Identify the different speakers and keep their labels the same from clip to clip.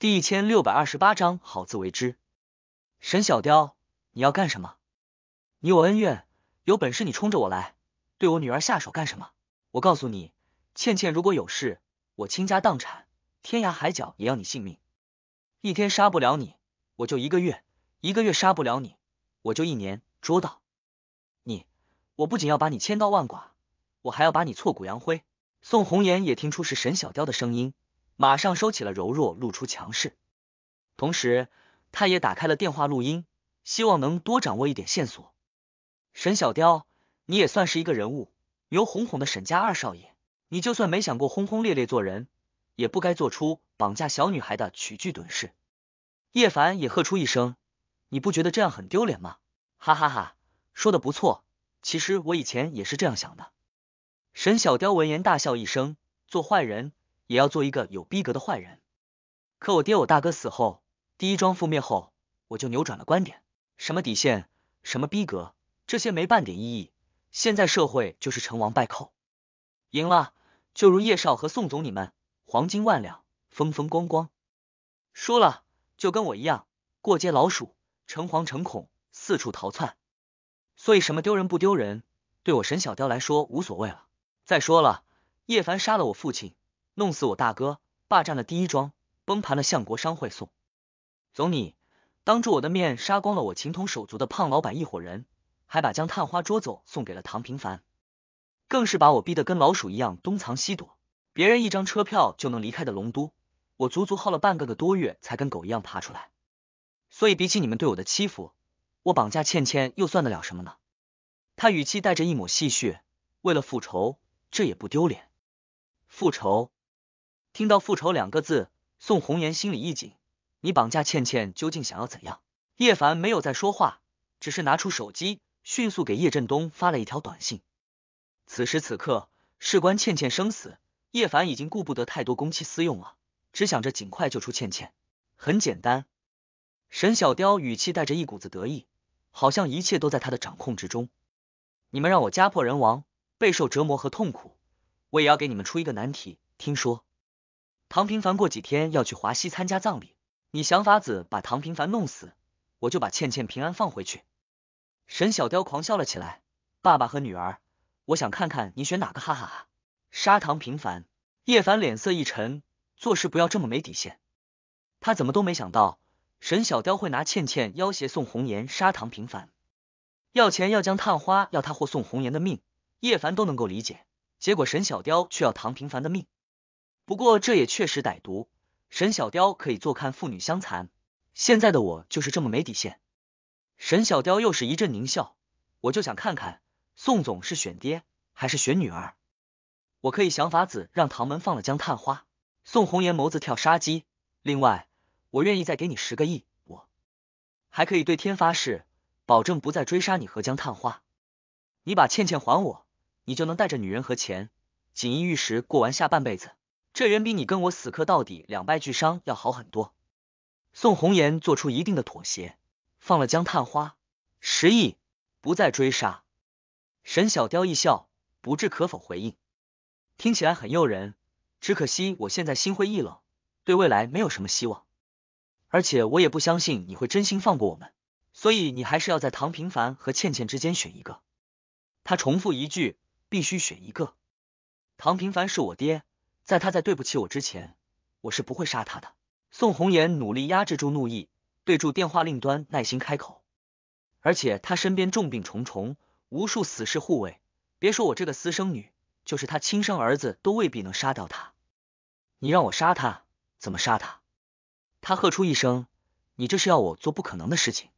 Speaker 1: 第一千六百二十八章，好自为之。沈小雕，你要干什么？你我恩怨，有本事你冲着我来，对我女儿下手干什么？我告诉你，倩倩如果有事，我倾家荡产，天涯海角也要你性命。一天杀不了你，我就一个月；一个月杀不了你，我就一年。捉到你，我不仅要把你千刀万剐，我还要把你挫骨扬灰。宋红颜也听出是沈小雕的声音。马上收起了柔弱，露出强势。同时，他也打开了电话录音，希望能多掌握一点线索。沈小雕，你也算是一个人物，牛哄哄的沈家二少爷，你就算没想过轰轰烈烈做人，也不该做出绑架小女孩的曲剧怼事。叶凡也喝出一声：“你不觉得这样很丢脸吗？”哈哈哈，说的不错，其实我以前也是这样想的。沈小雕闻言大笑一声：“做坏人。”也要做一个有逼格的坏人。可我爹我大哥死后，第一桩覆灭后，我就扭转了观点。什么底线，什么逼格，这些没半点意义。现在社会就是成王败寇，赢了就如叶少和宋总你们，黄金万两，风风光光；输了就跟我一样，过街老鼠，诚惶诚恐，四处逃窜。所以什么丢人不丢人，对我沈小雕来说无所谓了。再说了，叶凡杀了我父亲。弄死我大哥，霸占了第一庄，崩盘了相国商会。宋总，你当着我的面杀光了我情同手足的胖老板一伙人，还把将探花捉走送给了唐平凡，更是把我逼得跟老鼠一样东藏西躲。别人一张车票就能离开的龙都，我足足耗了半个多月才跟狗一样爬出来。所以比起你们对我的欺负，我绑架倩倩又算得了什么呢？他语气带着一抹戏谑，为了复仇，这也不丢脸。复仇。听到复仇两个字，宋红颜心里一紧。你绑架倩倩究竟想要怎样？叶凡没有再说话，只是拿出手机，迅速给叶振东发了一条短信。此时此刻，事关倩倩生死，叶凡已经顾不得太多公器私用了，只想着尽快救出倩倩。很简单。沈小雕语气带着一股子得意，好像一切都在他的掌控之中。你们让我家破人亡，备受折磨和痛苦，我也要给你们出一个难题。听说。唐平凡过几天要去华西参加葬礼，你想法子把唐平凡弄死，我就把倩倩平安放回去。沈小雕狂笑了起来，爸爸和女儿，我想看看你选哪个，哈哈哈！杀唐平凡，叶凡脸色一沉，做事不要这么没底线。他怎么都没想到沈小雕会拿倩倩要挟宋红颜杀唐平凡，要钱要将探花要他或宋红颜的命，叶凡都能够理解，结果沈小雕却要唐平凡的命。不过这也确实歹毒，沈小雕可以坐看父女相残。现在的我就是这么没底线。沈小雕又是一阵狞笑，我就想看看宋总是选爹还是选女儿。我可以想法子让唐门放了江探花。宋红颜眸子跳杀机。另外，我愿意再给你十个亿，我还可以对天发誓，保证不再追杀你和江探花。你把倩倩还我，你就能带着女人和钱，锦衣玉食过完下半辈子。这远比你跟我死磕到底，两败俱伤要好很多。宋红颜做出一定的妥协，放了江探花，十亿，不再追杀。沈小雕一笑，不置可否回应，听起来很诱人，只可惜我现在心灰意冷，对未来没有什么希望，而且我也不相信你会真心放过我们，所以你还是要在唐平凡和倩倩之间选一个。他重复一句，必须选一个。唐平凡是我爹。在他在对不起我之前，我是不会杀他的。宋红颜努力压制住怒意，对住电话另端耐心开口。而且他身边重病重重，无数死士护卫，别说我这个私生女，就是他亲生儿子都未必能杀掉他。你让我杀他，怎么杀他？他喝出一声：“你这是要我做不可能的事情。”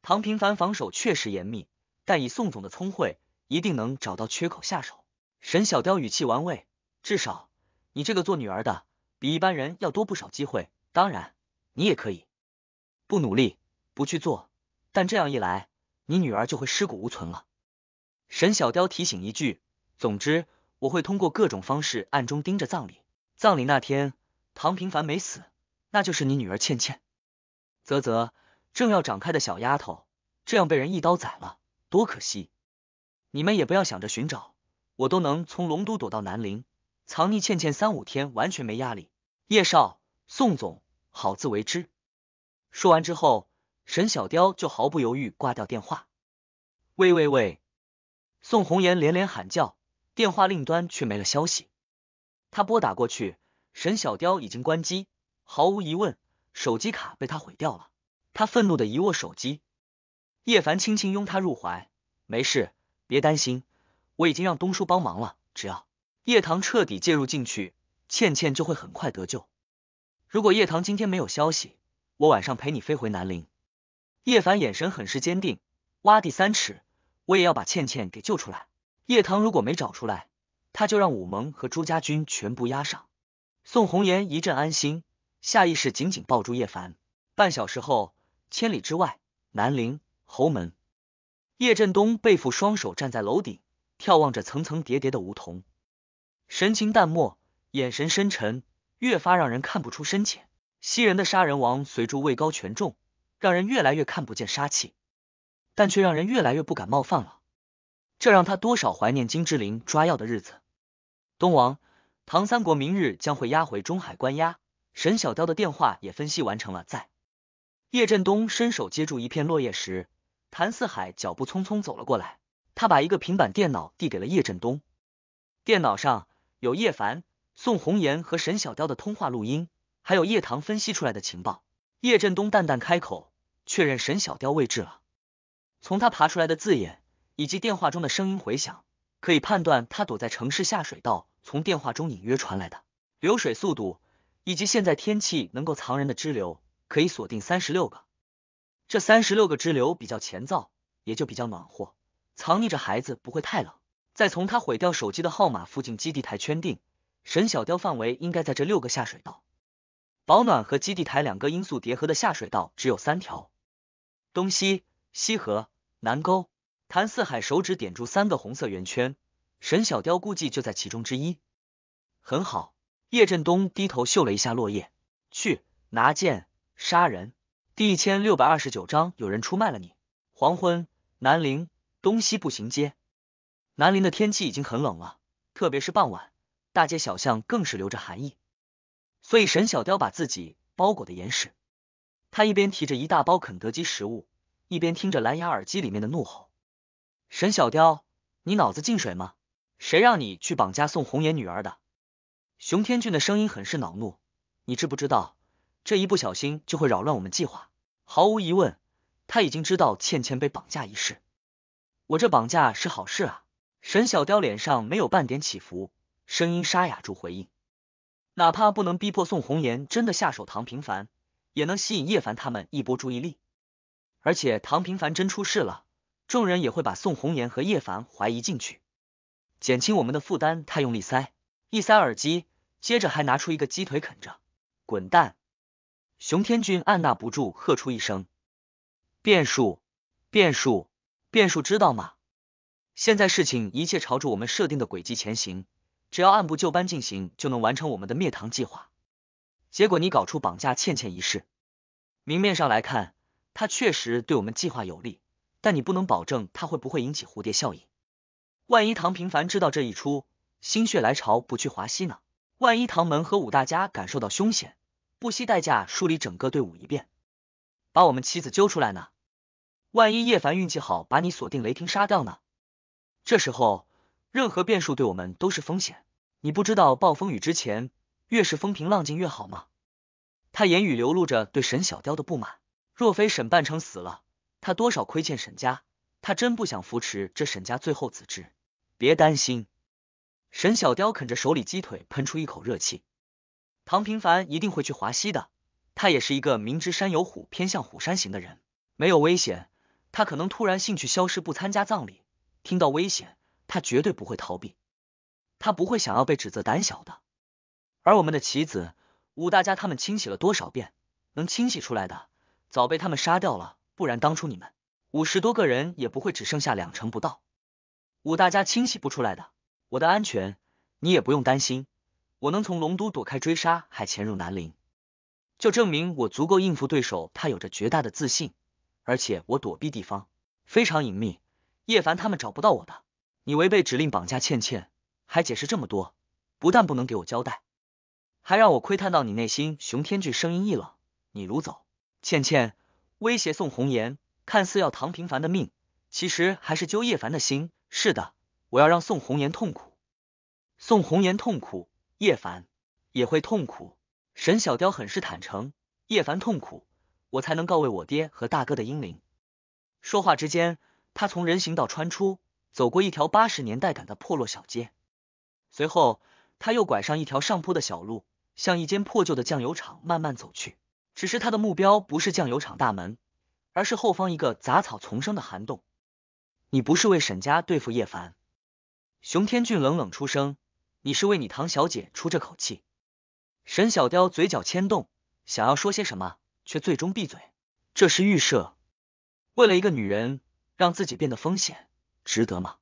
Speaker 1: 唐平凡防守确实严密，但以宋总的聪慧，一定能找到缺口下手。沈小雕语气玩味，至少。你这个做女儿的，比一般人要多不少机会。当然，你也可以不努力，不去做，但这样一来，你女儿就会尸骨无存了。沈小雕提醒一句，总之，我会通过各种方式暗中盯着葬礼。葬礼那天，唐平凡没死，那就是你女儿倩倩。啧啧，正要长开的小丫头，这样被人一刀宰了，多可惜！你们也不要想着寻找，我都能从龙都躲到南陵。藏匿倩倩三五天完全没压力。叶少，宋总，好自为之。说完之后，沈小雕就毫不犹豫挂掉电话。喂喂喂！宋红颜连连喊叫，电话另端却没了消息。他拨打过去，沈小雕已经关机，毫无疑问，手机卡被他毁掉了。他愤怒的一握手机，叶凡轻轻拥他入怀，没事，别担心，我已经让东叔帮忙了，只要叶棠彻底介入进去，倩倩就会很快得救。如果叶棠今天没有消息，我晚上陪你飞回南陵。叶凡眼神很是坚定，挖地三尺。我也要把倩倩给救出来。叶棠如果没找出来，他就让武蒙和朱家军全部押上。宋红颜一阵安心，下意识紧紧抱住叶凡。半小时后，千里之外，南陵侯门，叶振东背负双手站在楼顶，眺望着层层叠叠的梧桐，神情淡漠，眼神深沉，越发让人看不出深浅。西人的杀人王随著位高权重，让人越来越看不见杀气。但却让人越来越不敢冒犯了，这让他多少怀念金之灵抓药的日子。东王，唐三国明日将会押回中海关押。沈小雕的电话也分析完成了，在叶振东伸手接住一片落叶时，谭四海脚步匆匆走了过来，他把一个平板电脑递给了叶振东，电脑上有叶凡、宋红颜和沈小雕的通话录音，还有叶棠分析出来的情报。叶振东淡淡开口，确认沈小雕位置了。从他爬出来的字眼以及电话中的声音回响，可以判断他躲在城市下水道。从电话中隐约传来的流水速度以及现在天气能够藏人的支流，可以锁定三十六个。这三十六个支流比较前造，也就比较暖和，藏匿着孩子不会太冷。再从他毁掉手机的号码附近基地台圈定，沈小雕范围应该在这六个下水道。保暖和基地台两个因素叠合的下水道只有三条，东西西河。南沟，谭四海手指点住三个红色圆圈，沈小雕估计就在其中之一。很好，叶振东低头嗅了一下落叶，去拿剑杀人。第一千六百二十九章，有人出卖了你。黄昏，南陵东西步行街。南陵的天气已经很冷了，特别是傍晚，大街小巷更是流着寒意。所以沈小雕把自己包裹的严实。他一边提着一大包肯德基食物。一边听着蓝牙耳机里面的怒吼，沈小雕，你脑子进水吗？谁让你去绑架宋红颜女儿的？熊天俊的声音很是恼怒，你知不知道，这一不小心就会扰乱我们计划。毫无疑问，他已经知道倩倩被绑架一事。我这绑架是好事啊！沈小雕脸上没有半点起伏，声音沙哑住回应，哪怕不能逼迫宋红颜真的下手唐平凡，也能吸引叶凡他们一波注意力。而且唐平凡真出事了，众人也会把宋红颜和叶凡怀疑进去，减轻我们的负担。他用力塞一塞耳机，接着还拿出一个鸡腿啃着。滚蛋！熊天君按捺不住喝出一声。变数，变数，变数，知道吗？现在事情一切朝着我们设定的轨迹前行，只要按部就班进行，就能完成我们的灭唐计划。结果你搞出绑架倩倩一事，明面上来看。他确实对我们计划有利，但你不能保证他会不会引起蝴蝶效应。万一唐平凡知道这一出，心血来潮不去华西呢？万一唐门和武大家感受到凶险，不惜代价梳理整个队伍一遍，把我们妻子揪出来呢？万一叶凡运气好，把你锁定雷霆杀掉呢？这时候，任何变数对我们都是风险。你不知道暴风雨之前，越是风平浪静越好吗？他言语流露着对沈小雕的不满。若非沈半成死了，他多少亏欠沈家，他真不想扶持这沈家最后子侄。别担心，沈小雕啃着手里鸡腿，喷出一口热气。唐平凡一定会去华西的，他也是一个明知山有虎，偏向虎山行的人。没有危险，他可能突然兴趣消失，不参加葬礼。听到危险，他绝对不会逃避，他不会想要被指责胆小的。而我们的棋子，武大家他们清洗了多少遍，能清洗出来的？早被他们杀掉了，不然当初你们五十多个人也不会只剩下两成不到。武大家清洗不出来的，我的安全你也不用担心。我能从龙都躲开追杀，还潜入南陵，就证明我足够应付对手。他有着绝大的自信，而且我躲避地方非常隐秘，叶凡他们找不到我的。你违背指令绑架倩倩，还解释这么多，不但不能给我交代，还让我窥探到你内心。熊天巨声音一冷。你掳走。倩倩威胁宋红颜，看似要唐平凡的命，其实还是揪叶凡的心。是的，我要让宋红颜痛苦。宋红颜痛苦，叶凡也会痛苦。沈小雕很是坦诚，叶凡痛苦，我才能告慰我爹和大哥的英灵。说话之间，他从人行道穿出，走过一条八十年代感的破落小街，随后他又拐上一条上坡的小路，向一间破旧的酱油厂慢慢走去。只是他的目标不是酱油厂大门，而是后方一个杂草丛生的涵洞。你不是为沈家对付叶凡？熊天俊冷冷出声。你是为你唐小姐出这口气？沈小雕嘴角牵动，想要说些什么，却最终闭嘴。这是预设，为了一个女人让自己变得风险，值得吗？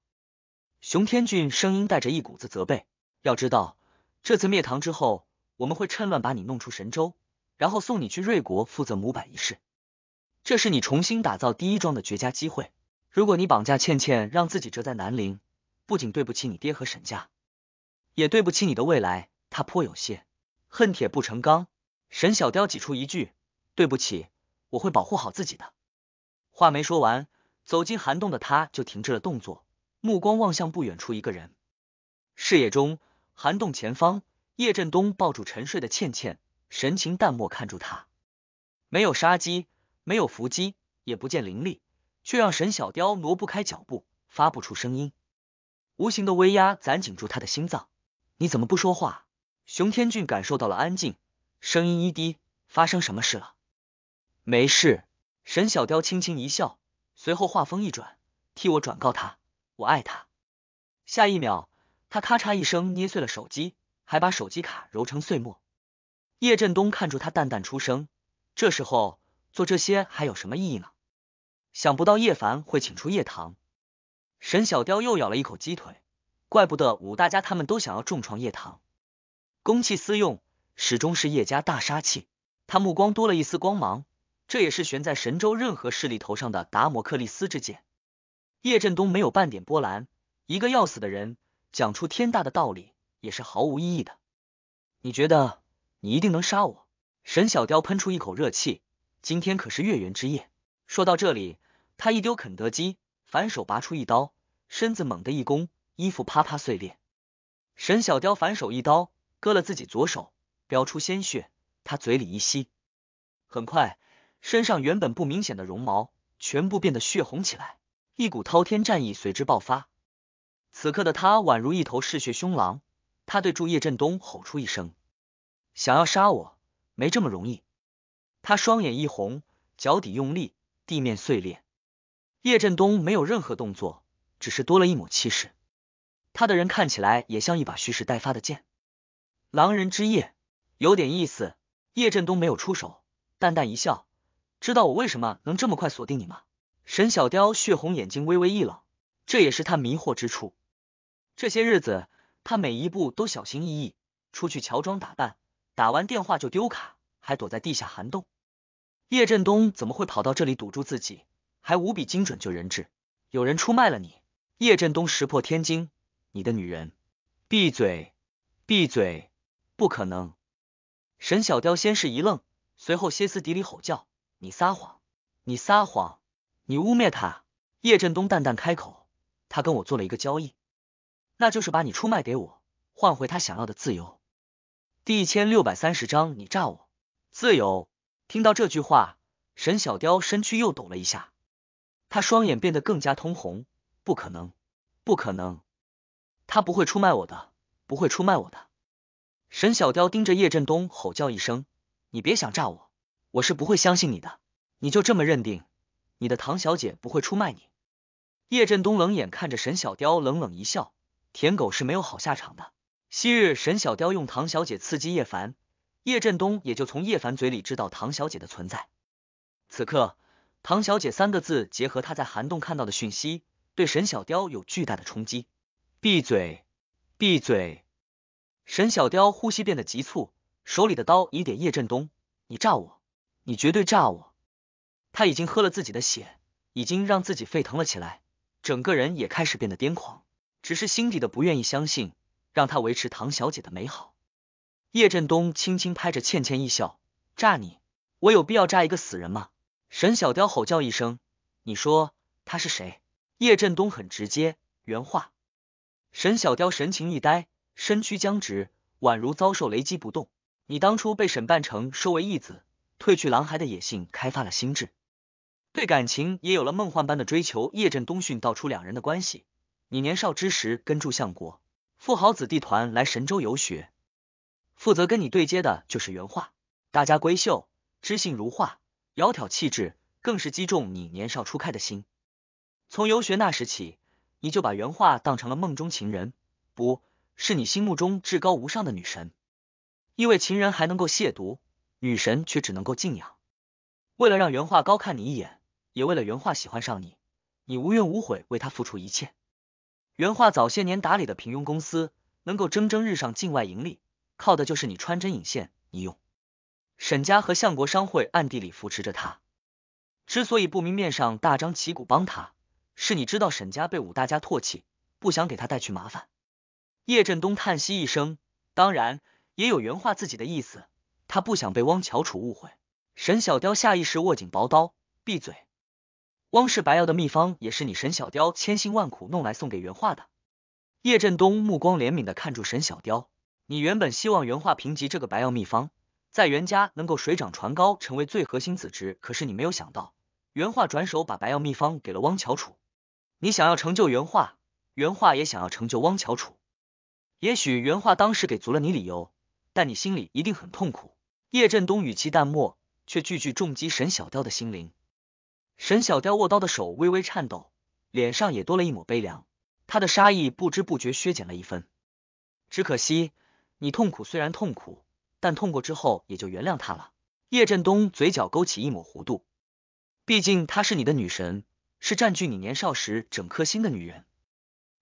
Speaker 1: 熊天俊声音带着一股子责备。要知道，这次灭唐之后，我们会趁乱把你弄出神州。然后送你去瑞国负责模板一事，这是你重新打造第一桩的绝佳机会。如果你绑架倩倩，让自己折在南陵，不仅对不起你爹和沈家，也对不起你的未来。他颇有些恨铁不成钢。沈小雕挤出一句：“对不起，我会保护好自己的。”话没说完，走进涵洞的他就停止了动作，目光望向不远处一个人。视野中，涵洞前方，叶振东抱住沉睡的倩倩。神情淡漠看住他，没有杀机，没有伏击，也不见灵力，却让沈小雕挪不开脚步，发不出声音。无形的威压攒紧住他的心脏。你怎么不说话？熊天俊感受到了安静，声音一低：“发生什么事了？”没事。沈小雕轻轻一笑，随后话锋一转：“替我转告他，我爱他。”下一秒，他咔嚓一声捏碎了手机，还把手机卡揉成碎末。叶振东看出他淡淡出声，这时候做这些还有什么意义呢？想不到叶凡会请出叶棠，沈小雕又咬了一口鸡腿，怪不得武大家他们都想要重创叶棠，公器私用始终是叶家大杀器。他目光多了一丝光芒，这也是悬在神州任何势力头上的达摩克利斯之剑。叶振东没有半点波澜，一个要死的人讲出天大的道理也是毫无意义的。你觉得？你一定能杀我！沈小雕喷出一口热气，今天可是月圆之夜。说到这里，他一丢肯德基，反手拔出一刀，身子猛地一弓，衣服啪啪碎裂。沈小雕反手一刀，割了自己左手，飙出鲜血。他嘴里一吸，很快，身上原本不明显的绒毛全部变得血红起来，一股滔天战意随之爆发。此刻的他宛如一头嗜血凶狼，他对住叶振东吼出一声。想要杀我，没这么容易。他双眼一红，脚底用力，地面碎裂。叶振东没有任何动作，只是多了一抹气势。他的人看起来也像一把蓄势待发的剑。狼人之夜有点意思。叶振东没有出手，淡淡一笑：“知道我为什么能这么快锁定你吗？”沈小雕血红眼睛微微一冷，这也是他迷惑之处。这些日子，他每一步都小心翼翼，出去乔装打扮。打完电话就丢卡，还躲在地下涵洞。叶振东怎么会跑到这里堵住自己？还无比精准救人质？有人出卖了你！叶振东石破天惊，你的女人！闭嘴！闭嘴！不可能！沈小雕先是一愣，随后歇斯底里吼叫：“你撒谎！你撒谎！你污蔑他！”叶振东淡淡开口：“他跟我做了一个交易，那就是把你出卖给我，换回他想要的自由。”第一千六百三十章，你诈我自由。听到这句话，沈小雕身躯又抖了一下，他双眼变得更加通红。不可能，不可能，他不会出卖我的，不会出卖我的。沈小雕盯着叶振东吼叫一声：“你别想诈我，我是不会相信你的。你就这么认定，你的唐小姐不会出卖你？”叶振东冷眼看着沈小雕，冷冷一笑：“舔狗是没有好下场的。”昔日沈小雕用唐小姐刺激叶凡，叶振东也就从叶凡嘴里知道唐小姐的存在。此刻，唐小姐三个字结合他在涵洞看到的讯息，对沈小雕有巨大的冲击。闭嘴，闭嘴！沈小雕呼吸变得急促，手里的刀一点叶振东，你诈我，你绝对诈我！他已经喝了自己的血，已经让自己沸腾了起来，整个人也开始变得癫狂，只是心底的不愿意相信。让他维持唐小姐的美好。叶振东轻轻拍着倩倩一笑：“诈你，我有必要炸一个死人吗？沈小雕吼叫一声，你说他是谁？叶振东很直接，原话。沈小雕神情一呆，身躯僵直，宛如遭受雷击不动。你当初被沈半城收为义子，褪去狼孩的野性，开发了心智，对感情也有了梦幻般的追求。叶振东训道出两人的关系。你年少之时跟住相国富豪子弟团来神州游学，负责跟你对接的就是原画。大家闺秀，知性如画，窈窕气质，更是击中你年少初开的心。从游学那时起，你就把原画当成了梦中情人，不是你心目中至高无上的女神。因为情人还能够亵渎，女神却只能够敬仰。为了让原画高看你一眼，也为了原画喜欢上你，你无怨无悔为他付出一切。原画早些年打理的平庸公司，能够蒸蒸日上境外盈利，靠的就是你穿针引线，你用。沈家和相国商会暗地里扶持着他，之所以不明面上大张旗鼓帮他，是你知道沈家被五大家唾弃，不想给他带去麻烦。叶振东叹息一声，当然。也有原话自己的意思，他不想被汪乔楚误会。沈小雕下意识握紧薄刀，闭嘴。汪氏白药的秘方也是你沈小雕千辛万苦弄来送给原画的。叶振东目光怜悯的看住沈小雕，你原本希望原画评级这个白药秘方，在袁家能够水涨船高，成为最核心子侄。可是你没有想到，原画转手把白药秘方给了汪乔楚。你想要成就原画，原画也想要成就汪乔楚。也许原画当时给足了你理由。但你心里一定很痛苦。叶振东语气淡漠，却句句重击沈小雕的心灵。沈小雕握刀的手微微颤抖，脸上也多了一抹悲凉。他的杀意不知不觉削减了一分。只可惜，你痛苦虽然痛苦，但痛过之后也就原谅他了。叶振东嘴角勾起一抹弧度，毕竟她是你的女神，是占据你年少时整颗心的女人。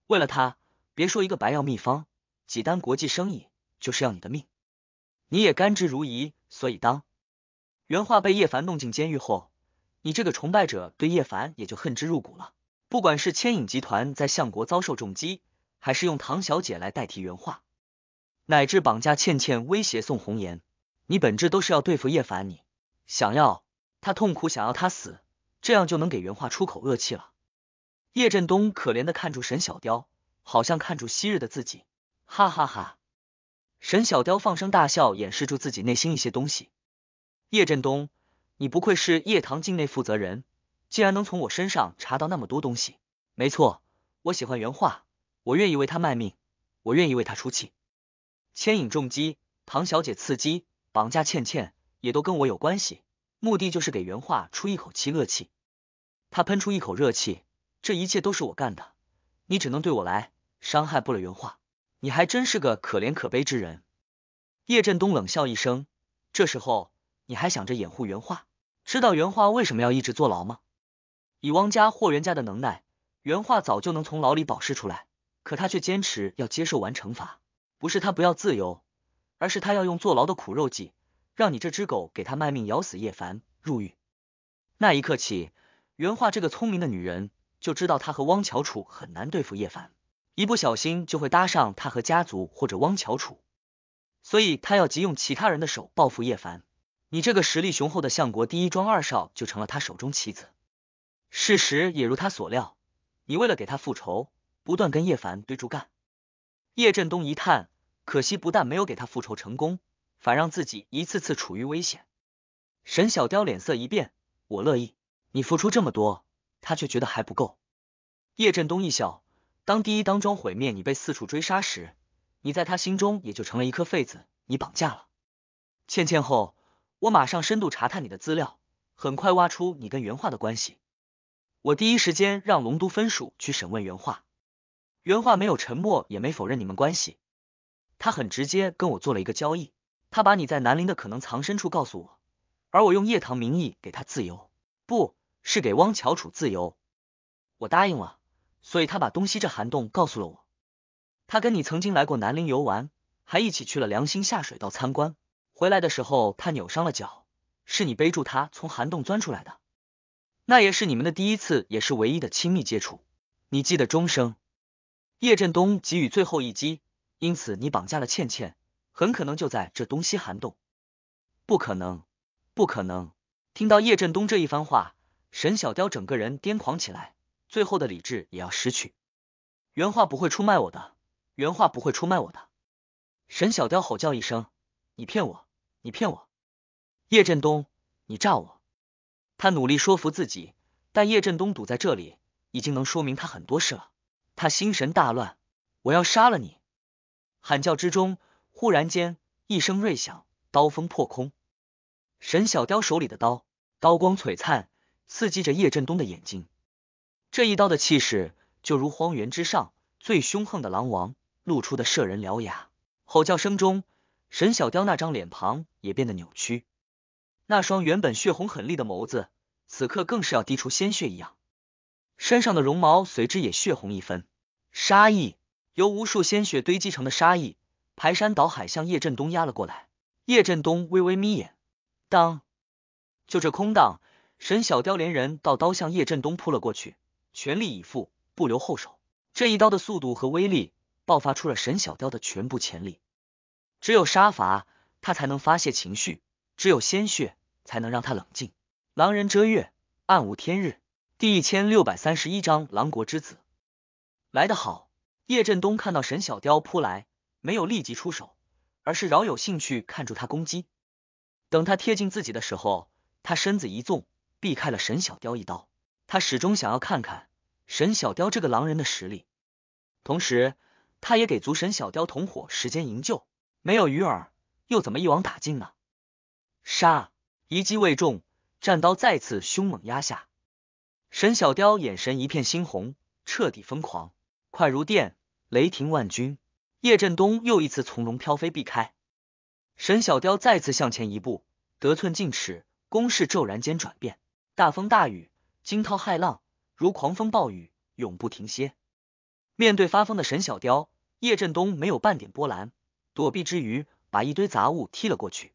Speaker 1: 为了她，别说一个白药秘方，几单国际生意，就是要你的命。你也甘之如饴，所以当原话被叶凡弄进监狱后，你这个崇拜者对叶凡也就恨之入骨了。不管是牵引集团在相国遭受重击，还是用唐小姐来代替原话，乃至绑架倩倩威胁宋红颜，你本质都是要对付叶凡。你想要他痛苦，想要他死，这样就能给原话出口恶气了。叶振东可怜的看住沈小雕，好像看住昔日的自己，哈哈哈。沈小雕放声大笑，掩饰住自己内心一些东西。叶振东，你不愧是叶堂境内负责人，竟然能从我身上查到那么多东西。没错，我喜欢原话，我愿意为他卖命，我愿意为他出气。牵引重击，唐小姐刺激，绑架倩倩，也都跟我有关系，目的就是给原话出一口气恶气。他喷出一口热气，这一切都是我干的，你只能对我来，伤害不了原话。你还真是个可怜可悲之人。叶振东冷笑一声，这时候你还想着掩护原话？知道原话为什么要一直坐牢吗？以汪家或袁家的能耐，原话早就能从牢里保释出来，可他却坚持要接受完惩罚。不是他不要自由，而是他要用坐牢的苦肉计，让你这只狗给他卖命咬死叶凡入狱。那一刻起，原话这个聪明的女人就知道他和汪乔楚很难对付叶凡。一不小心就会搭上他和家族或者汪乔楚，所以他要急用其他人的手报复叶凡。你这个实力雄厚的相国第一庄二少就成了他手中棋子。事实也如他所料，你为了给他复仇，不断跟叶凡对着干。叶振东一叹，可惜不但没有给他复仇成功，反让自己一次次处于危险。沈小雕脸色一变，我乐意，你付出这么多，他却觉得还不够。叶振东一笑。当第一当庄毁灭，你被四处追杀时，你在他心中也就成了一颗废子。你绑架了倩倩后，我马上深度查探你的资料，很快挖出你跟原画的关系。我第一时间让龙都分署去审问原画，原画没有沉默，也没否认你们关系。他很直接跟我做了一个交易，他把你在南陵的可能藏身处告诉我，而我用叶棠名义给他自由，不是给汪乔楚自由。我答应了。所以他把东西这涵洞告诉了我。他跟你曾经来过南陵游玩，还一起去了良心下水道参观。回来的时候他扭伤了脚，是你背住他从涵洞钻出来的。那也是你们的第一次，也是唯一的亲密接触。你记得终生。叶振东给予最后一击，因此你绑架了倩倩，很可能就在这东西涵洞。不可能，不可能。听到叶振东这一番话，沈小雕整个人癫狂起来，最后的理智也要失去。原话不会出卖我的，原话不会出卖我的。沈小雕吼叫一声：“你骗我！你骗我！”叶振东，你诈我！他努力说服自己，但叶振东堵在这里，已经能说明他很多事了。他心神大乱，我要杀了你！喊叫之中，忽然间一声锐响，刀锋破空。沈小雕手里的刀，刀光璀璨，刺激着叶振东的眼睛。这一刀的气势，就如荒原之上最凶横的狼王露出的摄人獠牙。吼叫声中，沈小雕那张脸庞也变得扭曲，那双原本血红狠厉的眸子，此刻更是要滴出鲜血一样，身上的绒毛随之也血红一分。杀意由无数鲜血堆积成的杀意，排山倒海向叶振东压了过来。叶振东微微眯眼。当，就这空档，沈小雕连人带刀向叶振东扑了过去，全力以赴，不留后手。这一刀的速度和威力，爆发出了沈小雕的全部潜力。只有杀伐，他才能发泄情绪；只有鲜血，才能让他冷静。狼人遮月，暗无天日。第一千六百三十一章狼国之子。来得好！叶振东看到沈小雕扑来，没有立即出手，而是饶有兴趣看住他攻击。等他贴近自己的时候，他身子一纵，避开了沈小雕一刀。他始终想要看看沈小雕这个狼人的实力，同时他也给足沈小雕同伙时间营救。没有鱼饵，又怎么一网打尽呢？杀！一击未中，战刀再次凶猛压下。沈小雕眼神一片猩红，彻底疯狂，快如电，雷霆万钧。叶振东又一次从容飘飞避开。沈小雕再次向前一步，得寸进尺，攻势骤然间转变，大风大雨，惊涛骇浪，如狂风暴雨，永不停歇。面对发疯的沈小雕，叶振东没有半点波澜，躲避之余，把一堆杂物踢了过去。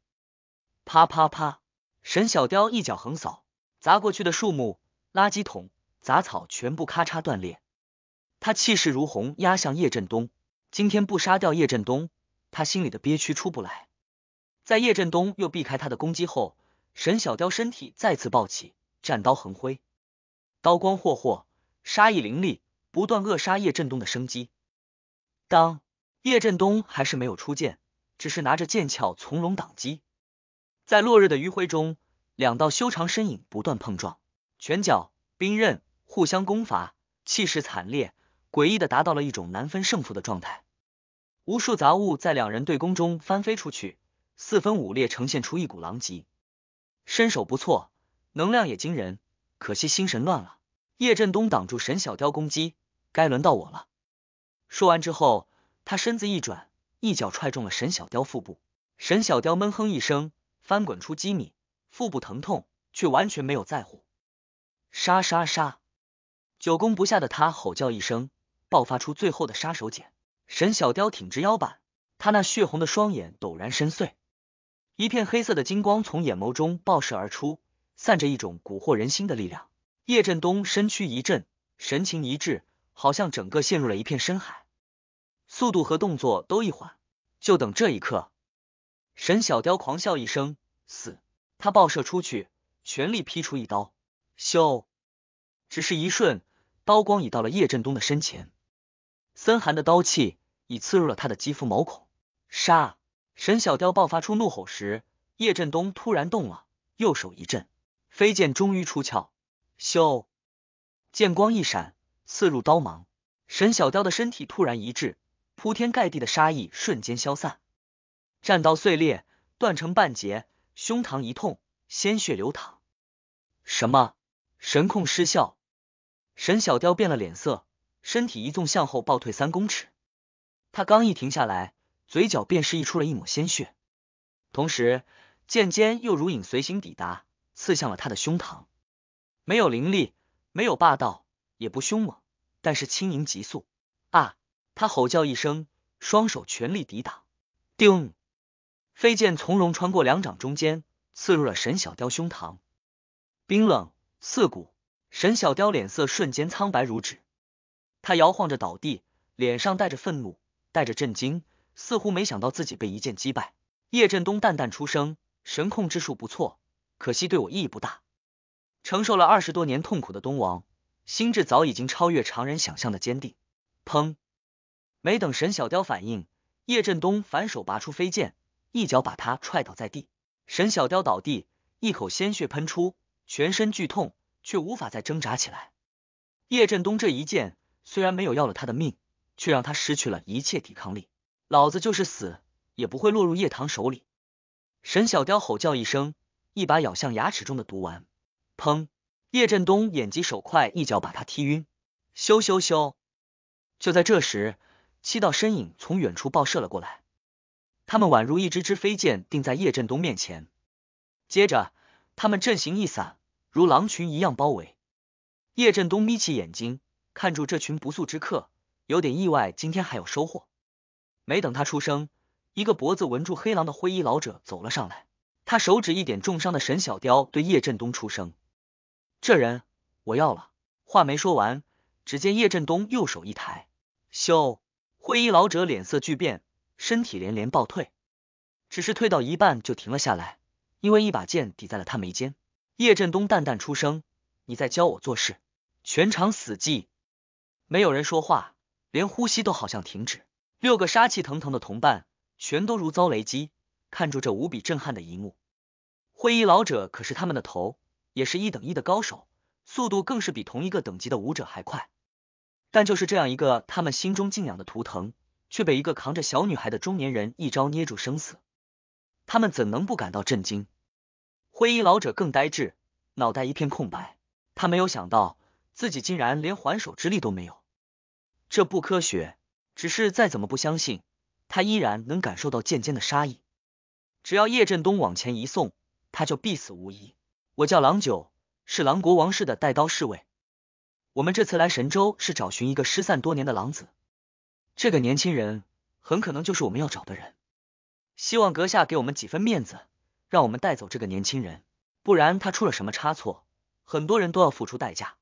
Speaker 1: 啪啪啪，沈小雕一脚横扫，砸过去的树木、垃圾桶、杂草全部咔嚓断裂。他气势如虹，压向叶振东。今天不杀掉叶振东，他心里的憋屈出不来。在叶振东又避开他的攻击后，沈小雕身体再次暴起，战刀横挥，刀光霍霍，杀意凌厉，不断扼杀叶振东的生机。当叶振东还是没有出剑，只是拿着剑鞘从容挡击。在落日的余晖中，两道修长身影不断碰撞，拳脚、兵刃互相攻伐，气势惨烈，诡异的达到了一种难分胜负的状态。无数杂物在两人对攻中翻飞出去。四分五裂，呈现出一股狼藉。身手不错，能量也惊人，可惜心神乱了。叶振东挡住沈小雕攻击，该轮到我了。说完之后，他身子一转，一脚踹中了沈小雕腹部。沈小雕闷哼一声，翻滚出几米，腹部疼痛，却完全没有在乎。杀杀杀！久攻不下的他吼叫一声，爆发出最后的杀手锏。沈小雕挺直腰板，他那血红的双眼陡然深邃。一片黑色的金光从眼眸中爆射而出，散着一种蛊惑人心的力量。叶振东身躯一震，神情一滞，好像整个陷入了一片深海，速度和动作都一缓。就等这一刻，沈小雕狂笑一声，死！他爆射出去，全力劈出一刀，咻！只是一瞬，刀光已到了叶振东的身前，森寒的刀气已刺入了他的肌肤毛孔。杀！沈小雕爆发出怒吼时，叶振东突然动了，右手一震，飞剑终于出鞘，咻！剑光一闪，刺入刀芒。沈小雕的身体突然一滞，铺天盖地的杀意瞬间消散，战刀碎裂，断成半截，胸膛一痛，鲜血流淌。什么？神控失效？沈小雕变了脸色，身体一纵向后暴退三公尺。他刚一停下来。嘴角便是溢出了一抹鲜血，同时剑尖又如影随形抵达，刺向了他的胸膛。没有凌厉，没有霸道，也不凶猛，但是轻盈急速。啊！他吼叫一声，双手全力抵挡。叮！飞剑从容穿过两掌中间，刺入了沈小雕胸膛。冰冷刺骨，沈小雕脸色瞬间苍白如纸，他摇晃着倒地，脸上带着愤怒，带着震惊。似乎没想到自己被一剑击败。叶振东淡淡出声：“神控之术不错，可惜对我意义不大。承受了二十多年痛苦的东王，心智早已经超越常人想象的坚定。砰！没等沈小雕反应，叶振东反手拔出飞剑，一脚把他踹倒在地。沈小雕倒地，一口鲜血喷出，全身剧痛，却无法再挣扎起来。叶振东这一剑虽然没有要了他的命，却让他失去了一切抵抗力。老子就是死，也不会落入叶棠手里。沈小雕吼叫一声，一把咬向牙齿中的毒丸。砰！叶振东眼疾手快，一脚把他踢晕。咻咻咻！就在这时，七道身影从远处爆射了过来，他们宛如一只只飞剑，定在叶振东面前。接着，他们阵型一散，如狼群一样包围。叶振东眯起眼睛，看住这群不速之客，有点意外，今天还有收获。没等他出声，一个脖子纹住黑狼的灰衣老者走了上来，他手指一点重伤的沈小雕，对叶振东出声：“这人我要了。”话没说完，只见叶振东右手一抬，咻！灰衣老者脸色巨变，身体连连暴退，只是退到一半就停了下来，因为一把剑抵在了他眉间。叶振东淡淡出声：“你在教我做事。”全场死寂，没有人说话，连呼吸都好像停止。六个杀气腾腾的同伴全都如遭雷击，看住这无比震撼的一幕。灰衣老者可是他们的头，也是一等一的高手，速度更是比同一个等级的武者还快。但就是这样一个他们心中敬仰的图腾，却被一个扛着小女孩的中年人一招捏住生死，他们怎能不感到震惊？灰衣老者更呆滞，脑袋一片空白。他没有想到自己竟然连还手之力都没有，这不科学。只是再怎么不相信，他依然能感受到剑尖的杀意。只要叶振东往前一送，他就必死无疑。我叫郎九，是狼国王室的带刀侍卫。我们这次来神州是找寻一个失散多年的狼子，这个年轻人很可能就是我们要找的人。希望阁下给我们几分面子，让我们带走这个年轻人，不然他出了什么差错，很多人都要付出代价。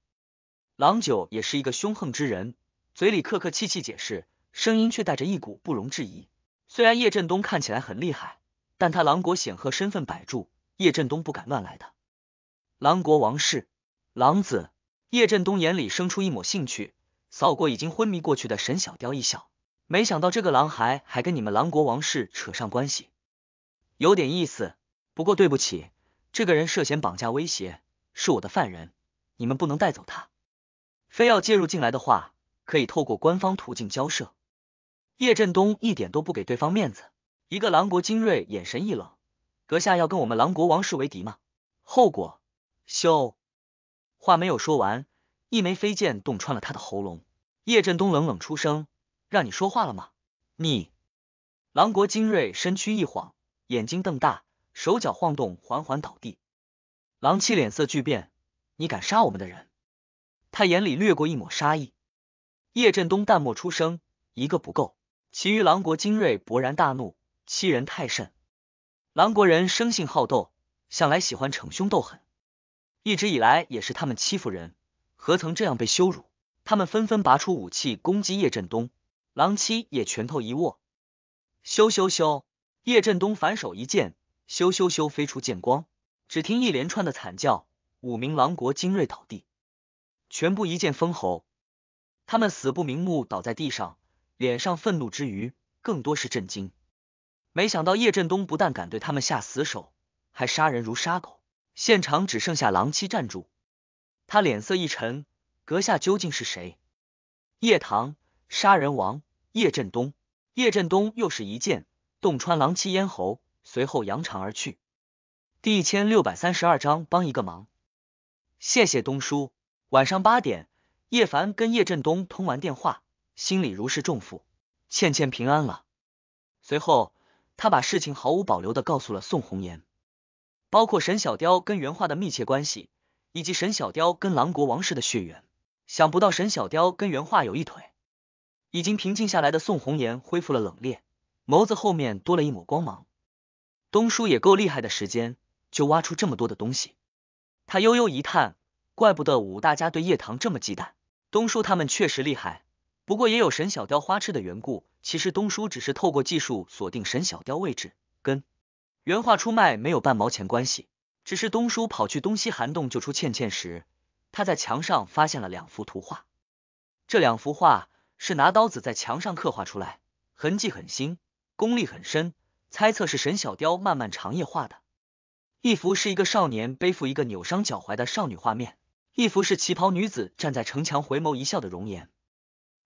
Speaker 1: 郎九也是一个凶横之人，嘴里客客气气解释。声音却带着一股不容置疑。虽然叶振东看起来很厉害，但他狼国显赫身份摆住，叶振东不敢乱来的。狼国王室，狼子。叶振东眼里生出一抹兴趣，扫过已经昏迷过去的沈小雕一笑。没想到这个狼孩还跟你们狼国王室扯上关系，有点意思。不过对不起，这个人涉嫌绑架威胁，是我的犯人，你们不能带走他。非要介入进来的话，可以透过官方途径交涉。叶振东一点都不给对方面子，一个狼国精锐眼神一冷，阁下要跟我们狼国王室为敌吗？后果，咻！话没有说完，一枚飞剑洞穿了他的喉咙。叶振东冷冷出声：“让你说话了吗？”你！狼国精锐身躯一晃，眼睛瞪大，手脚晃动，缓缓倒地。狼七脸色巨变：“你敢杀我们的人？”他眼里掠过一抹杀意。叶振东淡漠出声：“一个不够。”其余狼国精锐勃然大怒，欺人太甚。狼国人生性好斗，向来喜欢逞凶斗狠，一直以来也是他们欺负人，何曾这样被羞辱？他们纷纷拔出武器攻击叶振东，狼七也拳头一握，咻咻咻！叶振东反手一剑，咻咻咻飞出剑光，只听一连串的惨叫，五名狼国精锐倒地，全部一剑封喉，他们死不瞑目倒在地上。脸上愤怒之余，更多是震惊。没想到叶振东不但敢对他们下死手，还杀人如杀狗。现场只剩下狼七站住，他脸色一沉：“阁下究竟是谁？”叶棠，杀人王叶振东。叶振东又是一剑洞穿狼七咽喉，随后扬长而去。第一千六百三十二章帮一个忙。谢谢东叔。晚上八点，叶凡跟叶振东通完电话。心里如释重负，倩倩平安了。随后，他把事情毫无保留的告诉了宋红颜，包括沈小雕跟原画的密切关系，以及沈小雕跟狼国王室的血缘。想不到沈小雕跟原画有一腿。已经平静下来的宋红颜恢复了冷冽，眸子后面多了一抹光芒。东叔也够厉害的，时间就挖出这么多的东西。他悠悠一叹，怪不得武大家对叶棠这么忌惮。东叔他们确实厉害。不过也有沈小雕花痴的缘故。其实东叔只是透过技术锁定沈小雕位置，跟原画出卖没有半毛钱关系。只是东叔跑去东西涵洞救出倩倩时，他在墙上发现了两幅图画。这两幅画是拿刀子在墙上刻画出来，痕迹很新，功力很深，猜测是沈小雕漫漫长夜画的。一幅是一个少年背负一个扭伤脚踝的少女画面，一幅是旗袍女子站在城墙回眸一笑的容颜。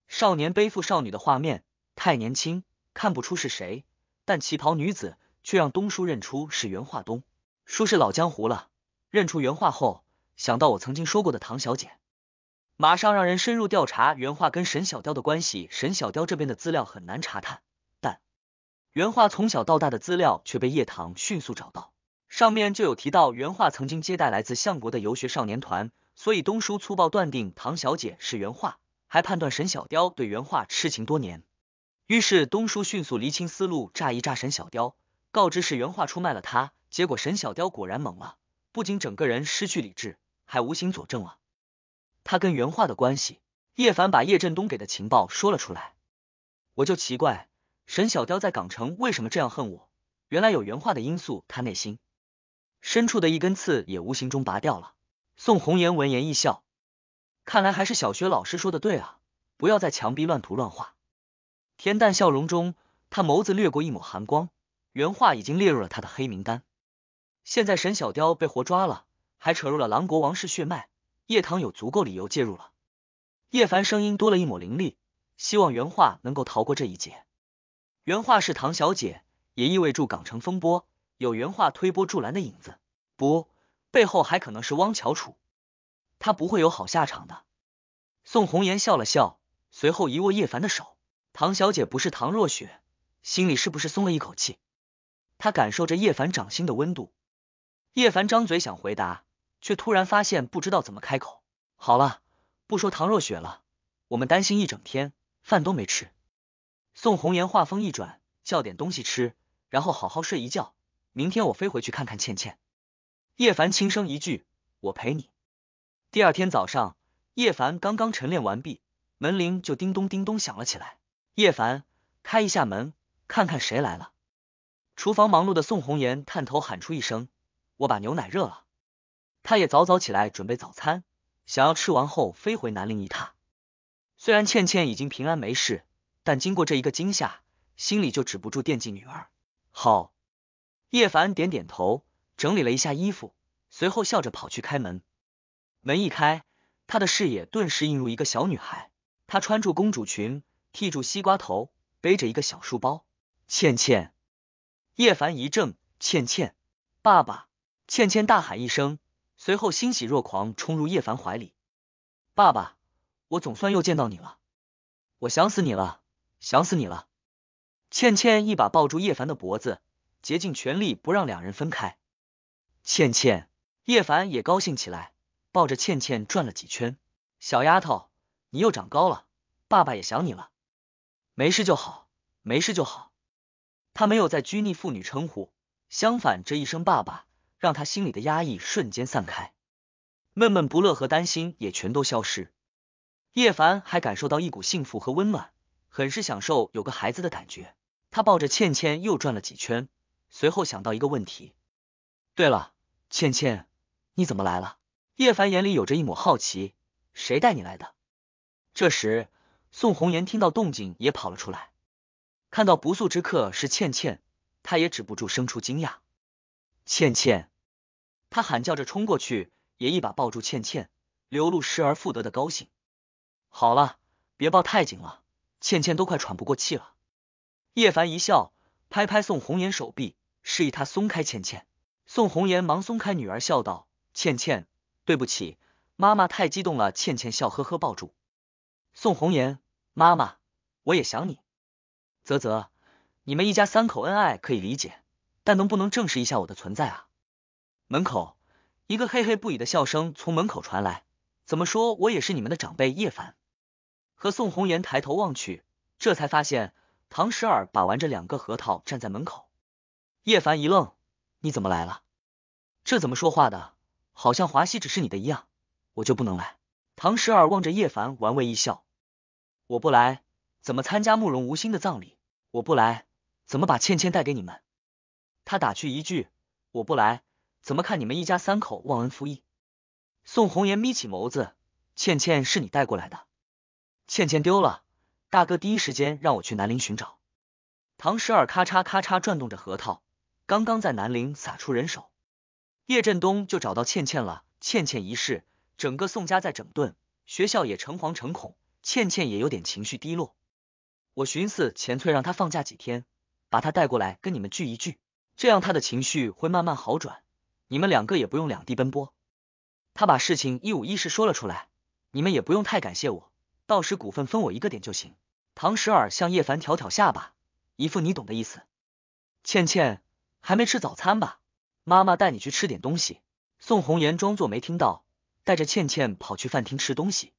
Speaker 1: 少年背负少女的画面太年轻，看不出是谁，但旗袍女子却让东叔认出是袁化东。叔是老江湖了，认出原画后，想到我曾经说过的唐小姐，马上让人深入调查原画跟沈小雕的关系。沈小雕这边的资料很难查探，但原画从小到大的资料却被叶棠迅速找到，上面就有提到原画曾经接待来自相国的游学少年团，所以东叔粗暴断定唐小姐是原画，还判断沈小雕对原画痴情多年。于是东叔迅速厘清思路，炸一炸沈小雕，告知是原画出卖了他。结果沈小雕果然懵了，不仅整个人失去理智，还无心佐证了他跟原画的关系。叶凡把叶振东给的情报说了出来，我就奇怪沈小雕在港城为什么这样恨我，原来有原画的因素，他内心深处的一根刺也无形中拔掉了。宋红颜闻言一笑，看来还是小学老师说的对啊，不要在墙壁乱涂乱画。恬淡笑容中，他眸子掠过一抹寒光，原画已经列入了他的黑名单。现在沈小雕被活抓了，还扯入了狼国王室血脉，叶棠有足够理由介入了。叶凡声音多了一抹凌厉，希望原画能够逃过这一劫。原画是唐小姐，也意味住港城风波有原画推波助澜的影子。不，背后还可能是汪乔楚，他不会有好下场的。宋红颜笑了笑，随后一握叶凡的手。唐小姐不是唐若雪，心里是不是松了一口气？他感受着叶凡掌心的温度。叶凡张嘴想回答，却突然发现不知道怎么开口。好了，不说唐若雪了，我们担心一整天，饭都没吃。宋红颜话锋一转，叫点东西吃，然后好好睡一觉。明天我飞回去看看倩倩。叶凡轻声一句：“我陪你。”第二天早上，叶凡刚刚晨练完毕，门铃就叮咚叮咚响了起来。叶凡，开一下门，看看谁来了。厨房忙碌的宋红颜探头喊出一声。我把牛奶热了，他也早早起来准备早餐，想要吃完后飞回南陵一趟。虽然倩倩已经平安没事，但经过这一个惊吓，心里就止不住惦记女儿。好，叶凡点点头，整理了一下衣服，随后笑着跑去开门。门一开，他的视野顿时映入一个小女孩，她穿住公主裙，剃住西瓜头，背着一个小书包。倩倩，叶凡一怔，倩倩，爸爸。倩倩大喊一声，随后欣喜若狂冲入叶凡怀里。爸爸，我总算又见到你了，我想死你了，想死你了。倩倩一把抱住叶凡的脖子，竭尽全力不让两人分开。倩倩，叶凡也高兴起来，抱着倩倩转了几圈。小丫头，你又长高了，爸爸也想你了。没事就好，没事就好。他没有再拘泥妇女称呼，相反，这一声爸爸。让他心里的压抑瞬间散开，闷闷不乐和担心也全都消失。叶凡还感受到一股幸福和温暖，很是享受有个孩子的感觉。他抱着倩倩又转了几圈，随后想到一个问题：对了，倩倩，你怎么来了？叶凡眼里有着一抹好奇，谁带你来的？这时，宋红颜听到动静也跑了出来，看到不速之客是倩倩，他也止不住生出惊讶。倩倩，他喊叫着冲过去，也一把抱住倩倩，流露失而复得的高兴。好了，别抱太紧了，倩倩都快喘不过气了。叶凡一笑，拍拍宋红颜手臂，示意她松开倩倩。宋红颜忙松开女儿，笑道：“倩倩，对不起，妈妈太激动了。”倩倩笑呵呵抱住宋红颜，妈妈，我也想你。啧啧，你们一家三口恩爱可以理解。但能不能正视一下我的存在啊？门口一个嘿嘿不已的笑声从门口传来。怎么说我也是你们的长辈叶凡。和宋红颜抬头望去，这才发现唐十二把玩着两个核桃站在门口。叶凡一愣，你怎么来了？这怎么说话的？好像华西只是你的一样，我就不能来？唐十二望着叶凡玩味一笑，我不来怎么参加慕容无心的葬礼？我不来怎么把倩倩带给你们？他打趣一句：“我不来，怎么看你们一家三口忘恩负义？宋红颜眯起眸子，倩倩是你带过来的，倩倩丢了，大哥第一时间让我去南陵寻找。唐十二咔嚓咔嚓转动着核桃，刚刚在南陵撒出人手，叶振东就找到倩倩了。倩倩一事，整个宋家在整顿，学校也诚惶诚恐，倩倩也有点情绪低落。我寻思钱翠让她放假几天，把她带过来跟你们聚一聚，这样她的情绪会慢慢好转。你们两个也不用两地奔波，他把事情一五一十说了出来，你们也不用太感谢我，到时股份分我一个点就行。唐十二向叶凡挑挑下巴，一副你懂的意思。倩倩还没吃早餐吧？妈妈带你去吃点东西。宋红颜装作没听到，带着倩倩跑去饭厅吃东西。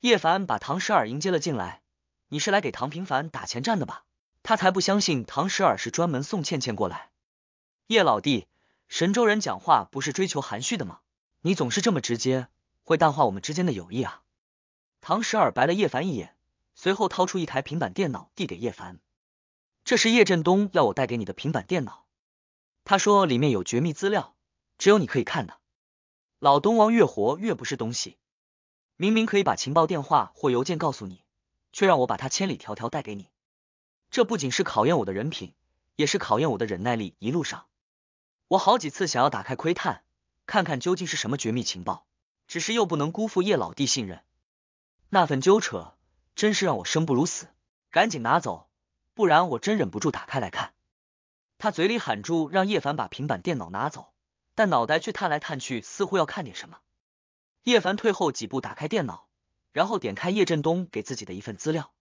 Speaker 1: 叶凡把唐十二迎接了进来，你是来给唐平凡打前站的吧？他才不相信唐十二是专门送倩倩过来。叶老弟。神州人讲话不是追求含蓄的吗？你总是这么直接，会淡化我们之间的友谊啊！唐十二白了叶凡一眼，随后掏出一台平板电脑递给叶凡，这是叶振东要我带给你的平板电脑，他说里面有绝密资料，只有你可以看的。老东王越活越不是东西，明明可以把情报电话或邮件告诉你，却让我把他千里迢迢带给你，这不仅是考验我的人品，也是考验我的忍耐力。一路上。我好几次想要打开窥探，看看究竟是什么绝密情报，只是又不能辜负叶老弟信任。那份纠扯真是让我生不如死，赶紧拿走，不然我真忍不住打开来看。他嘴里喊住让叶凡把平板电脑拿走，但脑袋却探来探去，似乎要看点什么。叶凡退后几步，打开电脑，然后点开叶振东给自己的一份资料。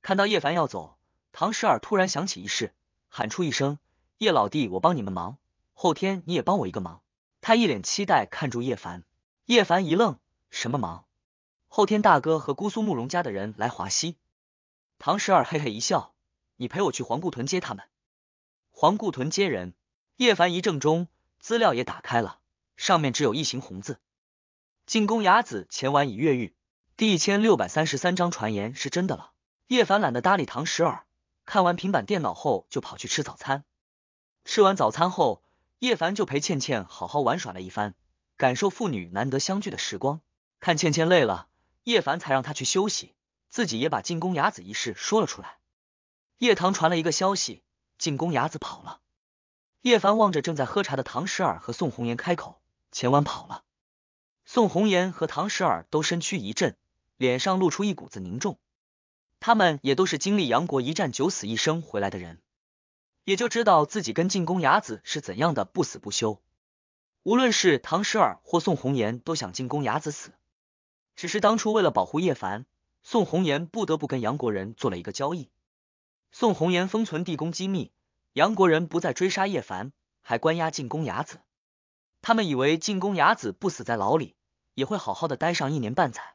Speaker 1: 看到叶凡要走，唐十二突然想起一事，喊出一声：“叶老弟，我帮你们忙。”后天你也帮我一个忙。他一脸期待看住叶凡，叶凡一愣，什么忙？后天大哥和姑苏慕容家的人来华西。唐十二嘿嘿一笑，你陪我去黄固屯接他们。黄固屯接人，叶凡一怔中，资料也打开了，上面只有一行红字：进宫雅子前晚已越狱。第一千六百三十三章传言是真的了。叶凡懒得搭理唐十二，看完平板电脑后就跑去吃早餐。吃完早餐后。叶凡就陪倩倩好好玩耍了一番，感受父女难得相聚的时光。看倩倩累了，叶凡才让她去休息，自己也把进宫雅子一事说了出来。叶棠传了一个消息，进宫雅子跑了。叶凡望着正在喝茶的唐十二和宋红颜开口：“前晚跑了。”宋红颜和唐十二都身躯一震，脸上露出一股子凝重。他们也都是经历杨国一战九死一生回来的人。也就知道自己跟进宫雅子是怎样的不死不休。无论是唐十尔或宋红颜，都想进宫雅子死。只是当初为了保护叶凡，宋红颜不得不跟杨国人做了一个交易。宋红颜封存地宫机密，杨国人不再追杀叶凡，还关押进宫雅子。他们以为进宫雅子不死在牢里，也会好好的待上一年半载。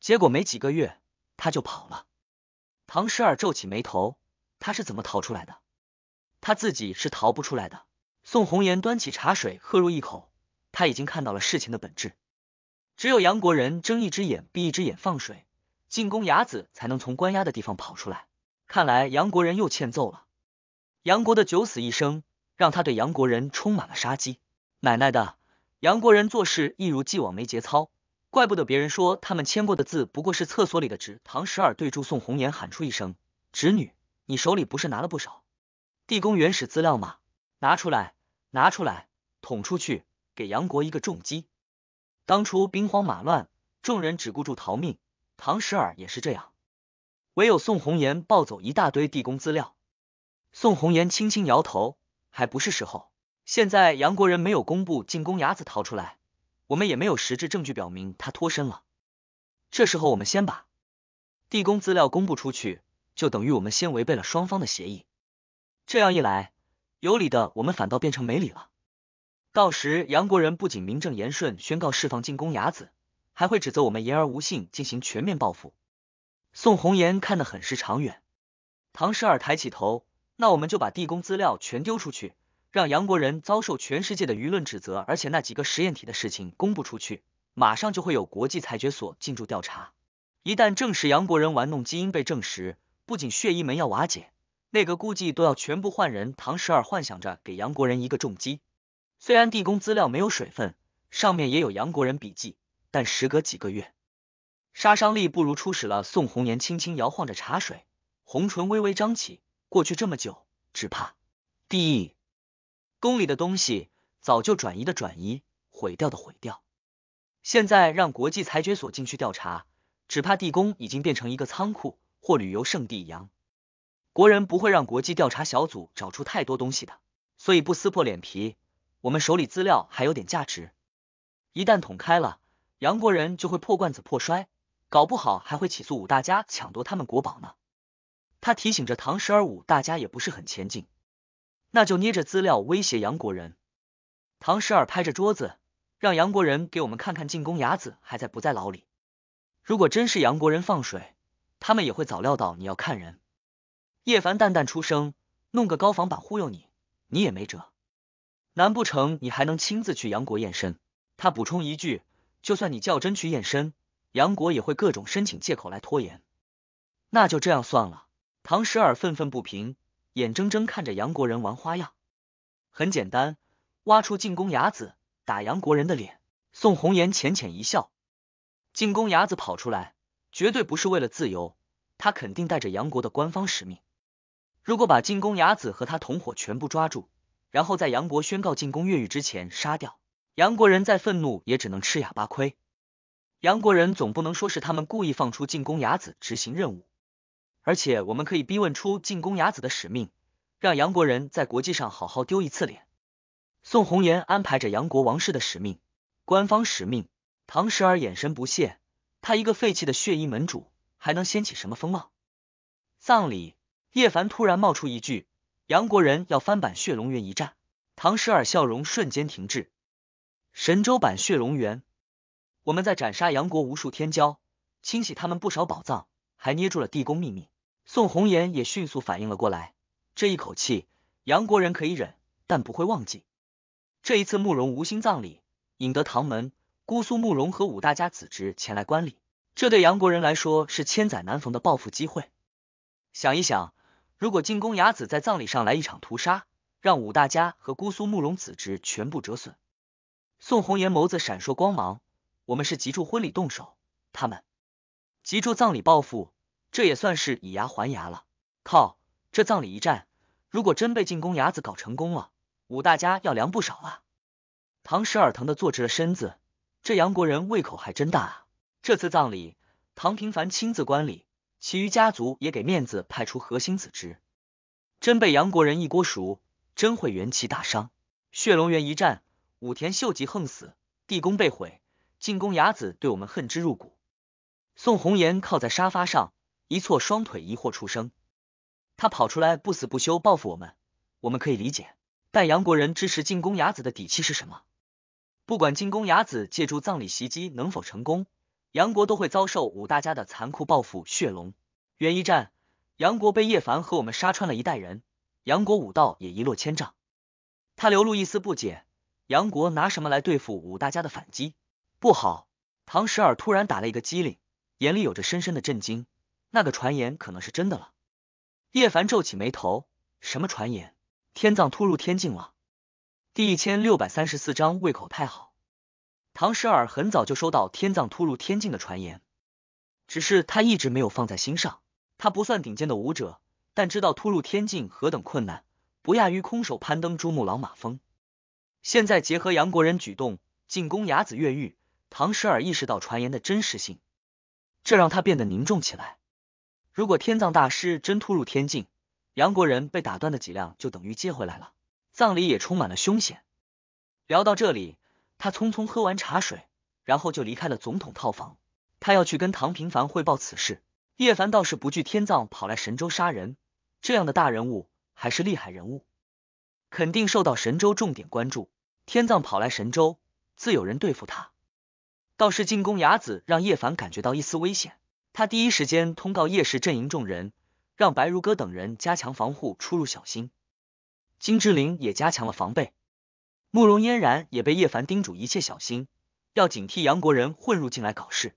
Speaker 1: 结果没几个月，他就跑了。唐十二皱起眉头，他是怎么逃出来的？他自己是逃不出来的。宋红颜端起茶水喝入一口，他已经看到了事情的本质。只有杨国人睁一只眼闭一只眼放水，进宫雅子才能从关押的地方跑出来。看来杨国人又欠揍了。杨国的九死一生，让他对杨国人充满了杀机。奶奶的，杨国人做事一如既往没节操，怪不得别人说他们签过的字不过是厕所里的纸。唐十二对住宋红颜喊出一声：“侄女，你手里不是拿了不少？”地宫原始资料吗？拿出来，拿出来，捅出去，给杨国一个重击。当初兵荒马乱，众人只顾住逃命，唐十二也是这样。唯有宋红颜抱走一大堆地宫资料。宋红颜轻轻摇头，还不是时候。现在杨国人没有公布进宫牙子逃出来，我们也没有实质证据表明他脱身了。这时候我们先把地宫资料公布出去，就等于我们先违背了双方的协议。这样一来，有理的我们反倒变成没理了。到时杨国人不仅名正言顺宣告释放进宫雅子，还会指责我们言而无信，进行全面报复。宋红颜看得很是长远。唐十二抬起头，那我们就把地宫资料全丢出去，让杨国人遭受全世界的舆论指责。而且那几个实验体的事情公布出去，马上就会有国际裁决所进驻调查。一旦证实杨国人玩弄基因被证实，不仅血衣门要瓦解。那个估计都要全部换人。唐十二幻想着给杨国人一个重击，虽然地宫资料没有水分，上面也有杨国人笔记，但时隔几个月，杀伤力不如初始了。宋红颜轻轻摇晃着茶水，红唇微微张起。过去这么久，只怕地宫里的东西早就转移的转移，毁掉的毁掉。现在让国际裁决所进去调查，只怕地宫已经变成一个仓库或旅游胜地一样。国人不会让国际调查小组找出太多东西的，所以不撕破脸皮。我们手里资料还有点价值，一旦捅开了，杨国人就会破罐子破摔，搞不好还会起诉武大家抢夺他们国宝呢。他提醒着唐十二武大家也不是很前进，那就捏着资料威胁杨国人。唐十二拍着桌子，让杨国人给我们看看进宫伢子还在不在牢里。如果真是杨国人放水，他们也会早料到你要看人。叶凡淡淡出声，弄个高仿版忽悠你，你也没辙。难不成你还能亲自去杨国验身？他补充一句，就算你较真去验身，杨国也会各种申请借口来拖延。那就这样算了。唐十二愤愤不平，眼睁睁看着杨国人玩花样。很简单，挖出进宫伢子，打杨国人的脸。宋红颜浅浅一笑，进宫伢子跑出来，绝对不是为了自由，他肯定带着杨国的官方使命。如果把进宫伢子和他同伙全部抓住。然后在杨国宣告进宫越狱之前杀掉杨国人，再愤怒也只能吃哑巴亏。杨国人总不能说是他们故意放出进宫伢子执行任务，而且我们可以逼问出进攻雅子的使命，让杨国人在国际上好好丢一次脸。宋红颜安排着杨国王室的使命，官方使命。唐十儿眼神不屑，他一个废弃的血衣门主，还能掀起什么风浪？葬礼，叶凡突然冒出一句。杨国人要翻版血龙原一战，唐十儿笑容瞬间停滞。神州版血龙原，我们在斩杀杨国无数天骄，清洗他们不少宝藏，还捏住了地宫秘密。宋红颜也迅速反应了过来，这一口气杨国人可以忍，但不会忘记。这一次慕容无心葬礼，引得唐门、姑苏慕容和五大家子侄前来观礼，这对杨国人来说是千载难逢的报复机会。想一想。如果进宫雅子在葬礼上来一场屠杀，让武大家和姑苏慕容子侄全部折损，宋红颜眸子闪烁光芒。我们是急住婚礼动手，他们急住葬礼报复，这也算是以牙还牙了。靠，这葬礼一战，如果真被进宫牙子搞成功了，武大家要凉不少啊！唐十耳疼的坐直了身子，这杨国人胃口还真大啊！这次葬礼，唐平凡亲自观礼。其余家族也给面子，派出核心子侄。真被杨国人一锅熟，真会元气大伤。血龙原一战，武田秀吉横死，地宫被毁，进宫雅子对我们恨之入骨。宋红颜靠在沙发上，一错双腿，疑惑出声。他跑出来不死不休报复我们，我们可以理解。但杨国人支持进攻雅子的底气是什么？不管进攻雅子借助葬礼袭击能否成功。杨国都会遭受武大家的残酷报复。血龙原一战，杨国被叶凡和我们杀穿了一代人，杨国武道也一落千丈。他流露一丝不解，杨国拿什么来对付武大家的反击？不好！唐十二突然打了一个激灵，眼里有着深深的震惊。那个传言可能是真的了。叶凡皱起眉头，什么传言？天葬突入天境了？第一千六百三十四章胃口太好。唐十二很早就收到天葬突入天境的传言，只是他一直没有放在心上。他不算顶尖的武者，但知道突入天境何等困难，不亚于空手攀登珠穆朗玛峰。现在结合杨国人举动进攻雅子越狱，唐十二意识到传言的真实性，这让他变得凝重起来。如果天葬大师真突入天境，杨国人被打断的脊梁就等于接回来了，葬礼也充满了凶险。聊到这里。他匆匆喝完茶水，然后就离开了总统套房。他要去跟唐平凡汇报此事。叶凡倒是不惧天葬跑来神州杀人，这样的大人物还是厉害人物，肯定受到神州重点关注。天葬跑来神州，自有人对付他。倒是进宫雅子让叶凡感觉到一丝危险，他第一时间通告叶氏阵营众人，让白如歌等人加强防护，出入小心。金志玲也加强了防备。慕容嫣然也被叶凡叮嘱一切小心，要警惕杨国人混入进来搞事。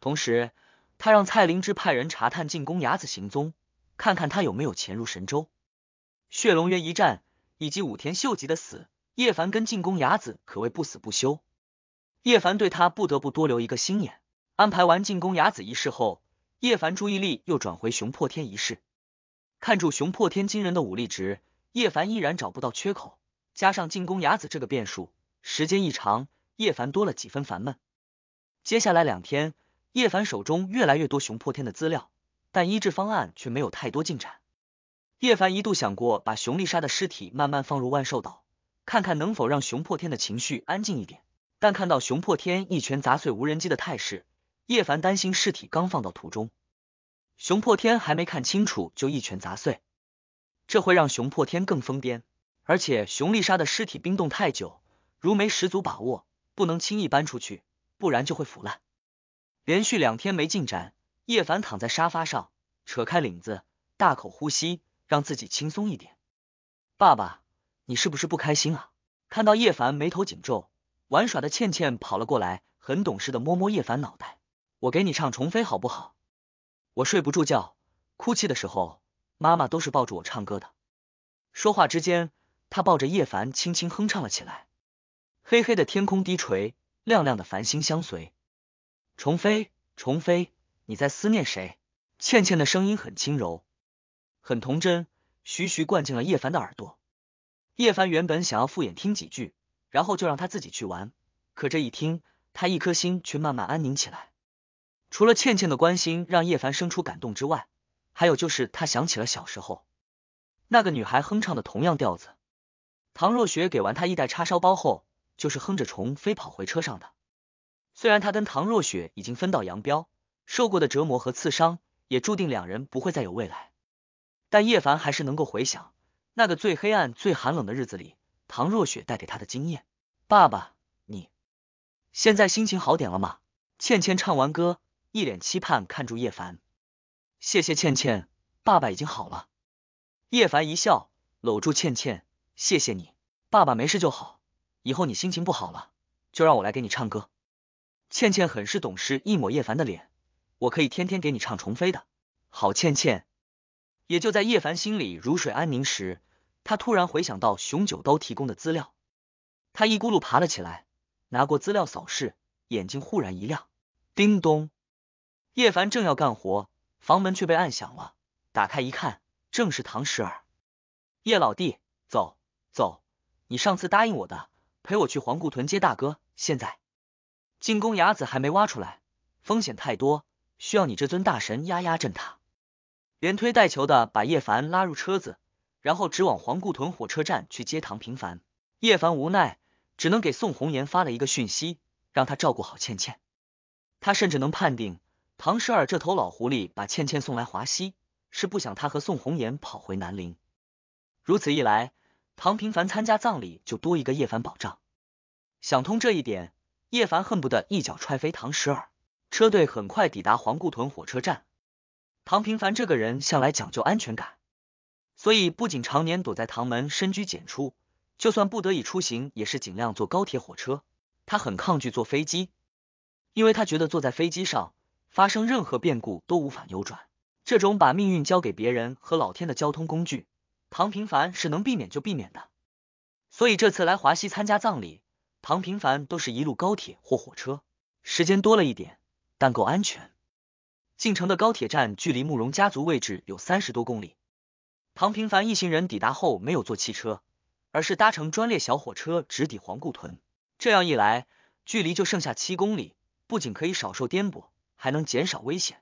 Speaker 1: 同时，他让蔡灵芝派人查探进宫伢子行踪，看看他有没有潜入神州。血龙渊一战以及武田秀吉的死，叶凡跟进宫雅子可谓不死不休。叶凡对他不得不多留一个心眼。安排完进宫雅子一事后，叶凡注意力又转回熊破天一事。看住熊破天惊人的武力值，叶凡依然找不到缺口。加上进宫雅子这个变数，时间一长，叶凡多了几分烦闷。接下来两天，叶凡手中越来越多熊破天的资料，但医治方案却没有太多进展。叶凡一度想过把熊丽莎的尸体慢慢放入万寿岛，看看能否让熊破天的情绪安静一点。但看到熊破天一拳砸碎无人机的态势，叶凡担心尸体刚放到途中，熊破天还没看清楚就一拳砸碎，这会让熊破天更疯癫。而且熊丽莎的尸体冰冻太久，如没十足把握，不能轻易搬出去，不然就会腐烂。连续两天没进展，叶凡躺在沙发上，扯开领子，大口呼吸，让自己轻松一点。爸爸，你是不是不开心啊？看到叶凡眉头紧皱。玩耍的倩倩跑了过来，很懂事的摸摸叶凡脑袋，我给你唱《虫飞》好不好？我睡不住觉，哭泣的时候，妈妈都是抱住我唱歌的。说话之间，她抱着叶凡轻轻哼唱了起来。黑黑的天空低垂，亮亮的繁星相随。虫飞，虫飞，你在思念谁？倩倩的声音很轻柔，很童真，徐徐灌进了叶凡的耳朵。叶凡原本想要敷衍听几句。然后就让他自己去玩，可这一听，他一颗心却慢慢安宁起来。除了倩倩的关心让叶凡生出感动之外，还有就是他想起了小时候那个女孩哼唱的同样调子。唐若雪给完他一袋叉烧包后，就是哼着虫飞跑回车上的。虽然他跟唐若雪已经分道扬镳，受过的折磨和刺伤也注定两人不会再有未来，但叶凡还是能够回想那个最黑暗、最寒冷的日子里。唐若雪带给他的经验，爸爸，你现在心情好点了吗？倩倩唱完歌，一脸期盼看住叶凡。谢谢倩倩，爸爸已经好了。叶凡一笑，搂住倩倩，谢谢你，爸爸没事就好。以后你心情不好了，就让我来给你唱歌。倩倩很是懂事，一抹叶凡的脸，我可以天天给你唱重飞的。好，倩倩。也就在叶凡心里如水安宁时。他突然回想到熊九刀提供的资料，他一咕噜爬了起来，拿过资料扫视，眼睛忽然一亮。叮咚，叶凡正要干活，房门却被按响了。打开一看，正是唐十儿。叶老弟，走走，你上次答应我的，陪我去皇姑屯接大哥。现在进宫雅子还没挖出来，风险太多，需要你这尊大神压压阵他。连推带求的把叶凡拉入车子。然后直往皇姑屯火车站去接唐平凡。叶凡无奈，只能给宋红颜发了一个讯息，让他照顾好倩倩。他甚至能判定，唐十二这头老狐狸把倩倩送来华西，是不想他和宋红颜跑回南陵。如此一来，唐平凡参加葬礼就多一个叶凡保障。想通这一点，叶凡恨不得一脚踹飞唐十二。车队很快抵达皇姑屯火车站。唐平凡这个人向来讲究安全感。所以不仅常年躲在唐门深居简出，就算不得已出行，也是尽量坐高铁火车。他很抗拒坐飞机，因为他觉得坐在飞机上发生任何变故都无法扭转。这种把命运交给别人和老天的交通工具，唐平凡是能避免就避免的。所以这次来华西参加葬礼，唐平凡都是一路高铁或火车，时间多了一点，但够安全。进城的高铁站距离慕容家族位置有三十多公里。唐平凡一行人抵达后，没有坐汽车，而是搭乘专列小火车直抵皇姑屯。这样一来，距离就剩下七公里，不仅可以少受颠簸，还能减少危险。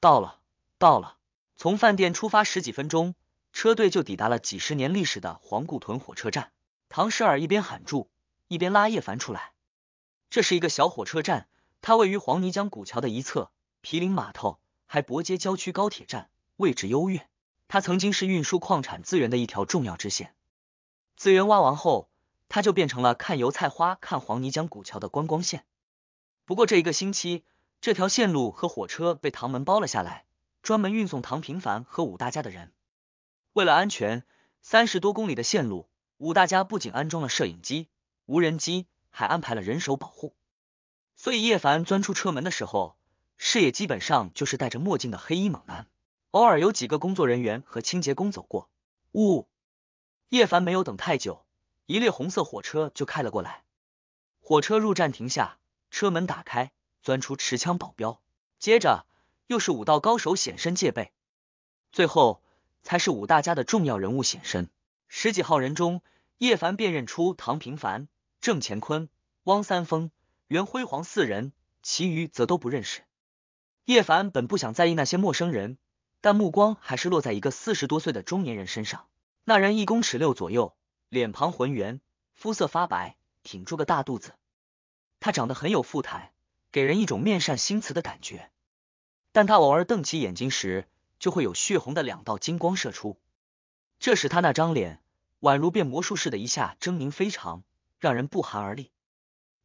Speaker 1: 到了，到了！从饭店出发十几分钟，车队就抵达了几十年历史的皇姑屯火车站。唐诗尔一边喊住，一边拉叶凡出来。这是一个小火车站，它位于黄泥江古桥的一侧，毗邻码头，还驳接郊区高铁站，位置优越。它曾经是运输矿产资源的一条重要支线，资源挖完后，它就变成了看油菜花、看黄泥江古桥的观光线。不过这一个星期，这条线路和火车被唐门包了下来，专门运送唐平凡和武大家的人。为了安全，三十多公里的线路，武大家不仅安装了摄影机、无人机，还安排了人手保护。所以叶凡钻出车门的时候，视野基本上就是戴着墨镜的黑衣猛男。偶尔有几个工作人员和清洁工走过。呜，叶凡没有等太久，一列红色火车就开了过来。火车入站停下，车门打开，钻出持枪保镖，接着又是武道高手显身戒备，最后才是五大家的重要人物显身。十几号人中，叶凡辨认出唐平凡、郑乾坤、汪三丰、袁辉煌四人，其余则都不认识。叶凡本不想在意那些陌生人，但目光还是落在一个四十多岁的中年人身上。那人一公尺六左右，脸庞浑圆，肤色发白。挺住个大肚子，他长得很有富态，给人一种面善心慈的感觉。但他偶尔瞪起眼睛时，就会有血红的两道金光射出，这时他那张脸宛如变魔术似的，一下狰狞非常，让人不寒而栗。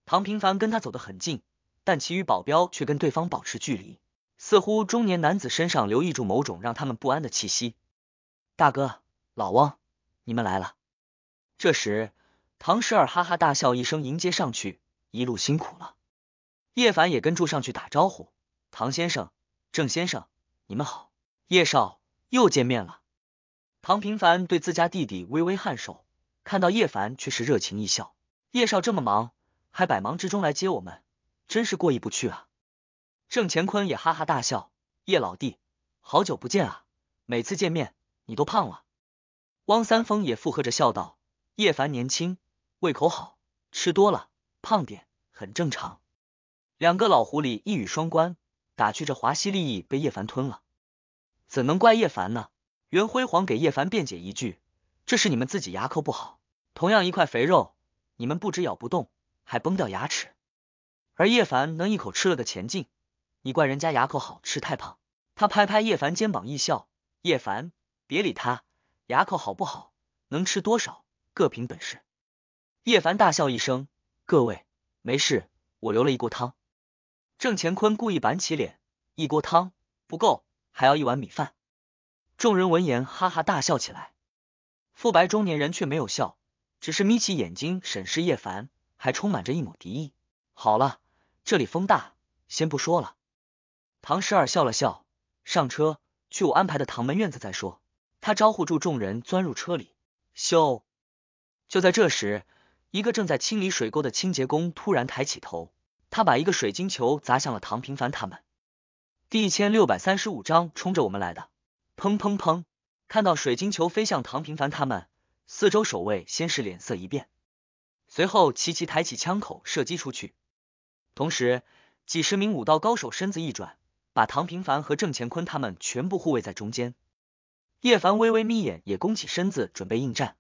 Speaker 1: 唐平凡跟他走得很近，但其余保镖却跟对方保持距离，似乎中年男子身上留意住某种让他们不安的气息。大哥，老汪，你们来了。这时。唐十二哈哈大笑一声，迎接上去，一路辛苦了。叶凡也跟住上去打招呼：“唐先生，郑先生，你们好。”叶少又见面了。唐平凡对自家弟弟微微颔首，看到叶凡却是热情一笑：“叶少这么忙，还百忙之中来接我们，真是过意不去啊。”郑乾坤也哈哈大笑：“叶老弟，好久不见啊，每次见面你都胖了。”汪三丰也附和着笑道：“叶凡年轻。”胃口好，吃多了胖点很正常。两个老狐狸一语双关，打趣着华西利益被叶凡吞了，怎能怪叶凡呢？袁辉煌给叶凡辩解一句：“这是你们自己牙口不好，同样一块肥肉，你们不止咬不动，还崩掉牙齿。而叶凡能一口吃了个前进，你怪人家牙口好吃太胖。”他拍拍叶凡肩膀一笑：“叶凡，别理他，牙口好不好，能吃多少，各凭本事。”叶凡大笑一声：“各位，没事，我留了一锅汤。”郑乾坤故意板起脸：“一锅汤不够，还要一碗米饭。”众人闻言哈哈大笑起来。傅白中年人却没有笑，只是眯起眼睛审视叶凡，还充满着一抹敌意。好了，这里风大，先不说了。唐十二笑了笑：“上车，去我安排的唐门院子再说。”他招呼住众人，钻入车里。咻！就在这时。一个正在清理水沟的清洁工突然抬起头，他把一个水晶球砸向了唐平凡他们。第一千六百三十五章冲着我们来的，砰砰砰！看到水晶球飞向唐平凡他们，四周守卫先是脸色一变，随后齐齐抬起枪口射击出去。同时，几十名武道高手身子一转，把唐平凡和郑乾坤他们全部护卫在中间。叶凡微微眯眼，也弓起身子准备应战。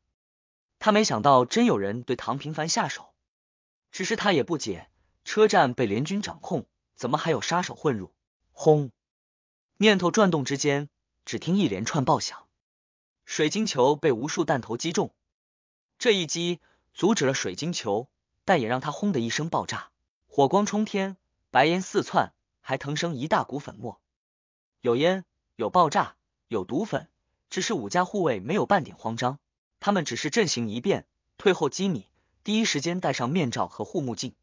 Speaker 1: 他没想到真有人对唐平凡下手，只是他也不解，车站被联军掌控，怎么还有杀手混入？轰！念头转动之间，只听一连串爆响，水晶球被无数弹头击中。这一击阻止了水晶球，但也让它轰的一声爆炸，火光冲天，白烟四窜，还腾生一大股粉末。有烟，有爆炸，有毒粉，只是五家护卫没有半点慌张。他们只是阵型一变，退后几米，第一时间戴上面罩和护目镜，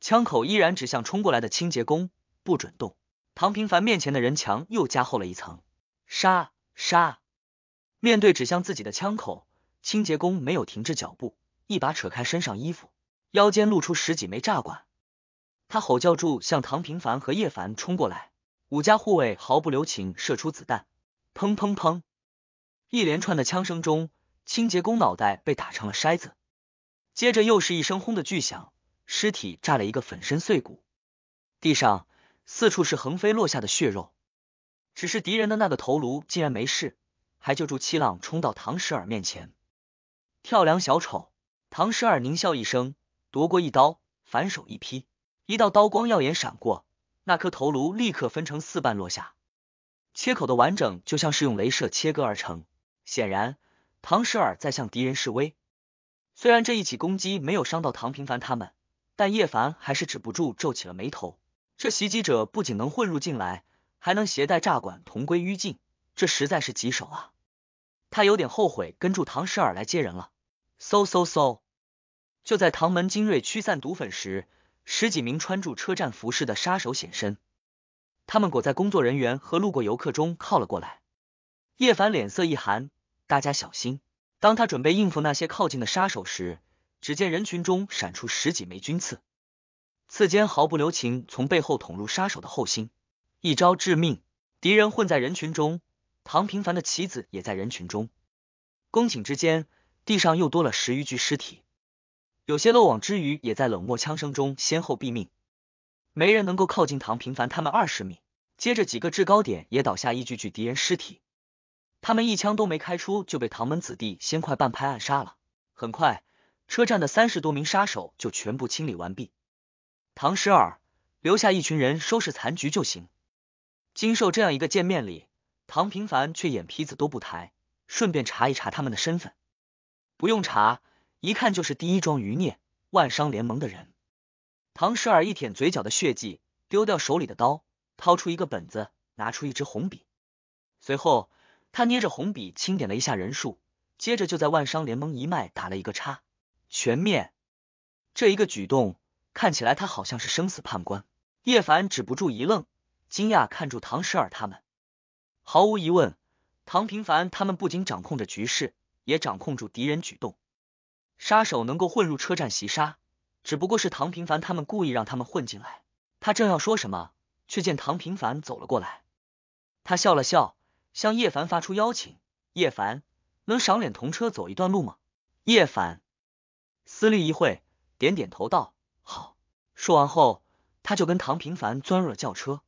Speaker 1: 枪口依然指向冲过来的清洁工，不准动。唐平凡面前的人墙又加厚了一层，杀杀！面对指向自己的枪口，清洁工没有停滞脚步，一把扯开身上衣服，腰间露出十几枚炸管，他吼叫住向唐平凡和叶凡冲过来。五家护卫毫不留情射出子弹，砰砰砰！一连串的枪声中。清洁工脑袋被打成了筛子，接着又是一声轰的巨响，尸体炸了一个粉身碎骨，地上四处是横飞落下的血肉。只是敌人的那个头颅竟然没事，还救助七浪冲到唐十二面前。跳梁小丑，唐十二狞笑一声，夺过一刀，反手一劈，一道刀光耀眼闪过，那颗头颅立刻分成四半落下，切口的完整就像是用镭射切割而成，显然。唐十二在向敌人示威，虽然这一起攻击没有伤到唐平凡他们，但叶凡还是止不住皱起了眉头。这袭击者不仅能混入进来，还能携带炸管同归于尽，这实在是棘手啊！他有点后悔跟住唐十二来接人了。嗖嗖嗖！就在唐门精锐驱散毒粉时，十几名穿住车站服饰的杀手显身，他们裹在工作人员和路过游客中靠了过来。叶凡脸色一寒。大家小心！当他准备应付那些靠近的杀手时，只见人群中闪出十几枚军刺，刺尖毫不留情从背后捅入杀手的后心，一招致命。敌人混在人群中，唐平凡的棋子也在人群中。宫颈之间，地上又多了十余具尸体，有些漏网之鱼也在冷漠枪声中先后毙命。没人能够靠近唐平凡他们二十米。接着几个制高点也倒下一具具敌人尸体，他们一枪都没开出就被唐门子弟先快半拍暗杀了。很快，车站的三十多名杀手就全部清理完毕。唐十二留下一群人收拾残局就行。经受这样一个见面礼，唐平凡却眼皮子都不抬，顺便查一查他们的身份。不用查，一看就是第一桩余孽万商联盟的人。唐十二一舔嘴角的血迹，丢掉手里的刀。掏出一个本子，拿出一支红笔，随后他捏着红笔清点了一下人数，接着就在万商联盟一脉打了一个叉，全面。这一个举动看起来他好像是生死判官。叶凡止不住一愣，惊讶看住唐十二他们。毫无疑问，唐平凡他们不仅掌控着局势，也掌控住敌人举动。杀手能够混入车站袭杀，只不过是唐平凡他们故意让他们混进来。他正要说什么。却见唐平凡走了过来，他笑了笑，向叶凡发出邀请：“叶凡，能赏脸同车走一段路吗？”叶凡思虑一会，点点头道：“好。”说完后，他就跟唐平凡钻入了轿车，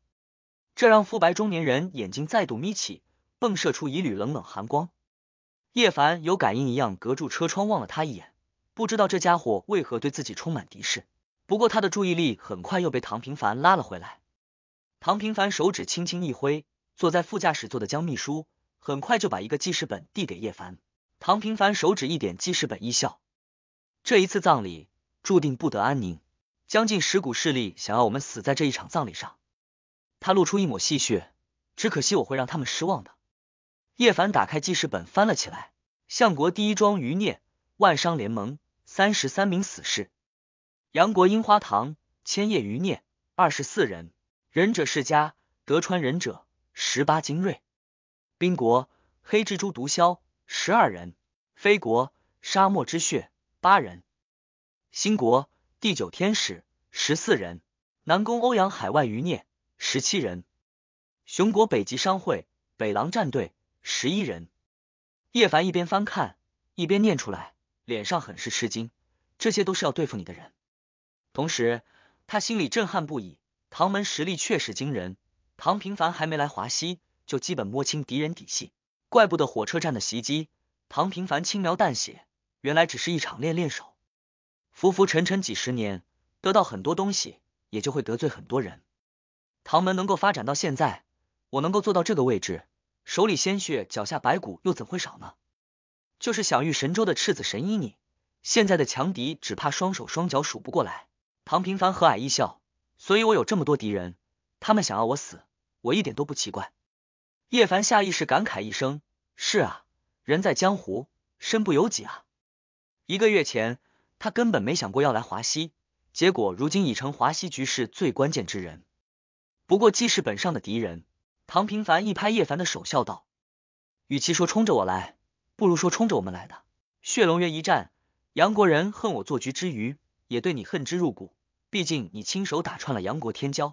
Speaker 1: 这让肤白中年人眼睛再度眯起，迸射出一缕冷冷寒光。叶凡有感应一样隔住车窗望了他一眼，不知道这家伙为何对自己充满敌视。不过他的注意力很快又被唐平凡拉了回来。唐平凡手指轻轻一挥，坐在副驾驶座的江秘书很快就把一个记事本递给叶凡。唐平凡手指一点记事本，一笑：“这一次葬礼注定不得安宁，将近十股势力想要我们死在这一场葬礼上。”他露出一抹戏谑：“只可惜我会让他们失望的。”叶凡打开记事本翻了起来：“相国第一桩余孽，万商联盟三十三名死士；杨国樱花堂千叶余孽二十四人。”忍者世家，德川忍者十八精锐；冰国黑蜘蛛毒枭十二人；飞国沙漠之血八人；新国第九天使十四人；南宫欧阳海外余孽十七人；熊国北极商会北狼战队十一人。叶凡一边翻看一边念出来，脸上很是吃惊。这些都是要对付你的人，同时他心里震撼不已。唐门实力确实惊人，唐平凡还没来华西，就基本摸清敌人底细，怪不得火车站的袭击，唐平凡轻描淡写，原来只是一场练练手。浮浮沉沉几十年，得到很多东西，也就会得罪很多人。唐门能够发展到现在，我能够做到这个位置，手里鲜血，脚下白骨，又怎会少呢？就是享誉神州的赤子神医你，现在的强敌只怕双手双脚数不过来。唐平凡和蔼一笑。所以我有这么多敌人，他们想要我死，我一点都不奇怪。叶凡下意识感慨一声：“是啊，人在江湖，身不由己啊。”一个月前，他根本没想过要来华西，结果如今已成华西局势最关键之人。不过记事本上的敌人，唐平凡一拍叶凡的手，笑道：“与其说冲着我来，不如说冲着我们来的。血龙渊一战，杨国人恨我做局之余，也对你恨之入骨。”毕竟你亲手打穿了杨国天骄，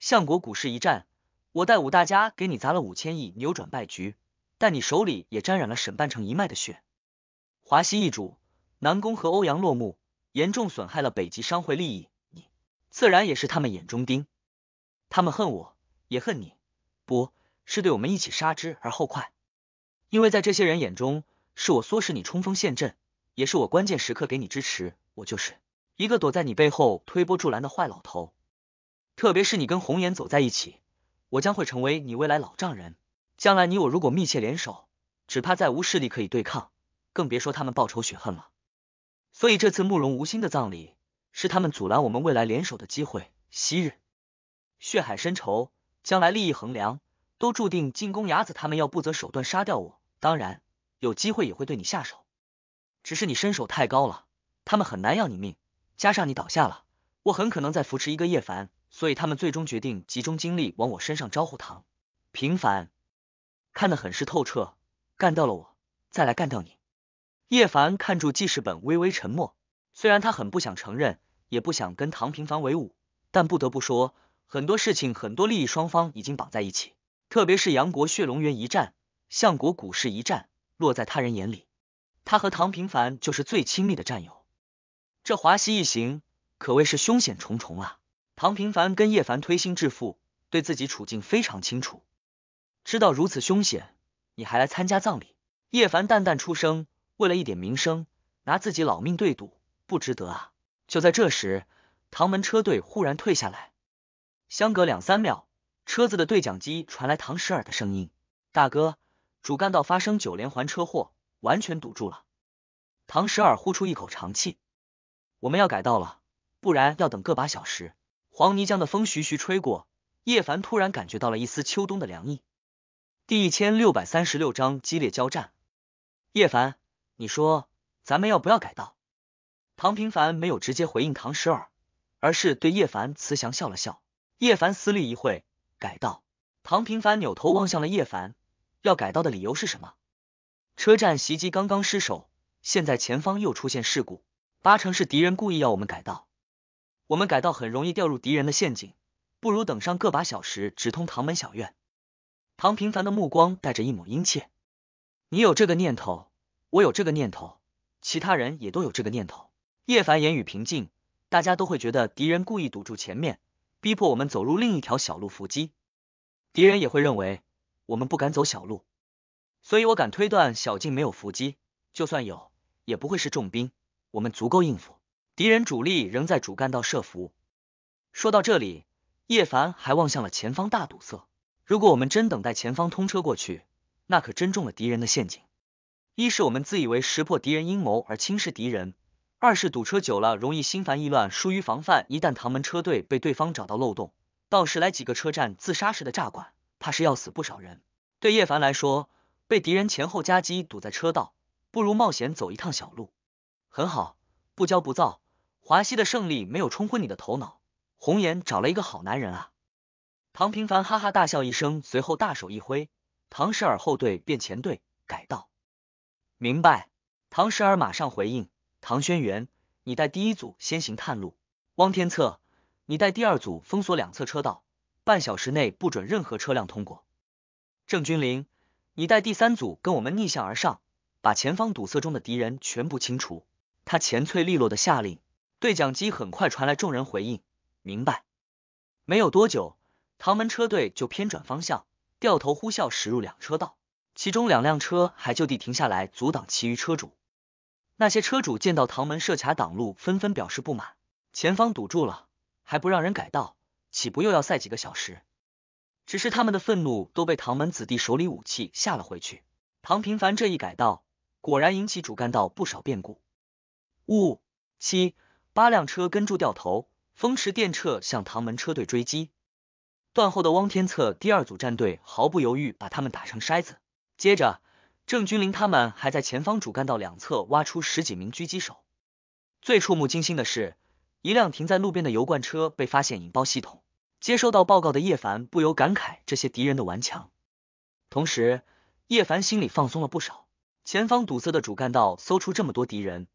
Speaker 1: 相国股市一战，我带五大家给你砸了五千亿，扭转败局，但你手里也沾染了沈半城一脉的血。华西易主，南宫和欧阳落幕，严重损害了北极商会利益，你自然也是他们眼中钉。他们恨我，也恨你，不是对我们一起杀之而后快。因为在这些人眼中，是我唆使你冲锋陷阵，也是我关键时刻给你支持，我就是。一个躲在你背后推波助澜的坏老头，特别是你跟红颜走在一起，我将会成为你未来老丈人。将来你我如果密切联手，只怕再无势力可以对抗，更别说他们报仇雪恨了。所以这次慕容无心的葬礼，是他们阻拦我们未来联手的机会。昔日血海深仇，将来利益衡量，都注定进宫伢子他们要不择手段杀掉我。当然，有机会也会对你下手，只是你身手太高了，他们很难要你命。加上你倒下了，我很可能再扶持一个叶凡，所以他们最终决定集中精力往我身上招呼唐平凡，看得很是透彻，干掉了我，再来干掉你。叶凡看住记事本，微微沉默。虽然他很不想承认，也不想跟唐平凡为伍，但不得不说，很多事情，很多利益双方已经绑在一起。特别是杨国血龙渊一战，相国股市一战，落在他人眼里，他和唐平凡就是最亲密的战友。这华西一行可谓是凶险重重啊！唐平凡跟叶凡推心置腹，对自己处境非常清楚，知道如此凶险，你还来参加葬礼？叶凡淡淡出声，为了一点名声，拿自己老命对赌，不值得啊！就在这时，唐门车队忽然退下来，相隔两三秒，车子的对讲机传来唐十尔的声音：“大哥，主干道发生九连环车祸，完全堵住了。”唐十尔呼出一口长气：“我们要改道了，不然要等个把小时。”黄泥江的风徐徐吹过，叶凡突然感觉到了一丝秋冬的凉意。第一千六百三十六章激烈交战。叶凡，你说咱们要不要改道？唐平凡没有直接回应唐十二，而是对叶凡慈祥笑了笑。叶凡思虑一会，改道。唐平凡扭头望向了叶凡，要改道的理由是什么？车站袭击刚刚失守，现在前方又出现事故，八成是敌人故意要我们改道。我们改道很容易掉入敌人的陷阱，不如等上个把小时，直通唐门小院。唐平凡的目光带着一抹殷切。你有这个念头，我有这个念头，其他人也都有这个念头。叶凡言语平静，大家都会觉得敌人故意堵住前面，逼迫我们走入另一条小路伏击。敌人也会认为我们不敢走小路，所以我敢推断小径没有伏击，就算有，也不会是重兵，我们足够应付。敌人主力仍在主干道设伏。说到这里，叶凡还望向了前方大堵塞。如果我们真等待前方通车过去，那可真中了敌人的陷阱。一是我们自以为识破敌人阴谋而轻视敌人；二是堵车久了容易心烦意乱，疏于防范。一旦唐门车队被对方找到漏洞，到时来几个车站自杀式的炸管，怕是要死不少人。对叶凡来说，被敌人前后夹击堵在车道，不如冒险走一趟小路。很好，不骄不躁。华西的胜利没有冲昏你的头脑，红颜找了一个好男人啊！唐平凡哈哈大笑一声，随后大手一挥，唐十尔后队变前队改道。明白。唐十儿马上回应：唐轩辕，你带第一组先行探路；汪天策，你带第二组封锁两侧车道，半小时内不准任何车辆通过。郑君临，你带第三组跟我们逆向而上，把前方堵塞中的敌人全部清除。他前脆利落的下令。对讲机很快传来众人回应，明白。没有多久，唐门车队就偏转方向，掉头呼啸驶入两车道，其中两辆车还就地停下来阻挡其余车主。那些车主见到唐门设卡挡路，纷纷表示不满，前方堵住了，还不让人改道，岂不又要塞几个小时？只是他们的愤怒都被唐门子弟手里武器吓了回去。唐平凡这一改道，果然引起主干道不少变故。五七。八辆车跟住掉头，风驰电掣向唐门车队追击。断后的汪天策第二组战队毫不犹豫把他们打成筛子。接着，郑君临他们还在前方主干道两侧挖出十几名狙击手。最触目惊心的是，一辆停在路边的油罐车被发现引爆系统。接收到报告的叶凡不由感慨这些敌人的顽强。同时，叶凡心里放松了不少。前方堵塞的主干道搜出这么多敌人。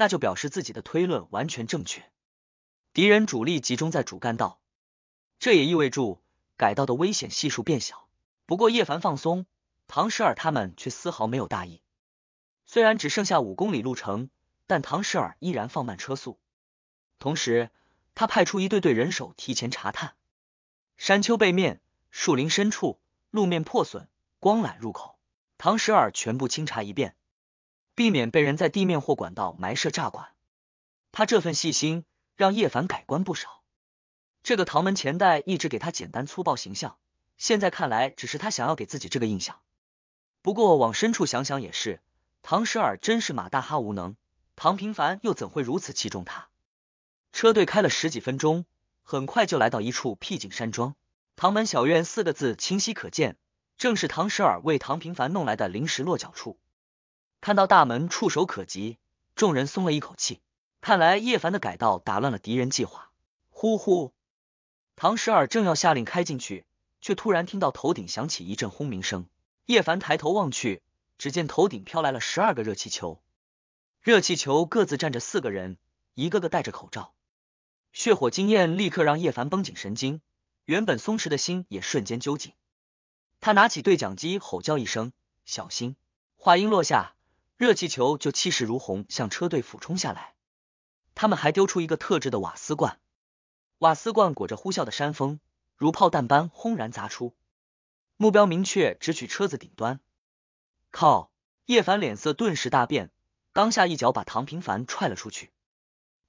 Speaker 1: 那就表示自己的推论完全正确，敌人主力集中在主干道，这也意味着改道的危险系数变小。不过叶凡放松，唐十尔他们却丝毫没有大意。虽然只剩下五公里路程，但唐十尔依然放慢车速，同时他派出一队队人手提前查探山丘背面、树林深处、路面破损、光缆入口，唐十尔全部清查一遍。避免被人在地面或管道埋设炸管，他这份细心让叶凡改观不少。这个唐门前代一直给他简单粗暴形象，现在看来只是他想要给自己这个印象。不过往深处想想也是，唐十尔真是马大哈无能，唐平凡又怎会如此器重他？车队开了十几分钟，很快就来到一处僻静山庄，唐门小院四个字清晰可见，正是唐十尔为唐平凡弄来的临时落脚处。看到大门触手可及，众人松了一口气。看来叶凡的改道打乱了敌人计划。呼呼！唐十二正要下令开进去，却突然听到头顶响起一阵轰鸣声。叶凡抬头望去，只见头顶飘来了十二个热气球。热气球各自站着四个人，一个个戴着口罩。血火经验立刻让叶凡绷紧神经，原本松弛的心也瞬间揪紧。他拿起对讲机吼叫一声：“小心！”话音落下，热气球就气势如虹向车队俯冲下来。他们还丢出一个特制的瓦斯罐，瓦斯罐裹着呼啸的山风，如炮弹般轰然砸出，目标明确，直取车子顶端。靠！叶凡脸色顿时大变，当下一脚把唐平凡踹了出去，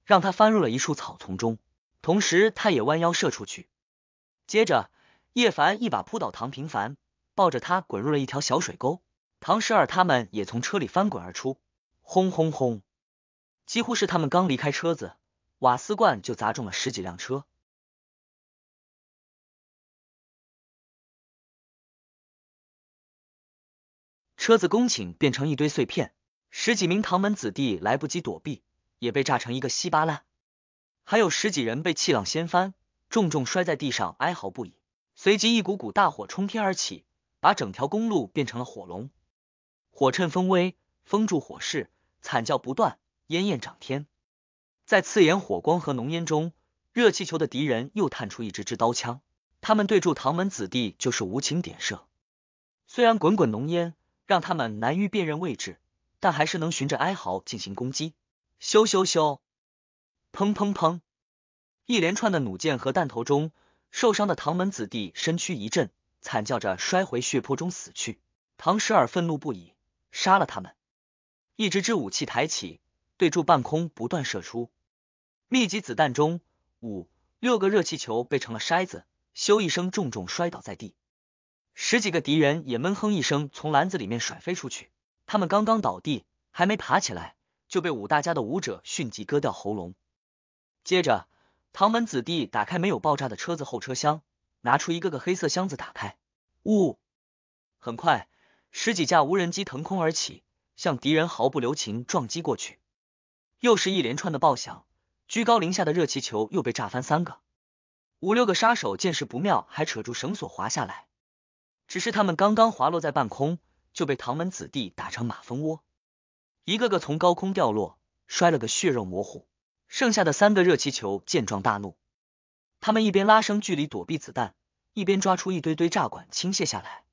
Speaker 1: 让他翻入了一束草丛中，同时他也弯腰射出去。接着，叶凡一把扑倒唐平凡，抱着他滚入了一条小水沟。唐十二他们也从车里翻滚而出，轰轰轰！几乎是他们刚离开车子，瓦斯罐就砸中了十几辆车，车子公顷变成一堆碎片，十几名唐门子弟来不及躲避，也被炸成一个稀巴烂，还有十几人被气浪掀翻，重重摔在地上，哀嚎不已。随即，一股股大火冲天而起，把整条公路变成了火龙。火趁风威，风助火势，惨叫不断，烟焰涨天。在刺眼火光和浓烟中，热气球的敌人又探出一支支刀枪，他们对住唐门子弟就是无情点射。虽然滚滚浓烟让他们难于辨认位置，但还是能循着哀嚎进行攻击。咻咻咻，砰砰砰，一连串的弩箭和弹头中，受伤的唐门子弟身躯一震，惨叫着摔回血泊中死去。唐十二愤怒不已。杀了他们！一支支武器抬起，对住半空不断射出。密集子弹中，五六个热气球被成了筛子，咻一声重重摔倒在地。十几个敌人也闷哼一声，从篮子里面甩飞出去。他们刚刚倒地，还没爬起来，就被武大家的武者迅即割掉喉咙。接着，唐门子弟打开没有爆炸的车子后车厢，拿出一个个黑色箱子，打开。呜，很快。十几架无人机腾空而起，向敌人毫不留情撞击过去。又是一连串的爆响，居高临下的热气球又被炸翻三个。五六个杀手见势不妙，还扯住绳索滑下来。只是他们刚刚滑落在半空，就被唐门子弟打成马蜂窝，一个个从高空掉落，摔了个血肉模糊。剩下的三个热气球见状大怒，他们一边拉升距离躲避子弹，一边抓出一堆堆炸管倾泻下来。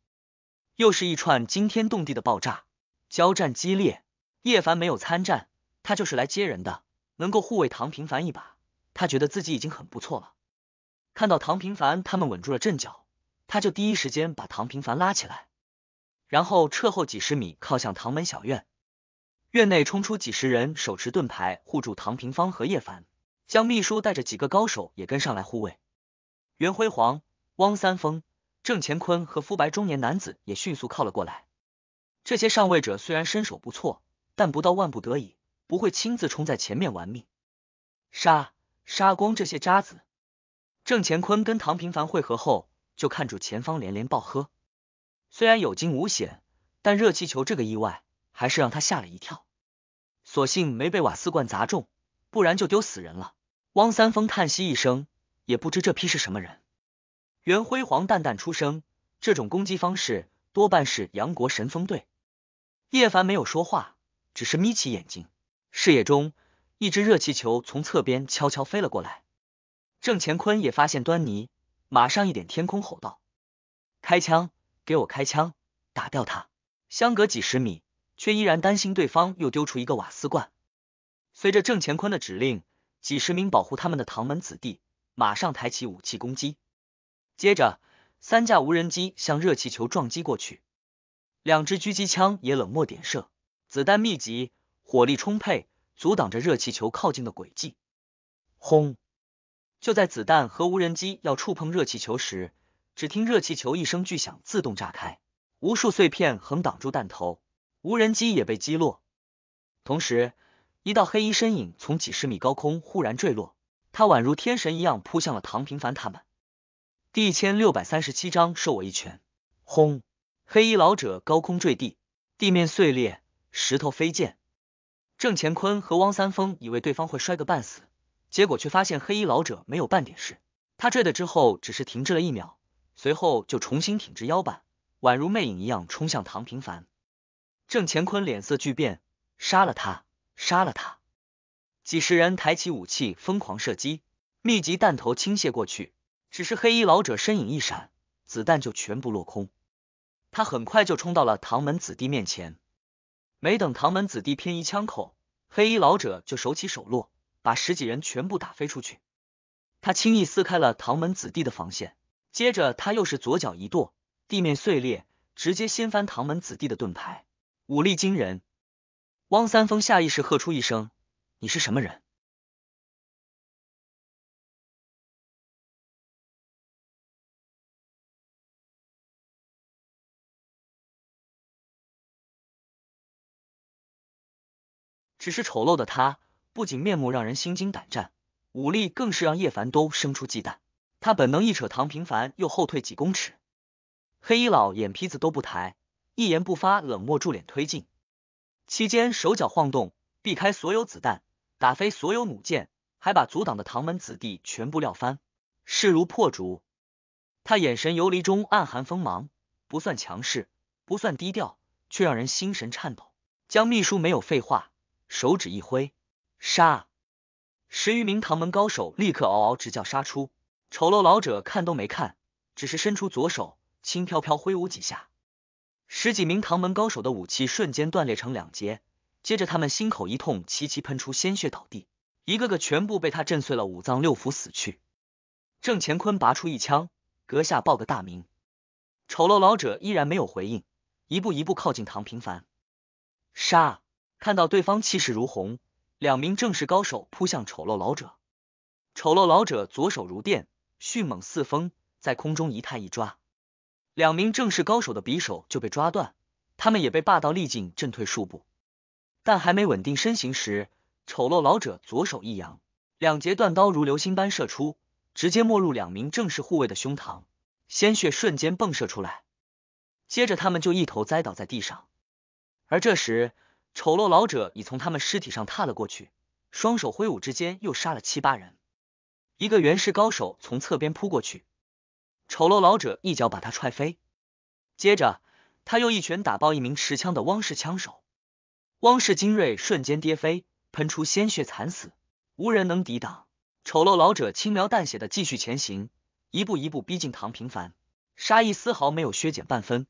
Speaker 1: 又是一串惊天动地的爆炸，交战激烈。叶凡没有参战，他就是来接人的，能够护卫唐平凡一把，他觉得自己已经很不错了。看到唐平凡他们稳住了阵脚，他就第一时间把唐平凡拉起来，然后撤后几十米，靠向唐门小院。院内冲出几十人，手持盾牌护住唐平方和叶凡。江秘书带着几个高手也跟上来护卫。袁辉煌、汪三丰。郑乾坤和肤白中年男子也迅速靠了过来。这些上位者虽然身手不错，但不到万不得已，不会亲自冲在前面玩命。杀杀光这些渣子！郑乾坤跟唐平凡会合后，就看住前方连连暴喝。虽然有惊无险，但热气球这个意外还是让他吓了一跳。所幸没被瓦斯罐砸中，不然就丢死人了。汪三丰叹息一声，也不知这批是什么人。袁辉煌淡淡出声：“这种攻击方式多半是杨国神风队。”叶凡没有说话，只是眯起眼睛。视野中，一只热气球从侧边悄悄飞了过来。郑乾坤也发现端倪，马上一点天空吼道：“开枪！给我开枪！打掉他！”相隔几十米，却依然担心对方又丢出一个瓦斯罐。随着郑乾坤的指令，几十名保护他们的唐门子弟马上抬起武器攻击。接着，三架无人机向热气球撞击过去，两支狙击枪也冷漠点射，子弹密集，火力充沛，阻挡着热气球靠近的轨迹。轰！就在子弹和无人机要触碰热气球时，只听热气球一声巨响，自动炸开，无数碎片横挡住弹头，无人机也被击落。同时，一道黑衣身影从几十米高空忽然坠落，他宛如天神一样扑向了唐平凡他们。第一千六百三十七章，受我一拳！轰！黑衣老者高空坠地，地面碎裂，石头飞溅。郑乾坤和汪三丰以为对方会摔个半死，结果却发现黑衣老者没有半点事。他坠的之后只是停滞了一秒，随后就重新挺直腰板，宛如魅影一样冲向唐平凡。郑乾坤脸色巨变，杀了他，杀了他。几十人抬起武器，疯狂射击，密集弹头倾泻过去。只是黑衣老者身影一闪，子弹就全部落空。他很快就冲到了唐门子弟面前，没等唐门子弟偏移枪口，黑衣老者就手起手落，把十几人全部打飞出去。他轻易撕开了唐门子弟的防线，接着他又是左脚一跺，地面碎裂，直接掀翻唐门子弟的盾牌，武力惊人。汪三丰下意识喝出一声：“你是什么人？”只是丑陋的他，不仅面目让人心惊胆战，武力更是让叶凡都生出忌惮。他本能一扯唐平凡，又后退几公尺。黑衣老眼皮子都不抬，一言不发，冷漠住脸推进，期间手脚晃动，避开所有子弹，打飞所有弩箭，还把阻挡的唐门子弟全部撂翻，势如破竹。他眼神游离中暗含锋芒，不算强势，不算低调，却让人心神颤抖。江秘书没有废话。手指一挥，杀！十余名唐门高手立刻嗷嗷直叫，杀出。丑陋老者看都没看，只是伸出左手，轻飘飘挥舞几下，十几名唐门高手的武器瞬间断裂成两截，接着他们心口一痛，齐齐喷出鲜血倒地，一个个全部被他震碎了五脏六腑死去。郑乾坤拔出一枪，阁下报个大名。丑陋老者依然没有回应，一步一步靠近唐平凡，杀！看到对方气势如虹，两名正式高手扑向丑陋老者。丑陋老者左手如电，迅猛似风，在空中一探一抓，两名正式高手的匕首就被抓断，他们也被霸道力劲震退数步。但还没稳定身形时，丑陋老者左手一扬，两截断刀如流星般射出，直接没入两名正式护卫的胸膛，鲜血瞬间迸射出来。接着他们就一头栽倒在地上，而这时。丑陋老者已从他们尸体上踏了过去，双手挥舞之间又杀了七八人。一个元氏高手从侧边扑过去，丑陋老者一脚把他踹飞，接着他又一拳打爆一名持枪的汪氏枪手，汪氏精锐瞬间跌飞，喷出鲜血惨死，无人能抵挡。丑陋老者轻描淡写的继续前行，一步一步逼近唐平凡，杀意丝毫没有削减半分。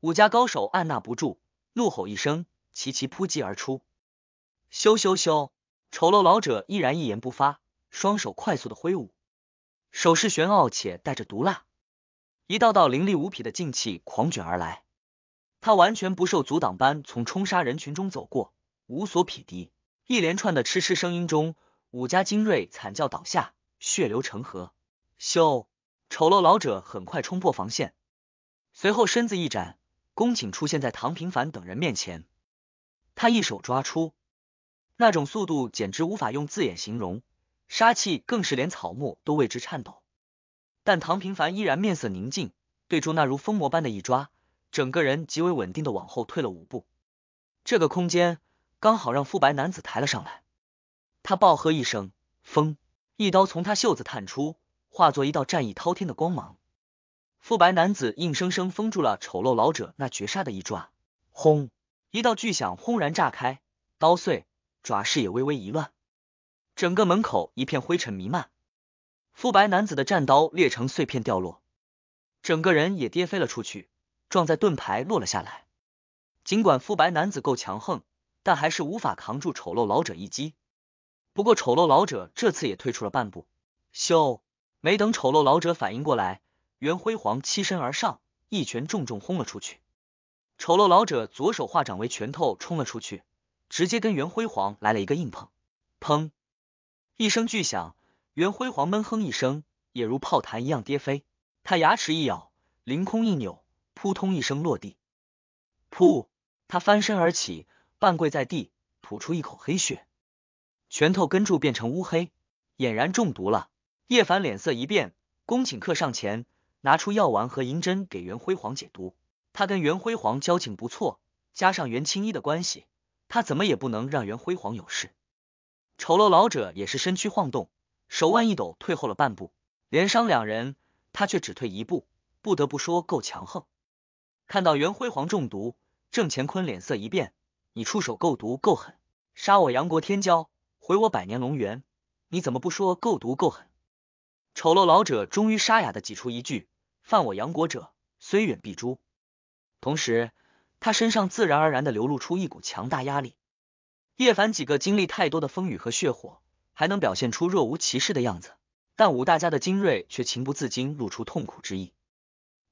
Speaker 1: 五家高手按捺不住，怒吼一声。齐齐扑击而出，咻咻咻！丑陋老者依然一言不发，双手快速的挥舞，手势玄奥且带着毒辣，一道道凌厉无匹的劲气狂卷而来，他完全不受阻挡般从冲杀人群中走过，无所匹敌。一连串的嗤嗤声音中，五家精锐惨叫倒下，血流成河。咻！丑陋老者很快冲破防线，随后身子一展，恭请出现在唐平凡等人面前。他一手抓出，那种速度简直无法用字眼形容，杀气更是连草木都为之颤抖。但唐平凡依然面色宁静，对住那如疯魔般的一抓，整个人极为稳定的往后退了五步。这个空间刚好让肤白男子抬了上来。他暴喝一声：“风！”一刀从他袖子探出，化作一道战意滔天的光芒。肤白男子硬生生封住了丑陋老者那绝杀的一抓。轰！一道巨响轰然炸开，刀碎，爪势也微微一乱，整个门口一片灰尘弥漫。肤白男子的战刀裂成碎片掉落，整个人也跌飞了出去，撞在盾牌落了下来。尽管肤白男子够强横，但还是无法扛住丑陋老者一击。不过丑陋老者这次也退出了半步。咻！没等丑陋老者反应过来，袁辉煌欺身而上，一拳重重轰了出去。丑陋老者左手化掌为拳头冲了出去，直接跟袁辉煌来了一个硬碰。砰！一声巨响，袁辉煌闷哼一声，也如炮弹一样跌飞。他牙齿一咬，凌空一扭，扑通一声落地。噗！他翻身而起，半跪在地，吐出一口黑血，拳头根柱变成乌黑，俨然中毒了。叶凡脸色一变，恭请客上前，拿出药丸和银针给袁辉煌解毒。他跟袁辉煌交情不错，加上袁青衣的关系，他怎么也不能让袁辉煌有事。丑陋老者也是身躯晃动，手腕一抖，退后了半步。连伤两人，他却只退一步，不得不说够强横。看到袁辉煌中毒，郑乾坤脸色一变，你出手够毒够狠，杀我杨国天骄，毁我百年龙源，你怎么不说够毒够狠？丑陋老者终于沙哑的挤出一句：“犯我杨国者，虽远必诛。”同时，他身上自然而然的流露出一股强大压力。叶凡几个经历太多的风雨和血火，还能表现出若无其事的样子，但武大家的精锐却情不自禁露出痛苦之意。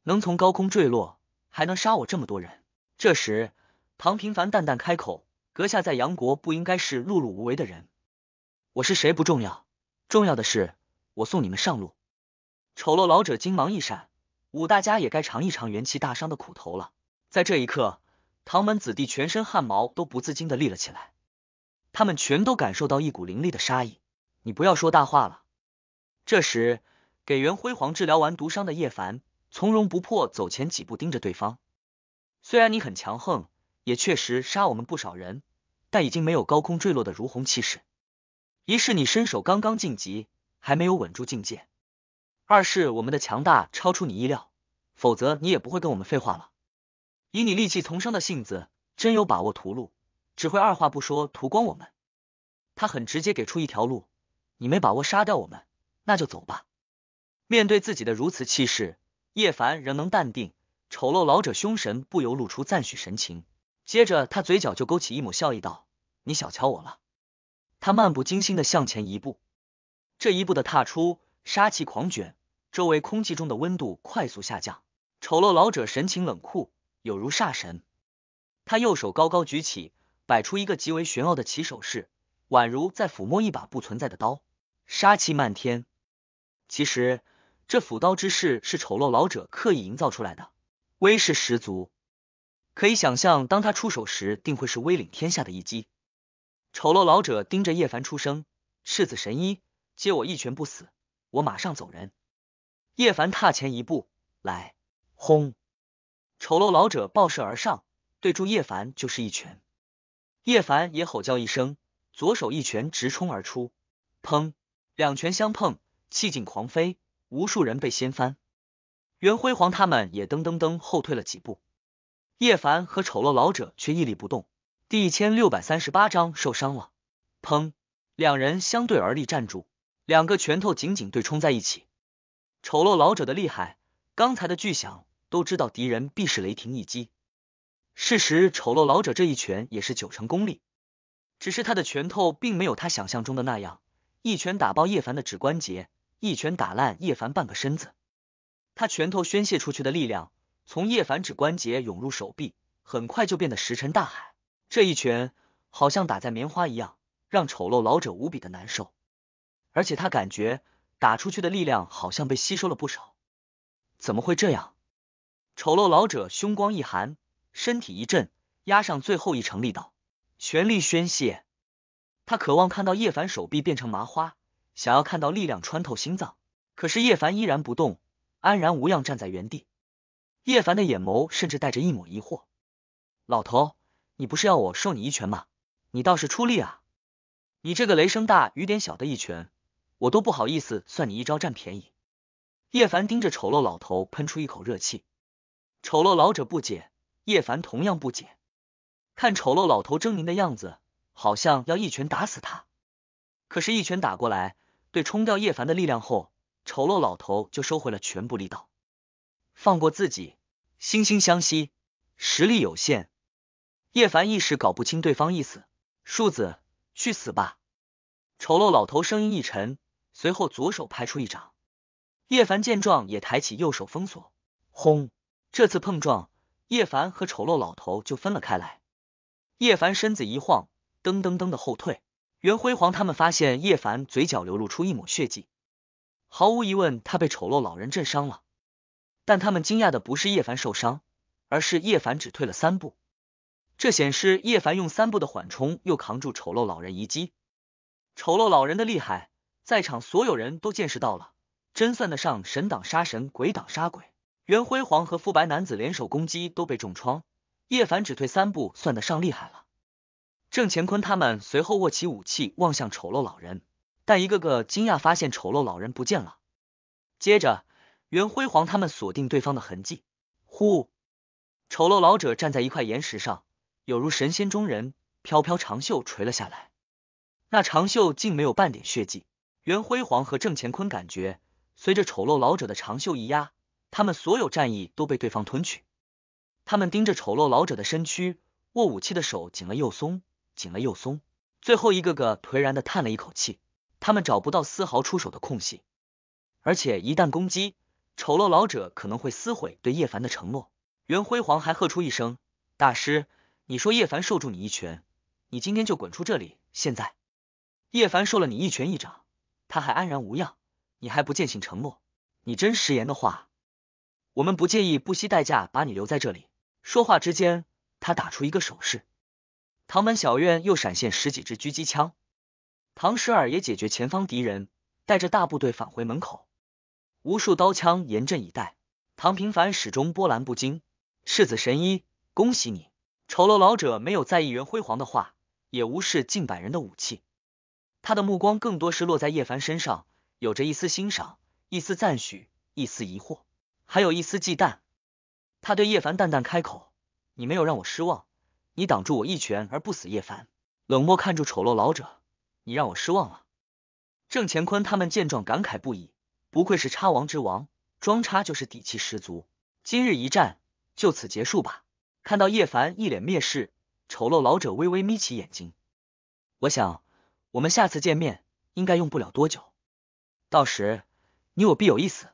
Speaker 1: 能从高空坠落，还能杀我这么多人？这时，唐平凡淡淡开口：“阁下在杨国不应该是碌碌无为的人。我是谁不重要，重要的是我送你们上路。”丑陋老者金芒一闪，武大家也该尝一尝元气大伤的苦头了。在这一刻，唐门子弟全身汗毛都不自禁的立了起来。他们全都感受到一股凌厉的杀意。你不要说大话了。这时，给袁辉煌治疗完毒伤的叶凡从容不迫走前几步，盯着对方。虽然你很强横，也确实杀我们不少人，但已经没有高空坠落的如虹气势。一是你身手刚刚晋级，还没有稳住境界；二是我们的强大超出你意料，否则你也不会跟我们废话了。以你戾气丛生的性子，真有把握屠戮？只会二话不说屠光我们，他很直接给出一条路，你没把握杀掉我们，那就走吧。面对自己的如此气势，叶凡仍能淡定。丑陋老者凶神不由露出赞许神情，接着他嘴角就勾起一抹笑意，道：“你小瞧我了。”他漫不经心的向前一步，这一步的踏出，杀气狂卷，周围空气中的温度快速下降。丑陋老者神情冷酷，有如煞神，他右手高高举起。摆出一个极为玄奥的起手势，宛如在抚摸一把不存在的刀，杀气漫天。其实这抚刀之势是丑陋老者刻意营造出来的，威势十足。可以想象，当他出手时，定会是威领天下的一击。丑陋老者盯着叶凡出声：“赤子神医，接我一拳不死，我马上走人。”叶凡踏前一步，来，轰！丑陋老者暴射而上，对住叶凡就是一拳。叶凡也吼叫一声，左手一拳直冲而出，砰！两拳相碰，气劲狂飞，无数人被掀翻。袁辉煌他们也噔噔噔后退了几步，叶凡和丑陋老者却屹立不动。第一千六百三十八章受伤了，砰！两人相对而立站住，两个拳头紧紧对冲在一起。丑陋老者的厉害，刚才的巨响都知道敌人必是雷霆一击。事实，丑陋老者这一拳也是九成功力，只是他的拳头并没有他想象中的那样，一拳打爆叶凡的指关节，一拳打烂叶凡半个身子。他拳头宣泄出去的力量，从叶凡指关节涌入手臂，很快就变得石沉大海。这一拳好像打在棉花一样，让丑陋老者无比的难受，而且他感觉打出去的力量好像被吸收了不少。怎么会这样？丑陋老者凶光一寒。身体一震，压上最后一成力道，全力宣泄。他渴望看到叶凡手臂变成麻花，想要看到力量穿透心脏。可是叶凡依然不动，安然无恙站在原地。叶凡的眼眸甚至带着一抹疑惑：“老头，你不是要我受你一拳吗？你倒是出力啊！你这个雷声大雨点小的一拳，我都不好意思算你一招占便宜。”叶凡盯着丑陋老头，喷出一口热气。丑陋老者不解。叶凡同样不解，看丑陋老头狰狞的样子，好像要一拳打死他。可是，一拳打过来，对冲掉叶凡的力量后，丑陋老头就收回了全部力道，放过自己。惺惺相惜，实力有限。叶凡一时搞不清对方意思，树子去死吧！丑陋老头声音一沉，随后左手拍出一掌。叶凡见状，也抬起右手封锁，轰！这次碰撞。叶凡和丑陋老头就分了开来，叶凡身子一晃，噔噔噔的后退。袁辉煌他们发现叶凡嘴角流露出一抹血迹，毫无疑问，他被丑陋老人震伤了。但他们惊讶的不是叶凡受伤，而是叶凡只退了三步。这显示叶凡用三步的缓冲又扛住丑陋老人一击。丑陋老人的厉害，在场所有人都见识到了，真算得上神挡杀神，鬼挡杀鬼。袁辉煌和肤白男子联手攻击都被重创，叶凡只退三步，算得上厉害了。郑乾坤他们随后握起武器望向丑陋老人，但一个个惊讶发现丑陋老人不见了。接着，袁辉煌他们锁定对方的痕迹。呼，丑陋老者站在一块岩石上，有如神仙中人，飘飘长袖垂了下来，那长袖竟没有半点血迹。袁辉煌和郑乾坤感觉，随着丑陋老者的长袖一压，他们所有战意都被对方吞去。他们盯着丑陋老者的身躯，握武器的手紧了又松，紧了又松，最后一个个颓然的叹了一口气。他们找不到丝毫出手的空隙，而且一旦攻击，丑陋老者可能会撕毁对叶凡的承诺。袁辉煌还喝出一声：“大师，你说叶凡受住你一拳，你今天就滚出这里。现在叶凡受了你一拳一掌。”他还安然无恙，你还不践行承诺？你真食言的话，我们不介意不惜代价把你留在这里。说话之间，他打出一个手势，唐门小院又闪现十几支狙击枪。唐十二也解决前方敌人，带着大部队返回门口。无数刀枪严阵以待。唐平凡始终波澜不惊。赤子神医，恭喜你！丑陋老者没有在意袁辉煌的话，也无视近百人的武器。他的目光更多是落在叶凡身上，有着一丝欣赏，一丝赞许，一丝疑惑，还有一丝忌惮。他对叶凡淡淡开口：“你没有让我失望，你挡住我一拳而不死。”叶凡冷漠看住丑陋老者：“你让我失望了。”郑乾坤他们见状感慨不已，不愧是插王之王，装插就是底气十足。今日一战就此结束吧。看到叶凡一脸蔑视，丑陋老者微微眯起眼睛：“我想。”我们下次见面应该用不了多久，到时你我必有一死。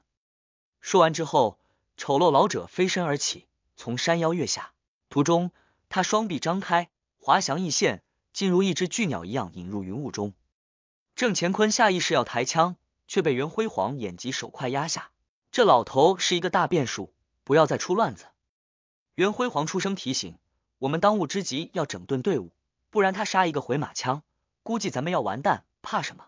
Speaker 1: 说完之后，丑陋老者飞身而起，从山腰跃下。途中，他双臂张开，滑翔一现，竟如一只巨鸟一样引入云雾中。郑乾坤下意识要抬枪，却被袁辉煌眼疾手快压下。这老头是一个大变数，不要再出乱子。袁辉煌出声提醒：我们当务之急要整顿队伍，不然他杀一个回马枪。估计咱们要完蛋，怕什么？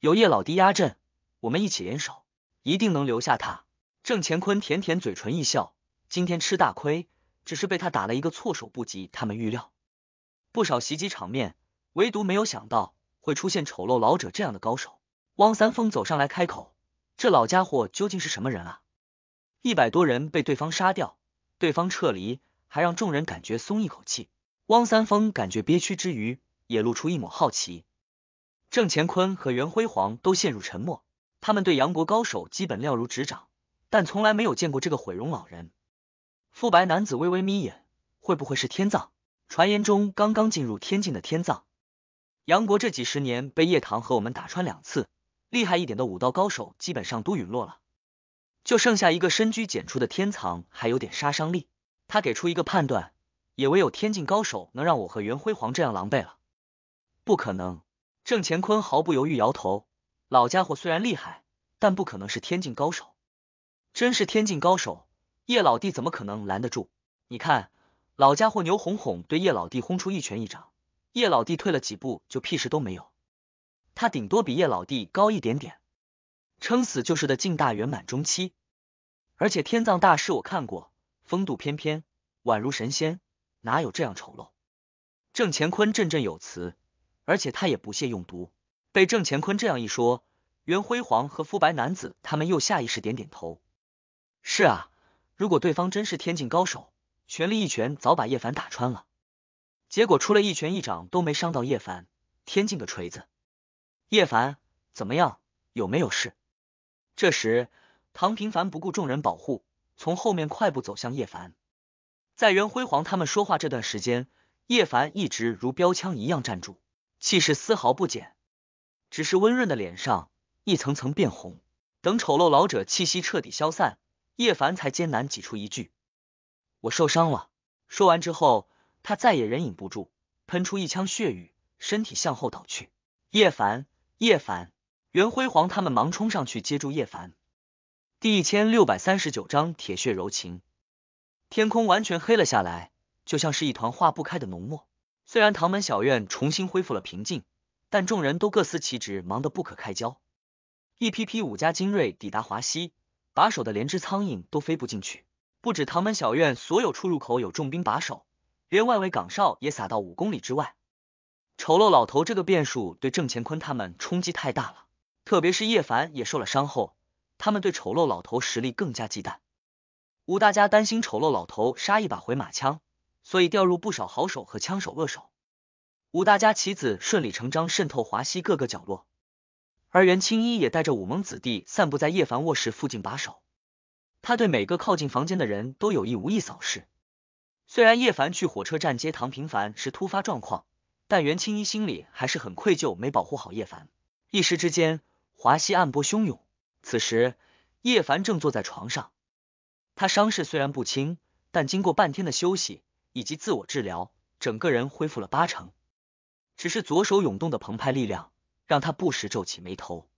Speaker 1: 有叶老弟压阵，我们一起联手，一定能留下他。郑乾坤舔舔嘴唇一笑，今天吃大亏，只是被他打了一个措手不及。他们预料不少袭击场面，唯独没有想到会出现丑陋老者这样的高手。汪三丰走上来开口：“这老家伙究竟是什么人啊？一百多人被对方杀掉，对方撤离，还让众人感觉松一口气。”汪三丰感觉憋屈之余。也露出一抹好奇。郑乾坤和袁辉煌都陷入沉默，他们对杨国高手基本了如指掌，但从来没有见过这个毁容老人。肤白男子微微眯眼，会不会是天葬？传言中刚刚进入天境的天葬。杨国这几十年被叶棠和我们打穿两次，厉害一点的武道高手基本上都陨落了，就剩下一个深居简出的天藏还有点杀伤力。他给出一个判断，也唯有天境高手能让我和袁辉煌这样狼狈了。不可能！郑乾坤毫不犹豫摇头。老家伙虽然厉害，但不可能是天境高手。真是天境高手，叶老弟怎么可能拦得住？你看，老家伙牛哄哄对叶老弟轰出一拳一掌，叶老弟退了几步就屁事都没有。他顶多比叶老弟高一点点，撑死就是的境大圆满中期。而且天葬大师我看过，风度翩翩，宛如神仙，哪有这样丑陋？郑乾坤振振有词。而且他也不屑用毒。被郑乾坤这样一说，袁辉煌和肤白男子他们又下意识点点头。是啊，如果对方真是天境高手，全力一拳早把叶凡打穿了。结果出了一拳一掌都没伤到叶凡，天境的锤子。叶凡怎么样？有没有事？这时，唐平凡不顾众人保护，从后面快步走向叶凡。在袁辉煌他们说话这段时间，叶凡一直如标枪一样站住。气势丝毫不减，只是温润的脸上一层层变红。等丑陋老者气息彻底消散，叶凡才艰难挤出一句：“我受伤了。”说完之后，他再也忍忍不住，喷出一腔血雨，身体向后倒去。叶凡，叶凡，袁辉煌他们忙冲上去接住叶凡。第一千六百三十九章铁血柔情。天空完全黑了下来，就像是一团化不开的浓墨。虽然唐门小院重新恢复了平静，但众人都各司其职，忙得不可开交。一批批武家精锐抵达华西，把守的连只苍蝇都飞不进去。不止唐门小院所有出入口有重兵把守，连外围岗哨也撒到五公里之外。丑陋老头这个变数对郑乾坤他们冲击太大了，特别是叶凡也受了伤后，他们对丑陋老头实力更加忌惮。吴大家担心丑陋老头杀一把回马枪。所以调入不少好手和枪手、恶手。五大家棋子顺理成章渗透华西各个角落，而袁青衣也带着武蒙子弟散布在叶凡卧室附近把守。他对每个靠近房间的人都有意无意扫视。虽然叶凡去火车站接唐平凡是突发状况，但袁青衣心里还是很愧疚，没保护好叶凡。一时之间，华西暗波汹涌。此时，叶凡正坐在床上，他伤势虽然不轻，但经过半天的休息以及自我治疗，整个人恢复了八成。只是左手涌动的澎湃力量，让他不时皱起眉头。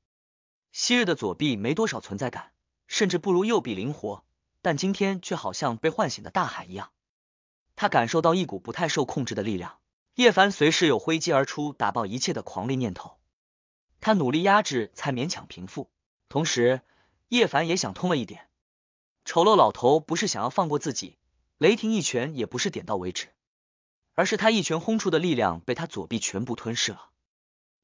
Speaker 1: 昔日的左臂没多少存在感，甚至不如右臂灵活，但今天却好像被唤醒的大海一样。他感受到一股不太受控制的力量，叶凡随时有挥击而出、打爆一切的狂烈念头。他努力压制，才勉强平复。同时，叶凡也想通了一点：丑陋老头不是想要放过自己，雷霆一拳也不是点到为止，而是他一拳轰出的力量被他左臂全部吞噬了。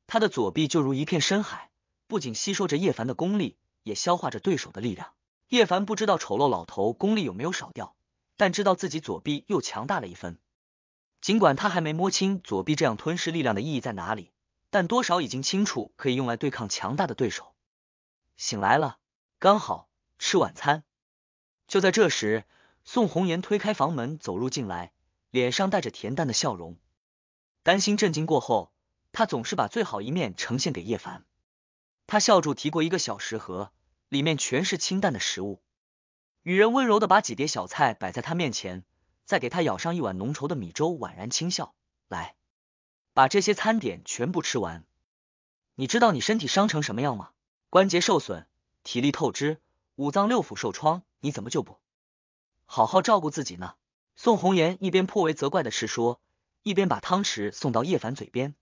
Speaker 1: 他的左臂就如一片深海，不仅吸收着叶凡的功力，也消化着对手的力量。叶凡不知道丑陋老头功力有没有少掉，但知道自己左臂又强大了一分。尽管他还没摸清左臂这样吞噬力量的意义在哪里，但多少已经清楚可以用来对抗强大的对手。醒来了，刚好吃晚餐。就在这时，宋红颜推开房门走入进来，脸上带着恬淡的笑容。担心震惊过后，他总是把最好一面呈现给叶凡。他笑住提过一个小食盒，里面全是清淡的食物。女人温柔的把几碟小菜摆在他面前，再给他舀上一碗浓稠的米粥，宛然轻笑：“来，把这些餐点全部吃完。你知道你身体伤成什么样吗？”关节受损，体力透支，五脏六腑受创，你怎么就不好好照顾自己呢？宋红颜一边颇为责怪的是说，一边把汤匙送到叶凡嘴边。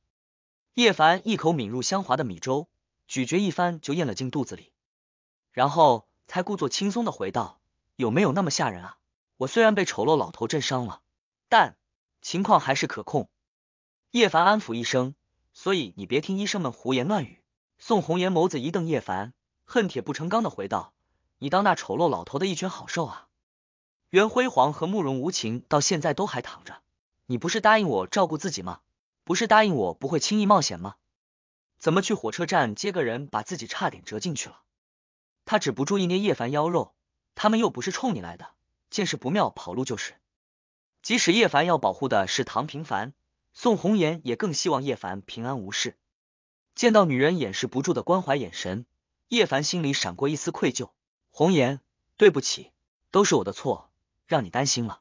Speaker 1: 叶凡一口抿入香滑的米粥，咀嚼一番就咽了进肚子里，然后才故作轻松的回道：“有没有那么吓人啊？我虽然被丑陋老头震伤了，但情况还是可控。”叶凡安抚一声：“所以你别听医生们胡言乱语。”宋红颜眸子一瞪，叶凡恨铁不成钢的回道：“你当那丑陋老头的一拳好受啊？袁辉煌和慕容无情到现在都还躺着，你不是答应我照顾自己吗？不是答应我不会轻易冒险吗？怎么去火车站接个人，把自己差点折进去了？”他止不住一捏叶凡腰肉，他们又不是冲你来的，见势不妙跑路就是。即使叶凡要保护的是唐平凡，宋红颜也更希望叶凡平安无事。见到女人掩饰不住的关怀眼神，叶凡心里闪过一丝愧疚。红颜，对不起，都是我的错，让你担心了。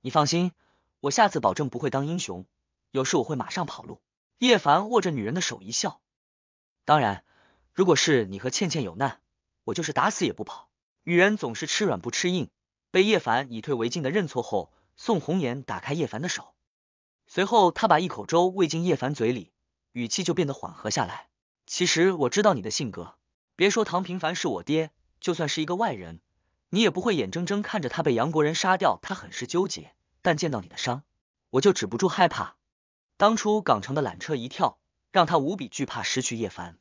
Speaker 1: 你放心，我下次保证不会当英雄，有事我会马上跑路。叶凡握着女人的手一笑。当然，如果是你和倩倩有难，我就是打死也不跑。女人总是吃软不吃硬，被叶凡以退为进的认错后，宋红颜打开叶凡的手，随后他把一口粥喂进叶凡嘴里。语气就变得缓和下来。其实我知道你的性格，别说唐平凡是我爹，就算是一个外人，你也不会眼睁睁看着他被杨国人杀掉。他很是纠结，但见到你的伤，我就止不住害怕。当初港城的缆车一跳，让他无比惧怕失去叶凡。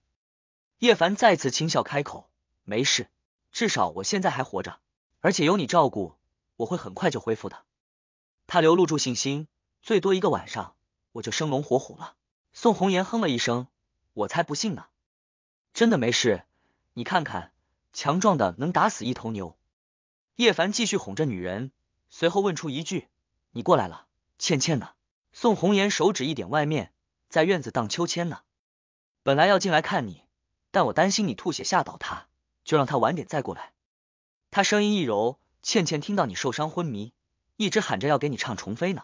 Speaker 1: 叶凡再次轻笑开口：“没事，至少我现在还活着，而且有你照顾，我会很快就恢复的。”他流露出信心，最多一个晚上，我就生龙活虎了。宋红颜哼了一声，我才不信呢，真的没事，你看看，强壮的能打死一头牛。叶凡继续哄着女人，随后问出一句：“你过来了，倩倩呢？”宋红颜手指一点外面，在院子荡秋千呢。本来要进来看你，但我担心你吐血吓倒她，就让她晚点再过来。他声音一柔，倩倩听到你受伤昏迷，一直喊着要给你唱重飞呢。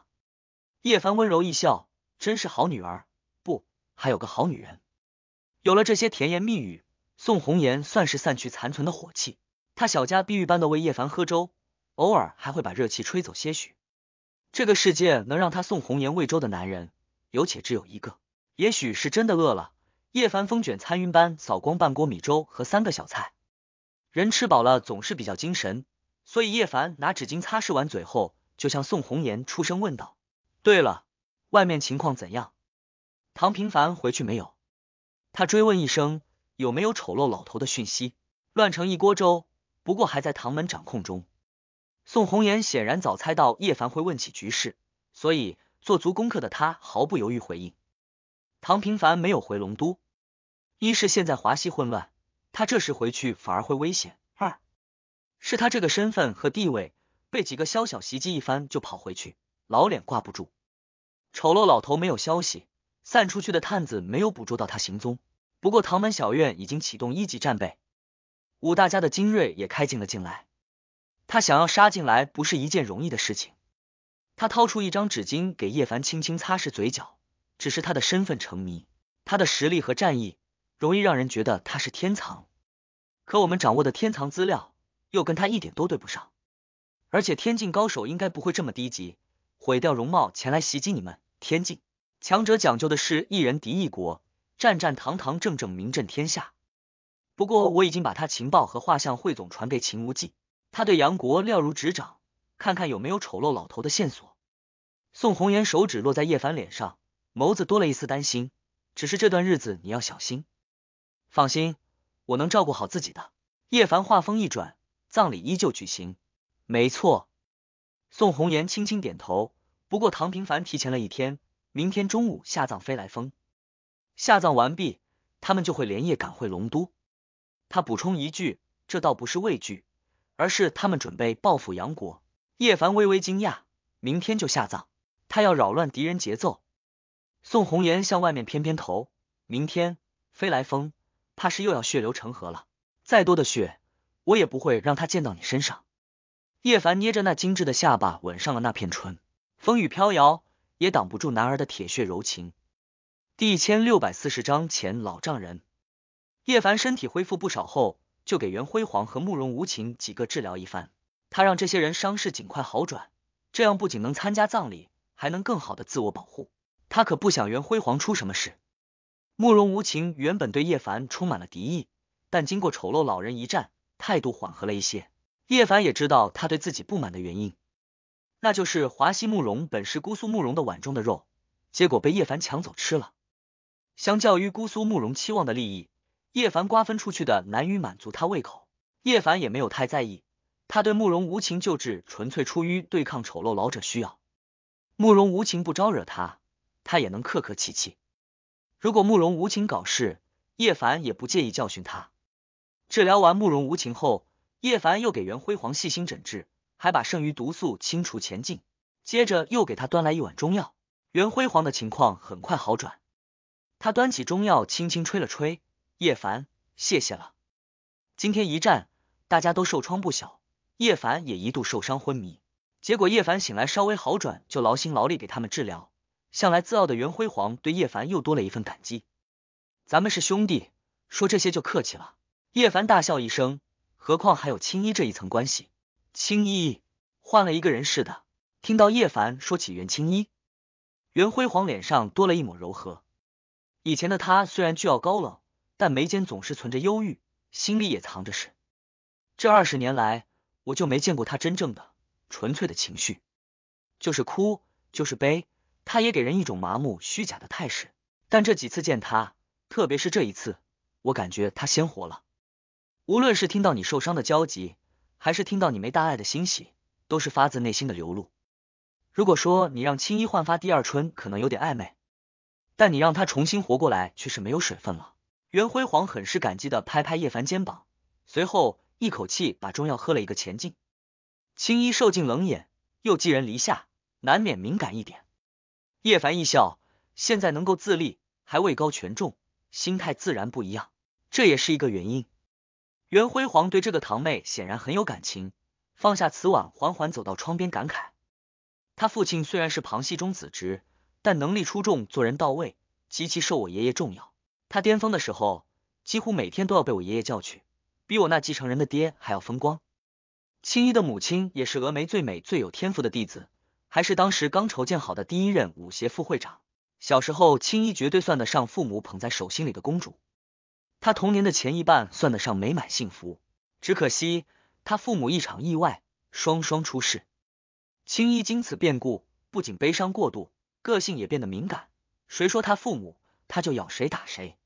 Speaker 1: 叶凡温柔一笑，真是好女儿。不还有个好女人，有了这些甜言蜜语，宋红颜算是散去残存的火气。他小家碧玉般的为叶凡喝粥，偶尔还会把热气吹走些许。这个世界能让他送红颜喂粥的男人，有且只有一个。也许是真的饿了，叶凡风卷残云般扫光半锅米粥和三个小菜。人吃饱了总是比较精神，所以叶凡拿纸巾擦拭完嘴后，就向宋红颜出声问道：“对了，外面情况怎样？”唐平凡回去没有？他追问一声，有没有丑陋老头的讯息？乱成一锅粥，不过还在唐门掌控中。宋红颜显然早猜到叶凡会问起局势，所以做足功课的他毫不犹豫回应。唐平凡没有回龙都，一是现在华西混乱，他这时回去反而会危险；二是他这个身份和地位，被几个宵小袭击一番就跑回去，老脸挂不住。丑陋老头没有消息，散出去的探子没有捕捉到他行踪。不过唐门小院已经启动一级战备，武大家的精锐也开进了进来。他想要杀进来不是一件容易的事情。他掏出一张纸巾给叶凡轻轻擦拭嘴角。只是他的身份成谜，他的实力和战意容易让人觉得他是天藏，可我们掌握的天藏资料又跟他一点都对不上。而且天境高手应该不会这么低级，毁掉容貌前来袭击你们。天境强者讲究的是一人敌一国，战战堂堂正正名震天下。不过我已经把他情报和画像汇总传给秦无忌，他对杨国了如指掌，看看有没有丑陋老头的线索。宋红颜手指落在叶凡脸上。眸子多了一丝担心，只是这段日子你要小心。放心，我能照顾好自己的。叶凡话锋一转，葬礼依旧举行。没错，宋红颜轻轻点头。不过唐平凡提前了一天，明天中午下葬飞来峰。下葬完毕，他们就会连夜赶回龙都。他补充一句，这倒不是畏惧，而是他们准备报复杨国。叶凡微微惊讶，明天就下葬，他要扰乱敌人节奏。宋红颜向外面偏偏头，明天飞来峰，怕是又要血流成河了。再多的血，我也不会让他溅到你身上。叶凡捏着那精致的下巴，吻上了那片唇，风雨飘摇，也挡不住男儿的铁血柔情。第一千六百四十章前老丈人。叶凡身体恢复不少后，就给袁辉煌和慕容无情几个治疗一番。他让这些人伤势尽快好转，这样不仅能参加葬礼，还能更好的自我保护。他可不想袁辉煌出什么事。慕容无情原本对叶凡充满了敌意，但经过丑陋老人一战，态度缓和了一些。叶凡也知道他对自己不满的原因，那就是华西慕容本是姑苏慕容的碗中的肉，结果被叶凡抢走吃了。相较于姑苏慕容期望的利益，叶凡瓜分出去的难于满足他胃口。叶凡也没有太在意，他对慕容无情救治纯粹出于对抗丑陋老者需要。慕容无情不招惹他。他也能客客气气。如果慕容无情搞事，叶凡也不介意教训他。治疗完慕容无情后，叶凡又给袁辉煌细心诊治，还把剩余毒素清除前进。接着又给他端来一碗中药。袁辉煌的情况很快好转。他端起中药，轻轻吹了吹。叶凡，谢谢了。今天一战，大家都受创不小，叶凡也一度受伤昏迷。结果叶凡醒来稍微好转，就劳心劳力给他们治疗。向来自傲的袁辉煌对叶凡又多了一份感激。咱们是兄弟，说这些就客气了。叶凡大笑一声，何况还有青衣这一层关系。青衣换了一个人似的。听到叶凡说起袁青衣，袁辉煌脸上多了一抹柔和。以前的他虽然倨傲高冷，但眉间总是存着忧郁，心里也藏着事。这二十年来，我就没见过他真正的、纯粹的情绪，就是哭，就是悲。他也给人一种麻木、虚假的态势，但这几次见他，特别是这一次，我感觉他鲜活了。无论是听到你受伤的焦急，还是听到你没大碍的欣喜，都是发自内心的流露。如果说你让青衣焕发第二春，可能有点暧昧，但你让他重新活过来，却是没有水分了。袁辉煌很是感激的拍拍叶凡肩膀，随后一口气把中药喝了一个前进。青衣受尽冷眼，又寄人篱下，难免敏感一点。叶凡一笑，现在能够自立，还位高权重，心态自然不一样，这也是一个原因。袁辉煌对这个堂妹显然很有感情，放下瓷碗，缓缓走到窗边，感慨：他父亲虽然是旁系中子侄，但能力出众，做人到位，极其受我爷爷重要。他巅峰的时候，几乎每天都要被我爷爷叫去，比我那继承人的爹还要风光。青衣的母亲也是峨眉最美、最有天赋的弟子。还是当时刚筹建好的第一任武协副会长。小时候，青衣绝对算得上父母捧在手心里的公主。他童年的前一半算得上美满幸福，只可惜他父母一场意外，双双出世。青衣经此变故，不仅悲伤过度，个性也变得敏感。谁说他父母，他就咬谁打谁。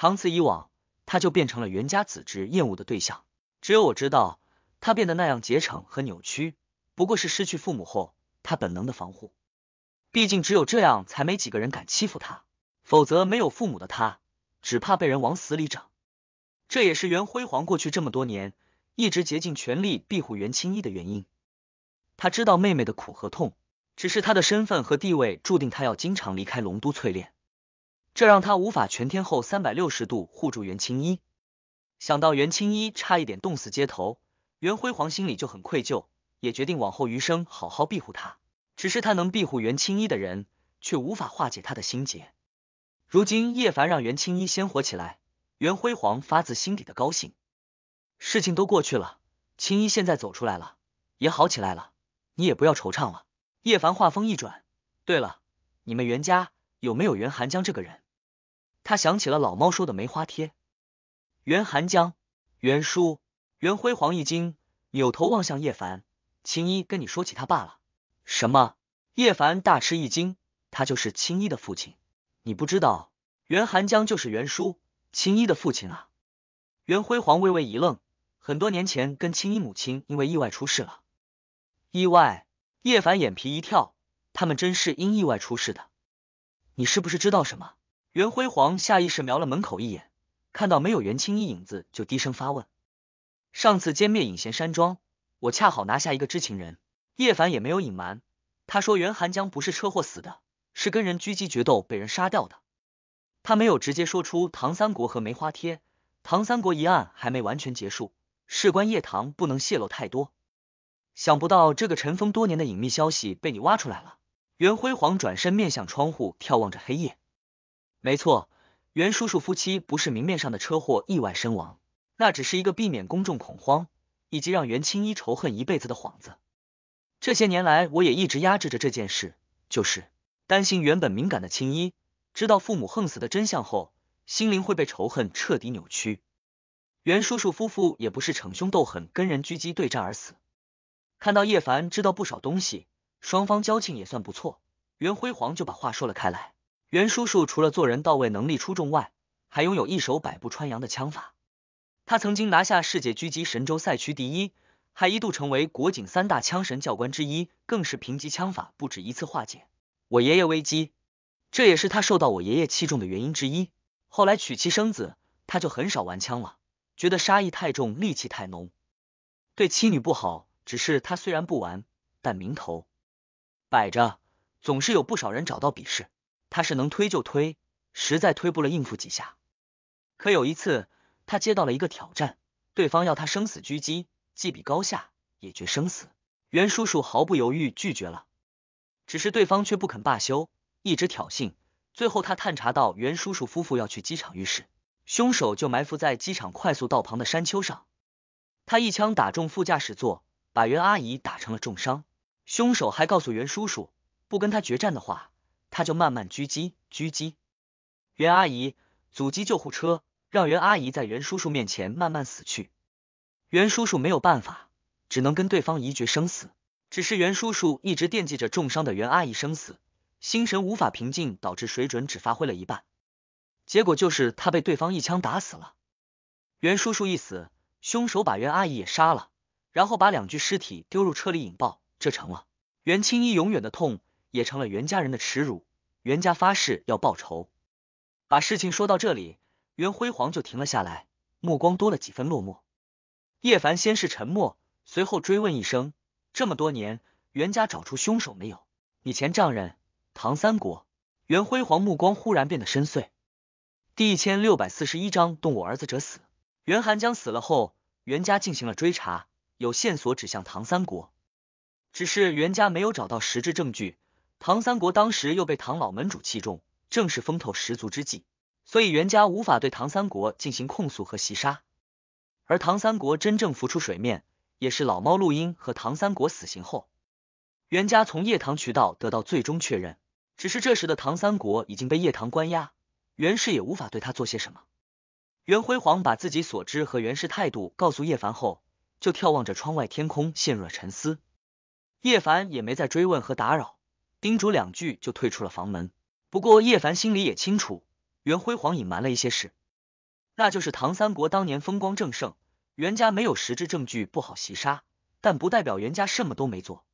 Speaker 1: 长此以往，他就变成了袁家子侄厌恶的对象。只有我知道，他变得那样结逞和扭曲，不过是失去父母后。他本能的防护。毕竟只有这样，才没几个人敢欺负他。否则，没有父母的他，只怕被人往死里整。这也是袁辉煌过去这么多年一直竭尽全力庇护袁青衣的原因。他知道妹妹的苦和痛，只是他的身份和地位注定他要经常离开龙都淬炼，这让他无法全天候三百六十度护住袁青衣。想到袁青衣差一点冻死街头，袁辉煌心里就很愧疚，也决定往后余生好好庇护他。只是他能庇护袁青衣的人，却无法化解他的心结。如今叶凡让袁青衣鲜活起来，袁辉煌发自心底的高兴。事情都过去了，青衣现在走出来了，也好起来了，你也不要惆怅了。叶凡话锋一转，对了，你们袁家有没有袁寒江这个人？他想起了老猫说的梅花贴。袁寒江，袁叔，袁辉煌一惊，扭头望向叶凡，青衣跟你说起他爸了。什么？叶凡大吃一惊，他就是青衣的父亲，你不知道？袁寒江就是袁叔，青衣的父亲啊。袁辉煌微微一愣，很多年前跟青衣母亲因为意外出事了。意外？叶凡眼皮一跳，他们真是因意外出事的？你是不是知道什么？袁辉煌下意识瞄了门口一眼。看到没有袁青衣影子，就低声发问。上次歼灭隐贤山庄，我恰好拿下一个知情人。叶凡也没有隐瞒，他说袁寒江不是车祸死的，是跟人狙击决斗被人杀掉的。他没有直接说出唐三国和梅花贴，唐三国一案还没完全结束，事关叶唐，不能泄露太多。想不到这个尘封多年的隐秘消息被你挖出来了。袁辉煌转身面向窗户，眺望着黑夜。没错。袁叔叔夫妻不是明面上的车祸意外身亡，那只是一个避免公众恐慌以及让袁青衣仇恨一辈子的幌子。这些年来，我也一直压制着这件事，就是担心原本敏感的青衣知道父母横死的真相后，心灵会被仇恨彻底扭曲。袁叔叔夫妇也不是逞凶斗狠跟人狙击对战而死。看到叶凡知道不少东西，双方交情也算不错，袁辉煌就把话说了开来。袁叔叔除了做人到位、能力出众外，还拥有一手百步穿杨的枪法。他曾经拿下世界狙击神州赛区第一，还一度成为国警三大枪神教官之一，更是评级枪法不止一次化解我爷爷危机。这也是他受到我爷爷器重的原因之一。后来娶妻生子，他就很少玩枪了，觉得杀意太重，戾气太浓，对妻女不好。只是他虽然不玩，但名头摆着，总是有不少人找到比试。他是能推就推，实在推不了应付几下。可有一次，他接到了一个挑战，对方要他生死狙击，既比高下，也决生死。袁叔叔毫不犹豫拒绝了，只是对方却不肯罢休，一直挑衅。最后他探查到袁叔叔夫妇要去机场遇事，凶手就埋伏在机场快速道旁的山丘上。他一枪打中副驾驶座，把袁阿姨打成了重伤。凶手还告诉袁叔叔，不跟他决战的话。他就慢慢狙击，狙击袁阿姨，阻击救护车，让袁阿姨在袁叔叔面前慢慢死去。袁叔叔没有办法，只能跟对方一决生死。只是袁叔叔一直惦记着重伤的袁阿姨生死，心神无法平静，导致水准只发挥了一半。结果就是他被对方一枪打死了。袁叔叔一死，凶手把袁阿姨也杀了，然后把两具尸体丢入车里引爆，这成了袁青衣永远的痛。也成了袁家人的耻辱，袁家发誓要报仇。把事情说到这里，袁辉煌就停了下来，目光多了几分落寞。叶凡先是沉默，随后追问一声：“这么多年，袁家找出凶手没有？你前丈人唐三国？”袁辉煌目光忽然变得深邃。第一千六百四十一章动我儿子者死。袁寒江死了后，袁家进行了追查，有线索指向唐三国，只是袁家没有找到实质证据。唐三国当时又被唐老门主器重，正是风头十足之际，所以袁家无法对唐三国进行控诉和袭杀。而唐三国真正浮出水面，也是老猫录音和唐三国死刑后，袁家从叶唐渠道得到最终确认。只是这时的唐三国已经被叶唐关押，袁氏也无法对他做些什么。袁辉煌把自己所知和袁氏态度告诉叶凡后，就眺望着窗外天空，陷入了沉思。叶凡也没再追问和打扰。叮嘱两句就退出了房门。不过叶凡心里也清楚，袁辉煌隐瞒了一些事，那就是唐三国当年风光正盛，袁家没有实质证据不好袭杀，但不代表袁家什么都没做。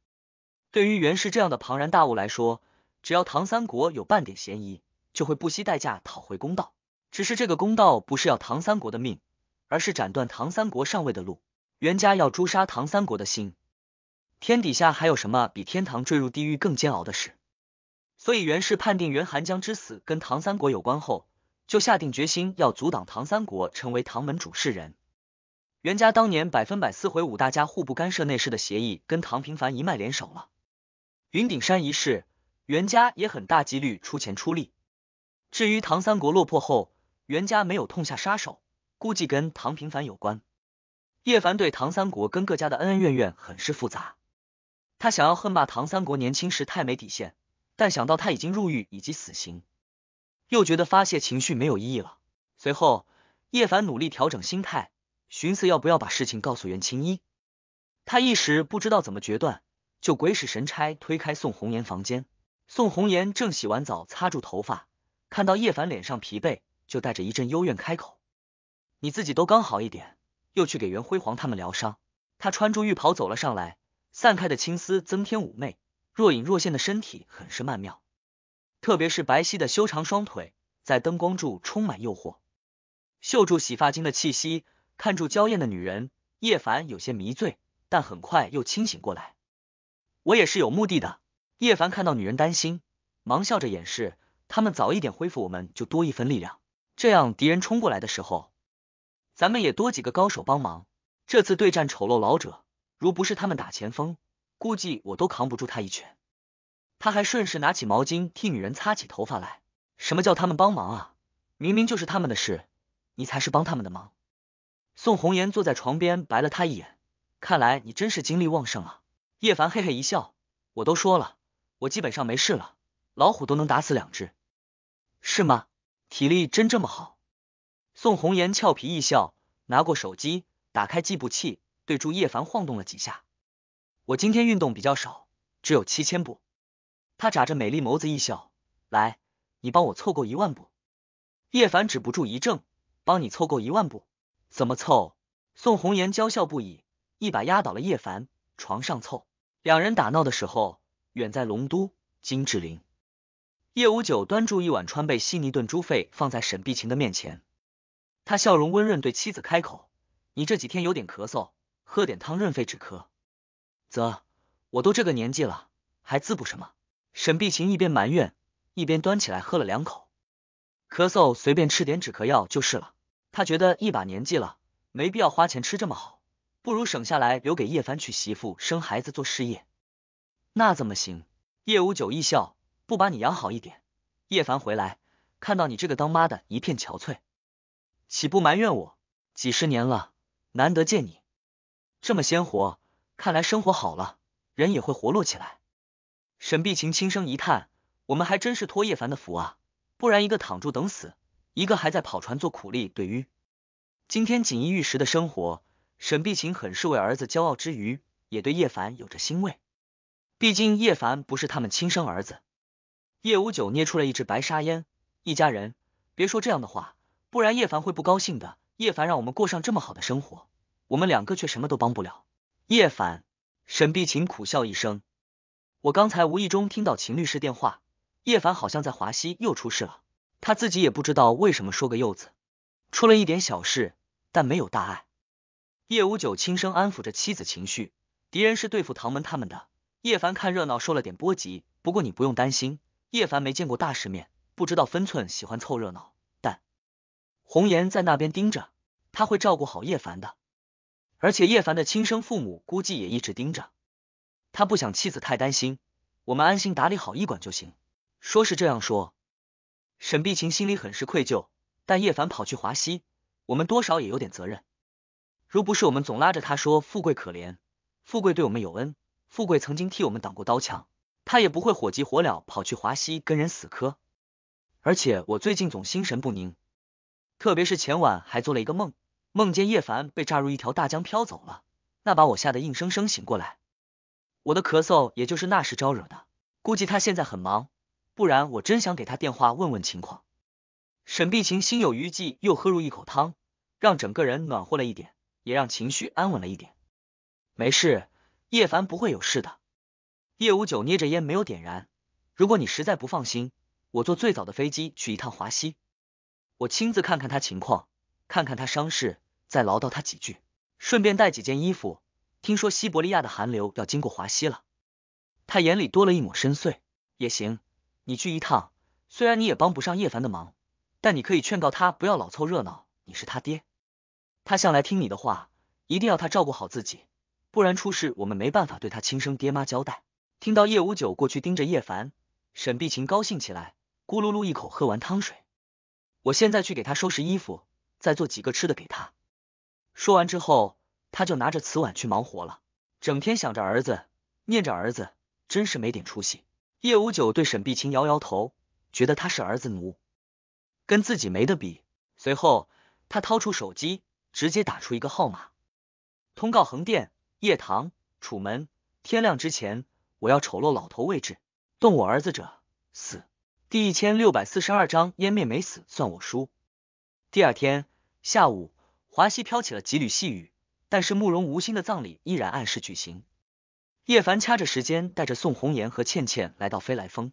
Speaker 1: 对于袁氏这样的庞然大物来说，只要唐三国有半点嫌疑，就会不惜代价讨回公道。只是这个公道不是要唐三国的命，而是斩断唐三国上位的路。袁家要诛杀唐三国的心，天底下还有什么比天堂坠入地狱更煎熬的事？所以袁氏判定袁寒江之死跟唐三国有关后，就下定决心要阻挡唐三国成为唐门主事人。袁家当年百分百撕毁五大家互不干涉内事的协议，跟唐平凡一脉联手了。云顶山一事，袁家也很大几率出钱出力。至于唐三国落魄后，袁家没有痛下杀手，估计跟唐平凡有关。叶凡对唐三国跟各家的恩恩怨怨很是复杂，他想要恨骂唐三国年轻时太没底线，但想到他已经入狱以及死刑，又觉得发泄情绪没有意义了。随后，叶凡努力调整心态。寻思要不要把事情告诉袁青衣，他一时不知道怎么决断，就鬼使神差推开宋红颜房间。宋红颜正洗完澡，擦住头发，看到叶凡脸上疲惫，就带着一阵幽怨开口：“你自己都刚好一点，又去给袁辉煌他们疗伤。”他穿住浴袍走了上来，散开的青丝增添妩媚，若隐若现的身体很是曼妙，特别是白皙的修长双腿，在灯光柱充满诱惑，嗅住洗发精的气息。看住娇艳的女人，叶凡有些迷醉，但很快又清醒过来。我也是有目的的。叶凡看到女人担心，忙笑着掩饰。他们早一点恢复，我们就多一分力量。这样敌人冲过来的时候，咱们也多几个高手帮忙。这次对战丑陋老者，如不是他们打前锋，估计我都扛不住他一拳。他还顺势拿起毛巾替女人擦起头发来。什么叫他们帮忙啊？明明就是他们的事，你才是帮他们的忙。宋红颜坐在床边，白了他一眼。看来你真是精力旺盛啊！叶凡嘿嘿一笑，我都说了，我基本上没事了，老虎都能打死两只，是吗？体力真这么好？宋红颜俏皮一笑，拿过手机，打开计步器，对住叶凡晃动了几下。我今天运动比较少，只有七千步。他眨着美丽眸子一笑，来，你帮我凑够一万步。叶凡止不住一怔，帮你凑够一万步？怎么凑？宋红颜娇笑不已，一把压倒了叶凡，床上凑。两人打闹的时候，远在龙都金志陵，叶无九端住一碗川贝细腻炖猪肺放在沈碧琴的面前，他笑容温润，对妻子开口：“你这几天有点咳嗽，喝点汤润肺止咳。”啧，我都这个年纪了，还滋补什么？沈碧琴一边埋怨，一边端起来喝了两口。咳嗽随便吃点止咳药就是了。他觉得一把年纪了，没必要花钱吃这么好，不如省下来留给叶凡娶媳妇、生孩子、做事业。那怎么行？叶无九一笑，不把你养好一点，叶凡回来看到你这个当妈的一片憔悴，岂不埋怨我？几十年了，难得见你这么鲜活，看来生活好了，人也会活络起来。沈碧琴轻声一叹，我们还真是托叶凡的福啊，不然一个躺住等死。一个还在跑船做苦力，对于今天锦衣玉食的生活，沈碧琴很是为儿子骄傲之余，也对叶凡有着欣慰。毕竟叶凡不是他们亲生儿子。叶无九捏出了一支白沙烟，一家人别说这样的话，不然叶凡会不高兴的。叶凡让我们过上这么好的生活，我们两个却什么都帮不了。叶凡，沈碧琴苦笑一声，我刚才无意中听到秦律师电话，叶凡好像在华西又出事了。他自己也不知道为什么说个柚子，出了一点小事，但没有大碍。叶无九轻声安抚着妻子情绪，敌人是对付唐门他们的。叶凡看热闹，受了点波及，不过你不用担心，叶凡没见过大世面，不知道分寸，喜欢凑热闹。但红颜在那边盯着，他会照顾好叶凡的。而且叶凡的亲生父母估计也一直盯着，他不想妻子太担心，我们安心打理好医馆就行。说是这样说。沈碧琴心里很是愧疚，但叶凡跑去华西，我们多少也有点责任。如不是我们总拉着他说富贵可怜，富贵对我们有恩，富贵曾经替我们挡过刀枪，他也不会火急火燎跑去华西跟人死磕。而且我最近总心神不宁，特别是前晚还做了一个梦，梦见叶凡被炸入一条大江飘走了，那把我吓得硬生生醒过来。我的咳嗽也就是那时招惹的，估计他现在很忙。不然我真想给他电话问问情况。沈碧琴心有余悸，又喝入一口汤，让整个人暖和了一点，也让情绪安稳了一点。没事，叶凡不会有事的。叶无九捏着烟没有点燃，如果你实在不放心，我坐最早的飞机去一趟华西，我亲自看看他情况，看看他伤势，再唠叨他几句，顺便带几件衣服。听说西伯利亚的寒流要经过华西了。他眼里多了一抹深邃。也行，你去一趟，虽然你也帮不上叶凡的忙，但你可以劝告他不要老凑热闹。你是他爹，他向来听你的话，一定要他照顾好自己，不然出事我们没办法对他亲生爹妈交代。听到叶无九过去盯着叶凡，沈碧琴高兴起来，咕噜噜一口喝完汤水。我现在去给他收拾衣服，再做几个吃的给他。说完之后，他就拿着瓷碗去忙活了，整天想着儿子，念着儿子，真是没点出息。叶无九对沈碧琴摇摇头，觉得他是儿子奴，跟自己没得比。随后，他掏出手机，直接打出一个号码：通告横店叶塘楚门，天亮之前，我要丑陋老头位置，动我儿子者死。第一千六百四十二章湮灭没死算我输。第二天下午，华西飘起了几缕细雨，但是慕容无心的葬礼依然按时举行。叶凡掐着时间，带着宋红颜和倩倩来到飞来峰。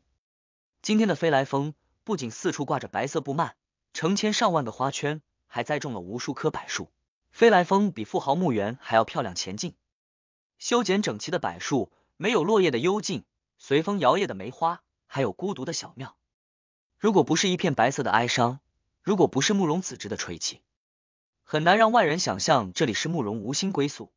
Speaker 1: 今天的飞来峰不仅四处挂着白色布幔，成千上万个花圈，还栽种了无数棵柏树。飞来峰比富豪墓园还要漂亮前进。修剪整齐的柏树，没有落叶的幽静，随风摇曳的梅花，还有孤独的小庙。如果不是一片白色的哀伤，如果不是慕容子侄的吹泣，很难让外人想象这里是慕容无心归宿。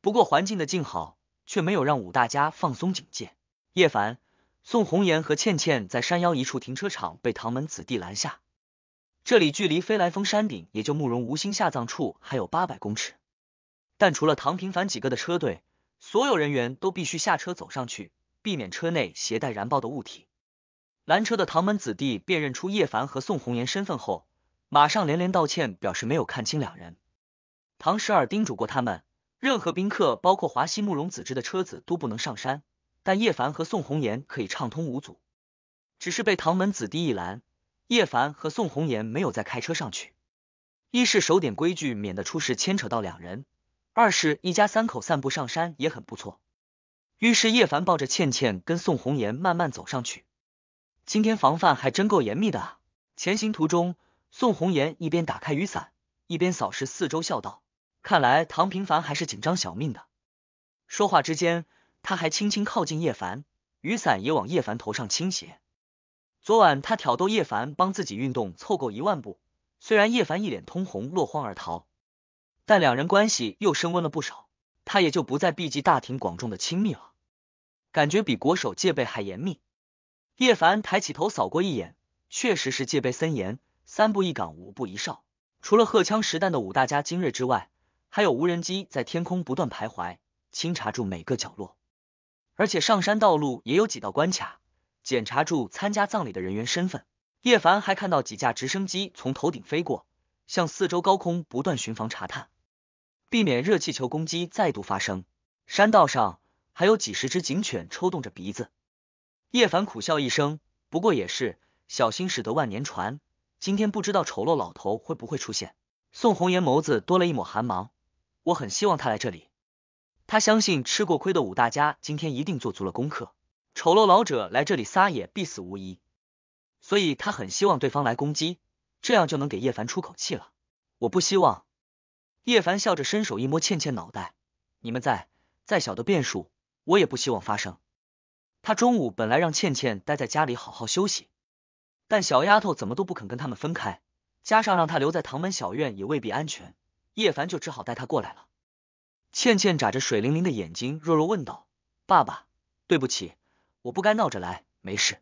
Speaker 1: 不过环境的静好。却没有让武大家放松警戒。叶凡、宋红颜和倩倩在山腰一处停车场被唐门子弟拦下。这里距离飞来峰山顶也就慕容无心下葬处还有八百公尺，但除了唐平凡几个的车队，所有人员都必须下车走上去，避免车内携带燃爆的物体。拦车的唐门子弟辨认出叶凡和宋红颜身份后，马上连连道歉，表示没有看清两人。唐十二叮嘱过他们。任何宾客，包括华西慕容子之的车子都不能上山，但叶凡和宋红颜可以畅通无阻。只是被唐门子弟一拦，叶凡和宋红颜没有再开车上去。一是守点规矩，免得出事牵扯到两人；二是一家三口散步上山也很不错。于是叶凡抱着倩倩跟宋红颜慢慢走上去。今天防范还真够严密的啊！前行途中，宋红颜一边打开雨伞，一边扫视四周，笑道。看来唐平凡还是紧张小命的。说话之间，他还轻轻靠近叶凡，雨伞也往叶凡头上倾斜。昨晚他挑逗叶凡帮自己运动凑够一万步，虽然叶凡一脸通红落荒而逃，但两人关系又升温了不少，他也就不再避忌大庭广众的亲密了，感觉比国手戒备还严密。叶凡抬起头扫过一眼，确实是戒备森严，三步一岗，五步一哨，除了荷枪实弹的五大家精锐之外。还有无人机在天空不断徘徊，清查住每个角落，而且上山道路也有几道关卡，检查住参加葬礼的人员身份。叶凡还看到几架直升机从头顶飞过，向四周高空不断巡防查探，避免热气球攻击再度发生。山道上还有几十只警犬抽动着鼻子。叶凡苦笑一声，不过也是小心驶得万年船，今天不知道丑陋老头会不会出现。宋红颜眸子多了一抹寒芒。我很希望他来这里，他相信吃过亏的武大家今天一定做足了功课，丑陋老者来这里撒野必死无疑，所以他很希望对方来攻击，这样就能给叶凡出口气了。我不希望。叶凡笑着伸手一摸倩倩脑袋，你们在，再小的变数，我也不希望发生。他中午本来让倩倩待在家里好好休息，但小丫头怎么都不肯跟他们分开，加上让她留在唐门小院也未必安全。叶凡就只好带她过来了。倩倩眨着水灵灵的眼睛，弱弱问道：“爸爸，对不起，我不该闹着来，没事，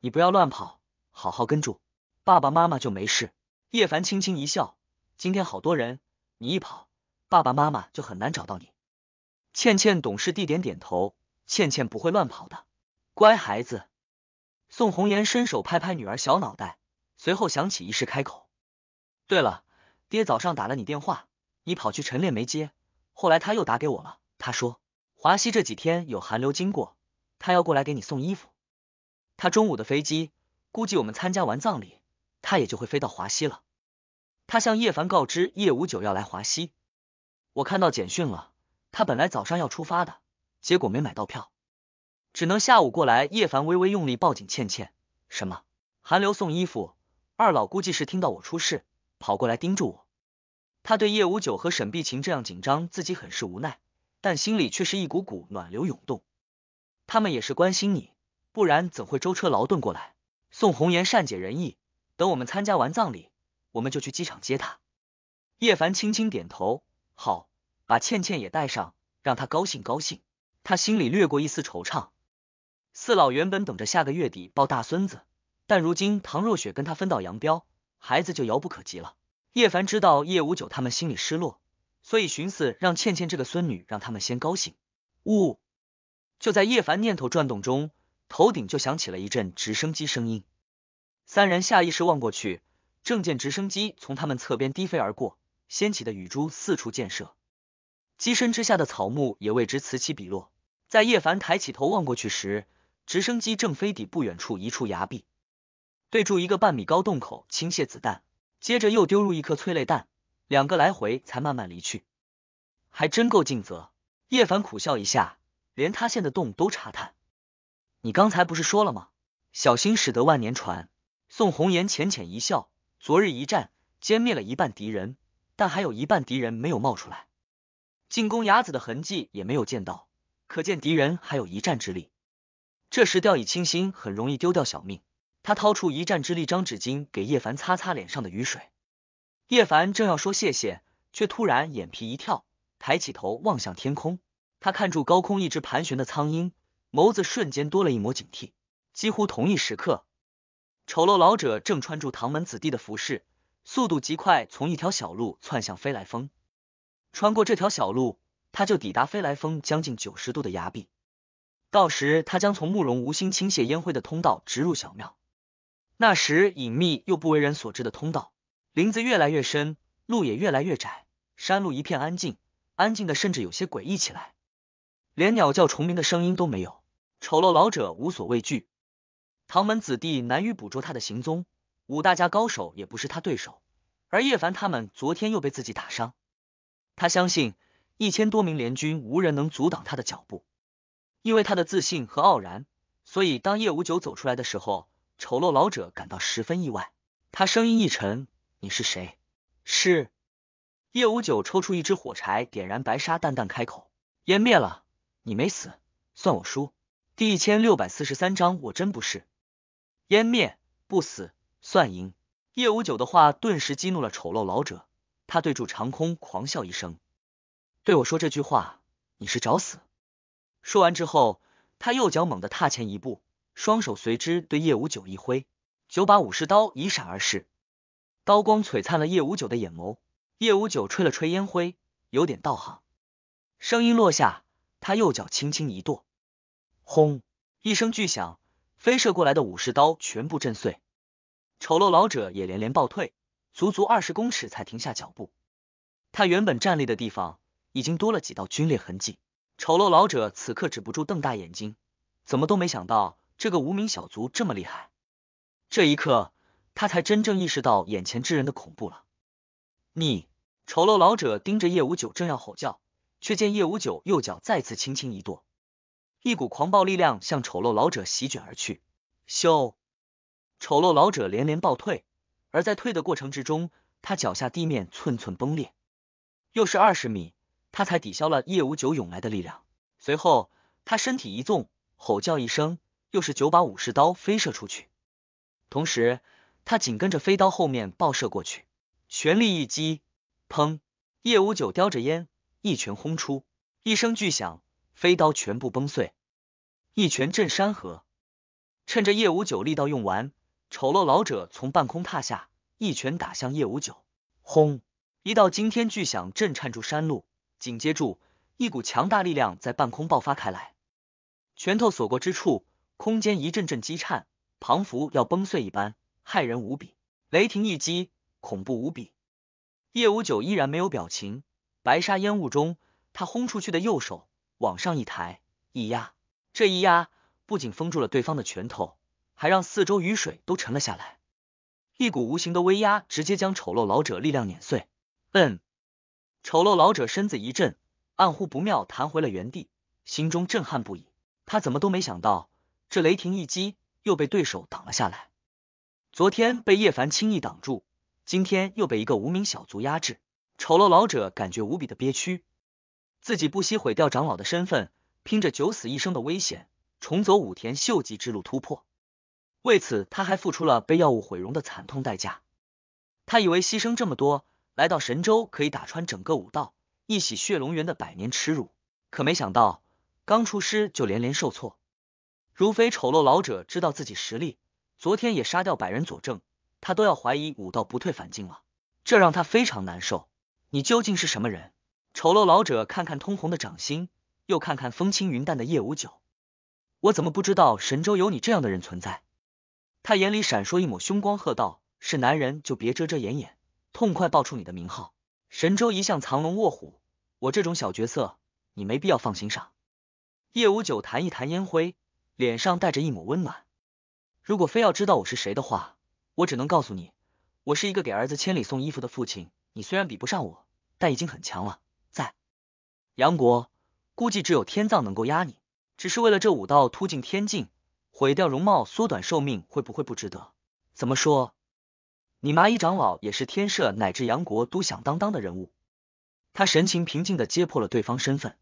Speaker 1: 你不要乱跑，好好跟住，爸爸妈妈就没事。”叶凡轻轻一笑：“今天好多人，你一跑，爸爸妈妈就很难找到你。”倩倩懂事地点点头：“倩倩不会乱跑的，乖孩子。”宋红颜伸手拍拍女儿小脑袋，随后想起一事开口：“对了。”爹早上打了你电话，你跑去晨练没接，后来他又打给我了，他说华西这几天有寒流经过，他要过来给你送衣服。他中午的飞机，估计我们参加完葬礼，他也就会飞到华西了。他向叶凡告知叶无九要来华西，我看到简讯了，他本来早上要出发的，结果没买到票。只能下午过来。叶凡微微用力抱紧倩倩，什么？韩流送衣服。二老估计是听到我出事，跑过来盯住我。他对叶无九和沈碧琴这样紧张，自己很是无奈，但心里却是一股股暖流涌动。他们也是关心你，不然怎会舟车劳顿过来？宋红颜善解人意，等我们参加完葬礼，我们就去机场接他。叶凡轻轻点头，好，把倩倩也带上，让她高兴高兴。他心里掠过一丝惆怅。四老原本等着下个月底抱大孙子，但如今唐若雪跟他分道扬镳，孩子就遥不可及了。叶凡知道叶无九他们心里失落，所以寻思让倩倩这个孙女让他们先高兴。呜！就在叶凡念头转动中，头顶就响起了一阵直升机声音。三人下意识望过去，正见直升机从他们侧边低飞而过，掀起的雨珠四处溅射，机身之下的草木也为之此起彼落。在叶凡抬起头望过去时，直升机正飞抵不远处一处崖壁，对住一个半米高洞口倾泻子弹。接着又丢入一颗催泪弹，两个来回才慢慢离去，还真够尽责。叶凡苦笑一下，连塌陷的洞都查探。你刚才不是说了吗？小心驶得万年船。宋红颜浅浅一笑，昨日一战歼灭了一半敌人，但还有一半敌人没有冒出来，进攻崖子的痕迹也没有见到，可见敌人还有一战之力。这时掉以轻心，很容易丢掉小命。他掏出一战之力张纸巾给叶凡擦擦脸上的雨水。叶凡正要说谢谢，却突然眼皮一跳，抬起头望向天空。他看住高空一只盘旋的苍鹰，眸子瞬间多了一抹警惕。几乎同一时刻，丑陋老者正穿住唐门子弟的服饰，速度极快，从一条小路窜向飞来峰。穿过这条小路，他就抵达飞来峰将近九十度的崖壁。到时，他将从慕容无心倾泻烟灰的通道直入小庙。那时隐秘又不为人所知的通道，林子越来越深，路也越来越窄，山路一片安静，安静的甚至有些诡异起来，连鸟叫虫鸣的声音都没有。丑陋老者无所畏惧，唐门子弟难于捕捉他的行踪，五大家高手也不是他对手，而叶凡他们昨天又被自己打伤，他相信一千多名联军无人能阻挡他的脚步，因为他的自信和傲然，所以当叶无九走出来的时候。丑陋老者感到十分意外，他声音一沉：“你是谁？”是叶无九抽出一支火柴，点燃白沙，淡淡开口：“烟灭了，你没死，算我输。”第一千六百四十三章，我真不是烟灭不死算赢。叶无九的话顿时激怒了丑陋老者，他对住长空狂笑一声：“对我说这句话，你是找死！”说完之后，他右脚猛地踏前一步。双手随之对叶无九一挥，九把武士刀一闪而逝，刀光璀璨了叶无九的眼眸。叶无九吹了吹烟灰，有点道行。声音落下，他右脚轻轻一跺，轰！一声巨响，飞射过来的武士刀全部震碎。丑陋老者也连连暴退，足足二十公尺才停下脚步。他原本站立的地方已经多了几道皲裂痕迹。丑陋老者此刻止不住瞪大眼睛，怎么都没想到。这个无名小卒这么厉害，这一刻他才真正意识到眼前之人的恐怖了。你丑陋老者盯着叶无九，正要吼叫，却见叶无九右脚再次轻轻一跺，一股狂暴力量向丑陋老者席卷而去。咻！丑陋老者连连暴退，而在退的过程之中，他脚下地面寸寸崩裂。又是二十米，他才抵消了叶无九涌来的力量。随后他身体一纵，吼叫一声。又是九把武士刀飞射出去，同时他紧跟着飞刀后面爆射过去，全力一击，砰！叶无九叼着烟，一拳轰出，一声巨响，飞刀全部崩碎，一拳震山河。趁着叶无九力道用完，丑陋老者从半空踏下，一拳打向叶无九，轰！一道惊天巨响震颤住山路，紧接住一股强大力量在半空爆发开来，拳头所过之处。空间一阵阵激颤，庞佛要崩碎一般，骇人无比。雷霆一击，恐怖无比。叶无九依然没有表情，白沙烟雾中，他轰出去的右手往上一抬，一压，这一压不仅封住了对方的拳头，还让四周雨水都沉了下来。一股无形的威压直接将丑陋老者力量碾碎。嗯，丑陋老者身子一震，暗呼不妙，弹回了原地，心中震撼不已。他怎么都没想到，这雷霆一击又被对手挡了下来。昨天被叶凡轻易挡住，今天又被一个无名小卒压制，丑陋老者感觉无比的憋屈，自己不惜毁掉长老的身份，拼着九死一生的危险，重走武田秀吉之路突破。为此，他还付出了被药物毁容的惨痛代价。他以为牺牲这么多，来到神州可以打穿整个武道，一洗血龙元的百年耻辱，可没想到刚出师就连连受挫。如非丑陋老者知道自己实力。昨天也杀掉百人佐证，他都要怀疑武道不退反进了，这让他非常难受。你究竟是什么人？丑陋老者看看通红的掌心，又看看风轻云淡的叶无九，我怎么不知道神州有你这样的人存在？他眼里闪烁一抹凶光，喝道：“是男人就别遮遮掩掩，痛快报出你的名号。神州一向藏龙卧虎，我这种小角色，你没必要放心上。”叶无九弹一弹烟灰，脸上带着一抹温暖。如果非要知道我是谁的话，我只能告诉你，我是一个给儿子千里送衣服的父亲。你虽然比不上我，但已经很强了。在杨国，估计只有天葬能够压你。只是为了这武道突进天境，毁掉容貌，缩短寿命，会不会不值得？怎么说？你麻衣长老也是天社乃至杨国都响当当的人物。他神情平静的揭破了对方身份。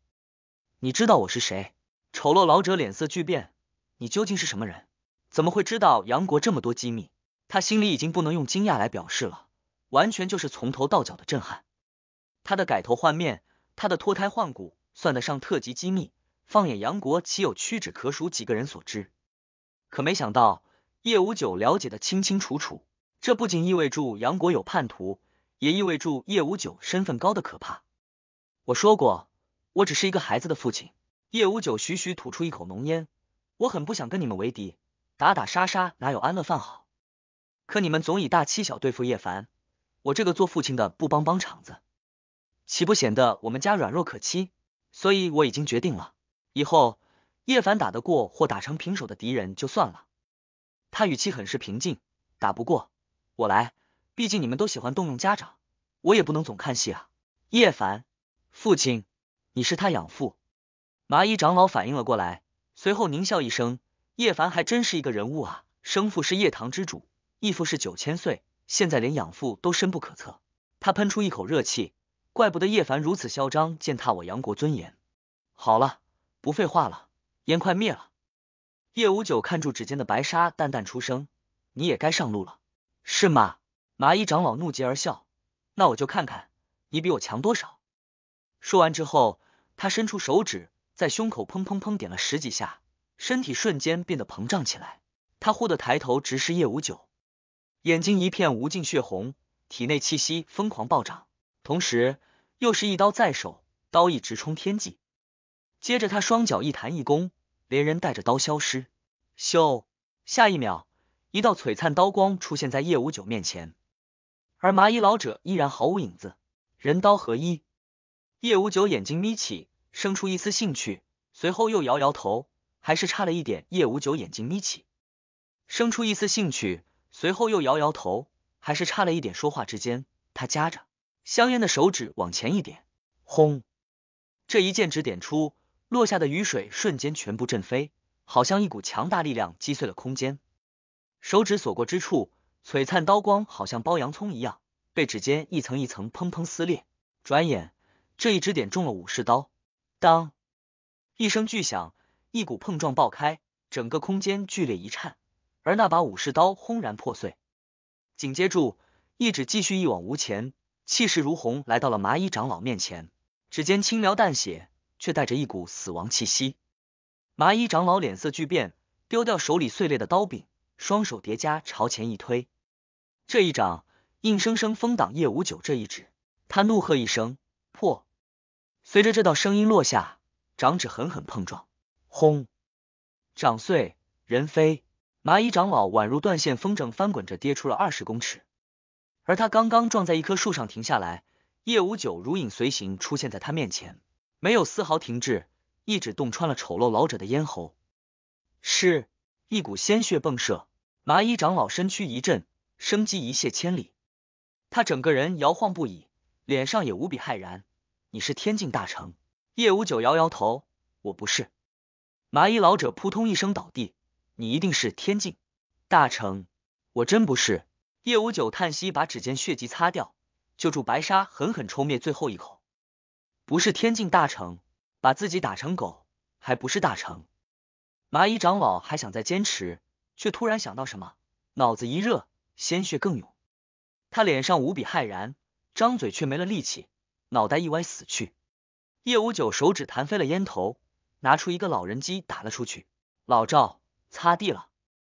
Speaker 1: 你知道我是谁？丑陋老者脸色巨变。你究竟是什么人？怎么会知道杨国这么多机密？他心里已经不能用惊讶来表示了，完全就是从头到脚的震撼。他的改头换面，他的脱胎换骨，算得上特级机密。放眼杨国，岂有屈指可数几个人所知？可没想到叶无九了解的清清楚楚。这不仅意味住杨国有叛徒，也意味住叶无九身份高的可怕。我说过，我只是一个孩子的父亲。叶无九徐徐吐出一口浓烟，我很不想跟你们为敌。打打杀杀哪有安乐饭好？可你们总以大欺小对付叶凡，我这个做父亲的不帮帮场子，岂不显得我们家软弱可欺？所以我已经决定了，以后叶凡打得过或打成平手的敌人就算了。他语气很是平静，打不过我来，毕竟你们都喜欢动用家长，我也不能总看戏啊。叶凡，父亲，你是他养父。麻衣长老反应了过来，随后狞笑一声。叶凡还真是一个人物啊！生父是叶堂之主，义父是九千岁，现在连养父都深不可测。他喷出一口热气，怪不得叶凡如此嚣张，践踏我杨国尊严。好了，不废话了，烟快灭了。叶无九看住指尖的白沙，淡淡出声：“你也该上路了，是吗？”麻衣长老怒极而笑：“那我就看看你比我强多少。”说完之后，他伸出手指，在胸口砰砰砰点了十几下。身体瞬间变得膨胀起来，他忽地抬头直视叶无九，眼睛一片无尽血红，体内气息疯狂暴涨，同时又是一刀在手，刀意直冲天际。接着他双脚一弹一弓，连人带着刀消失。咻！下一秒，一道璀璨刀光出现在叶无九面前，而麻衣老者依然毫无影子，人刀合一。叶无九眼睛眯起，生出一丝兴趣，随后又摇摇头。还是差了一点。叶无九眼睛眯起，生出一丝兴趣，随后又摇摇头，还是差了一点。说话之间，他夹着香烟的手指往前一点，轰！这一剑指点出，落下的雨水瞬间全部震飞，好像一股强大力量击碎了空间。手指所过之处，璀璨刀光好像剥洋葱一样，被指尖一层一层砰砰撕裂。转眼，这一指点中了武士刀，当一声巨响。一股碰撞爆开，整个空间剧烈一颤，而那把武士刀轰然破碎。紧接住，一指继续一往无前，气势如虹，来到了麻衣长老面前。指尖轻描淡写，却带着一股死亡气息。麻衣长老脸色巨变，丢掉手里碎裂的刀柄，双手叠加朝前一推。这一掌硬生生封挡叶无九这一指。他怒喝一声：“破！”随着这道声音落下，掌指狠狠碰撞。轰！掌碎人飞，麻衣长老宛如断线风筝翻滚着跌出了二十公尺，而他刚刚撞在一棵树上停下来，叶无九如影随形出现在他面前，没有丝毫停滞，一指洞穿了丑陋老者的咽喉，是一股鲜血迸射，麻衣长老身躯一震，生机一泻千里，他整个人摇晃不已，脸上也无比骇然。你是天境大成？叶无九摇摇头，我不是。麻衣老者扑通一声倒地，你一定是天境大成，我真不是。叶无九叹息，把指尖血迹擦掉，就助白沙狠狠抽灭最后一口。不是天境大成，把自己打成狗，还不是大成。麻衣长老还想再坚持，却突然想到什么，脑子一热，鲜血更涌。他脸上无比骇然，张嘴却没了力气，脑袋一歪死去。叶无九手指弹飞了烟头，拿出一个老人机打了出去。老赵，擦地了。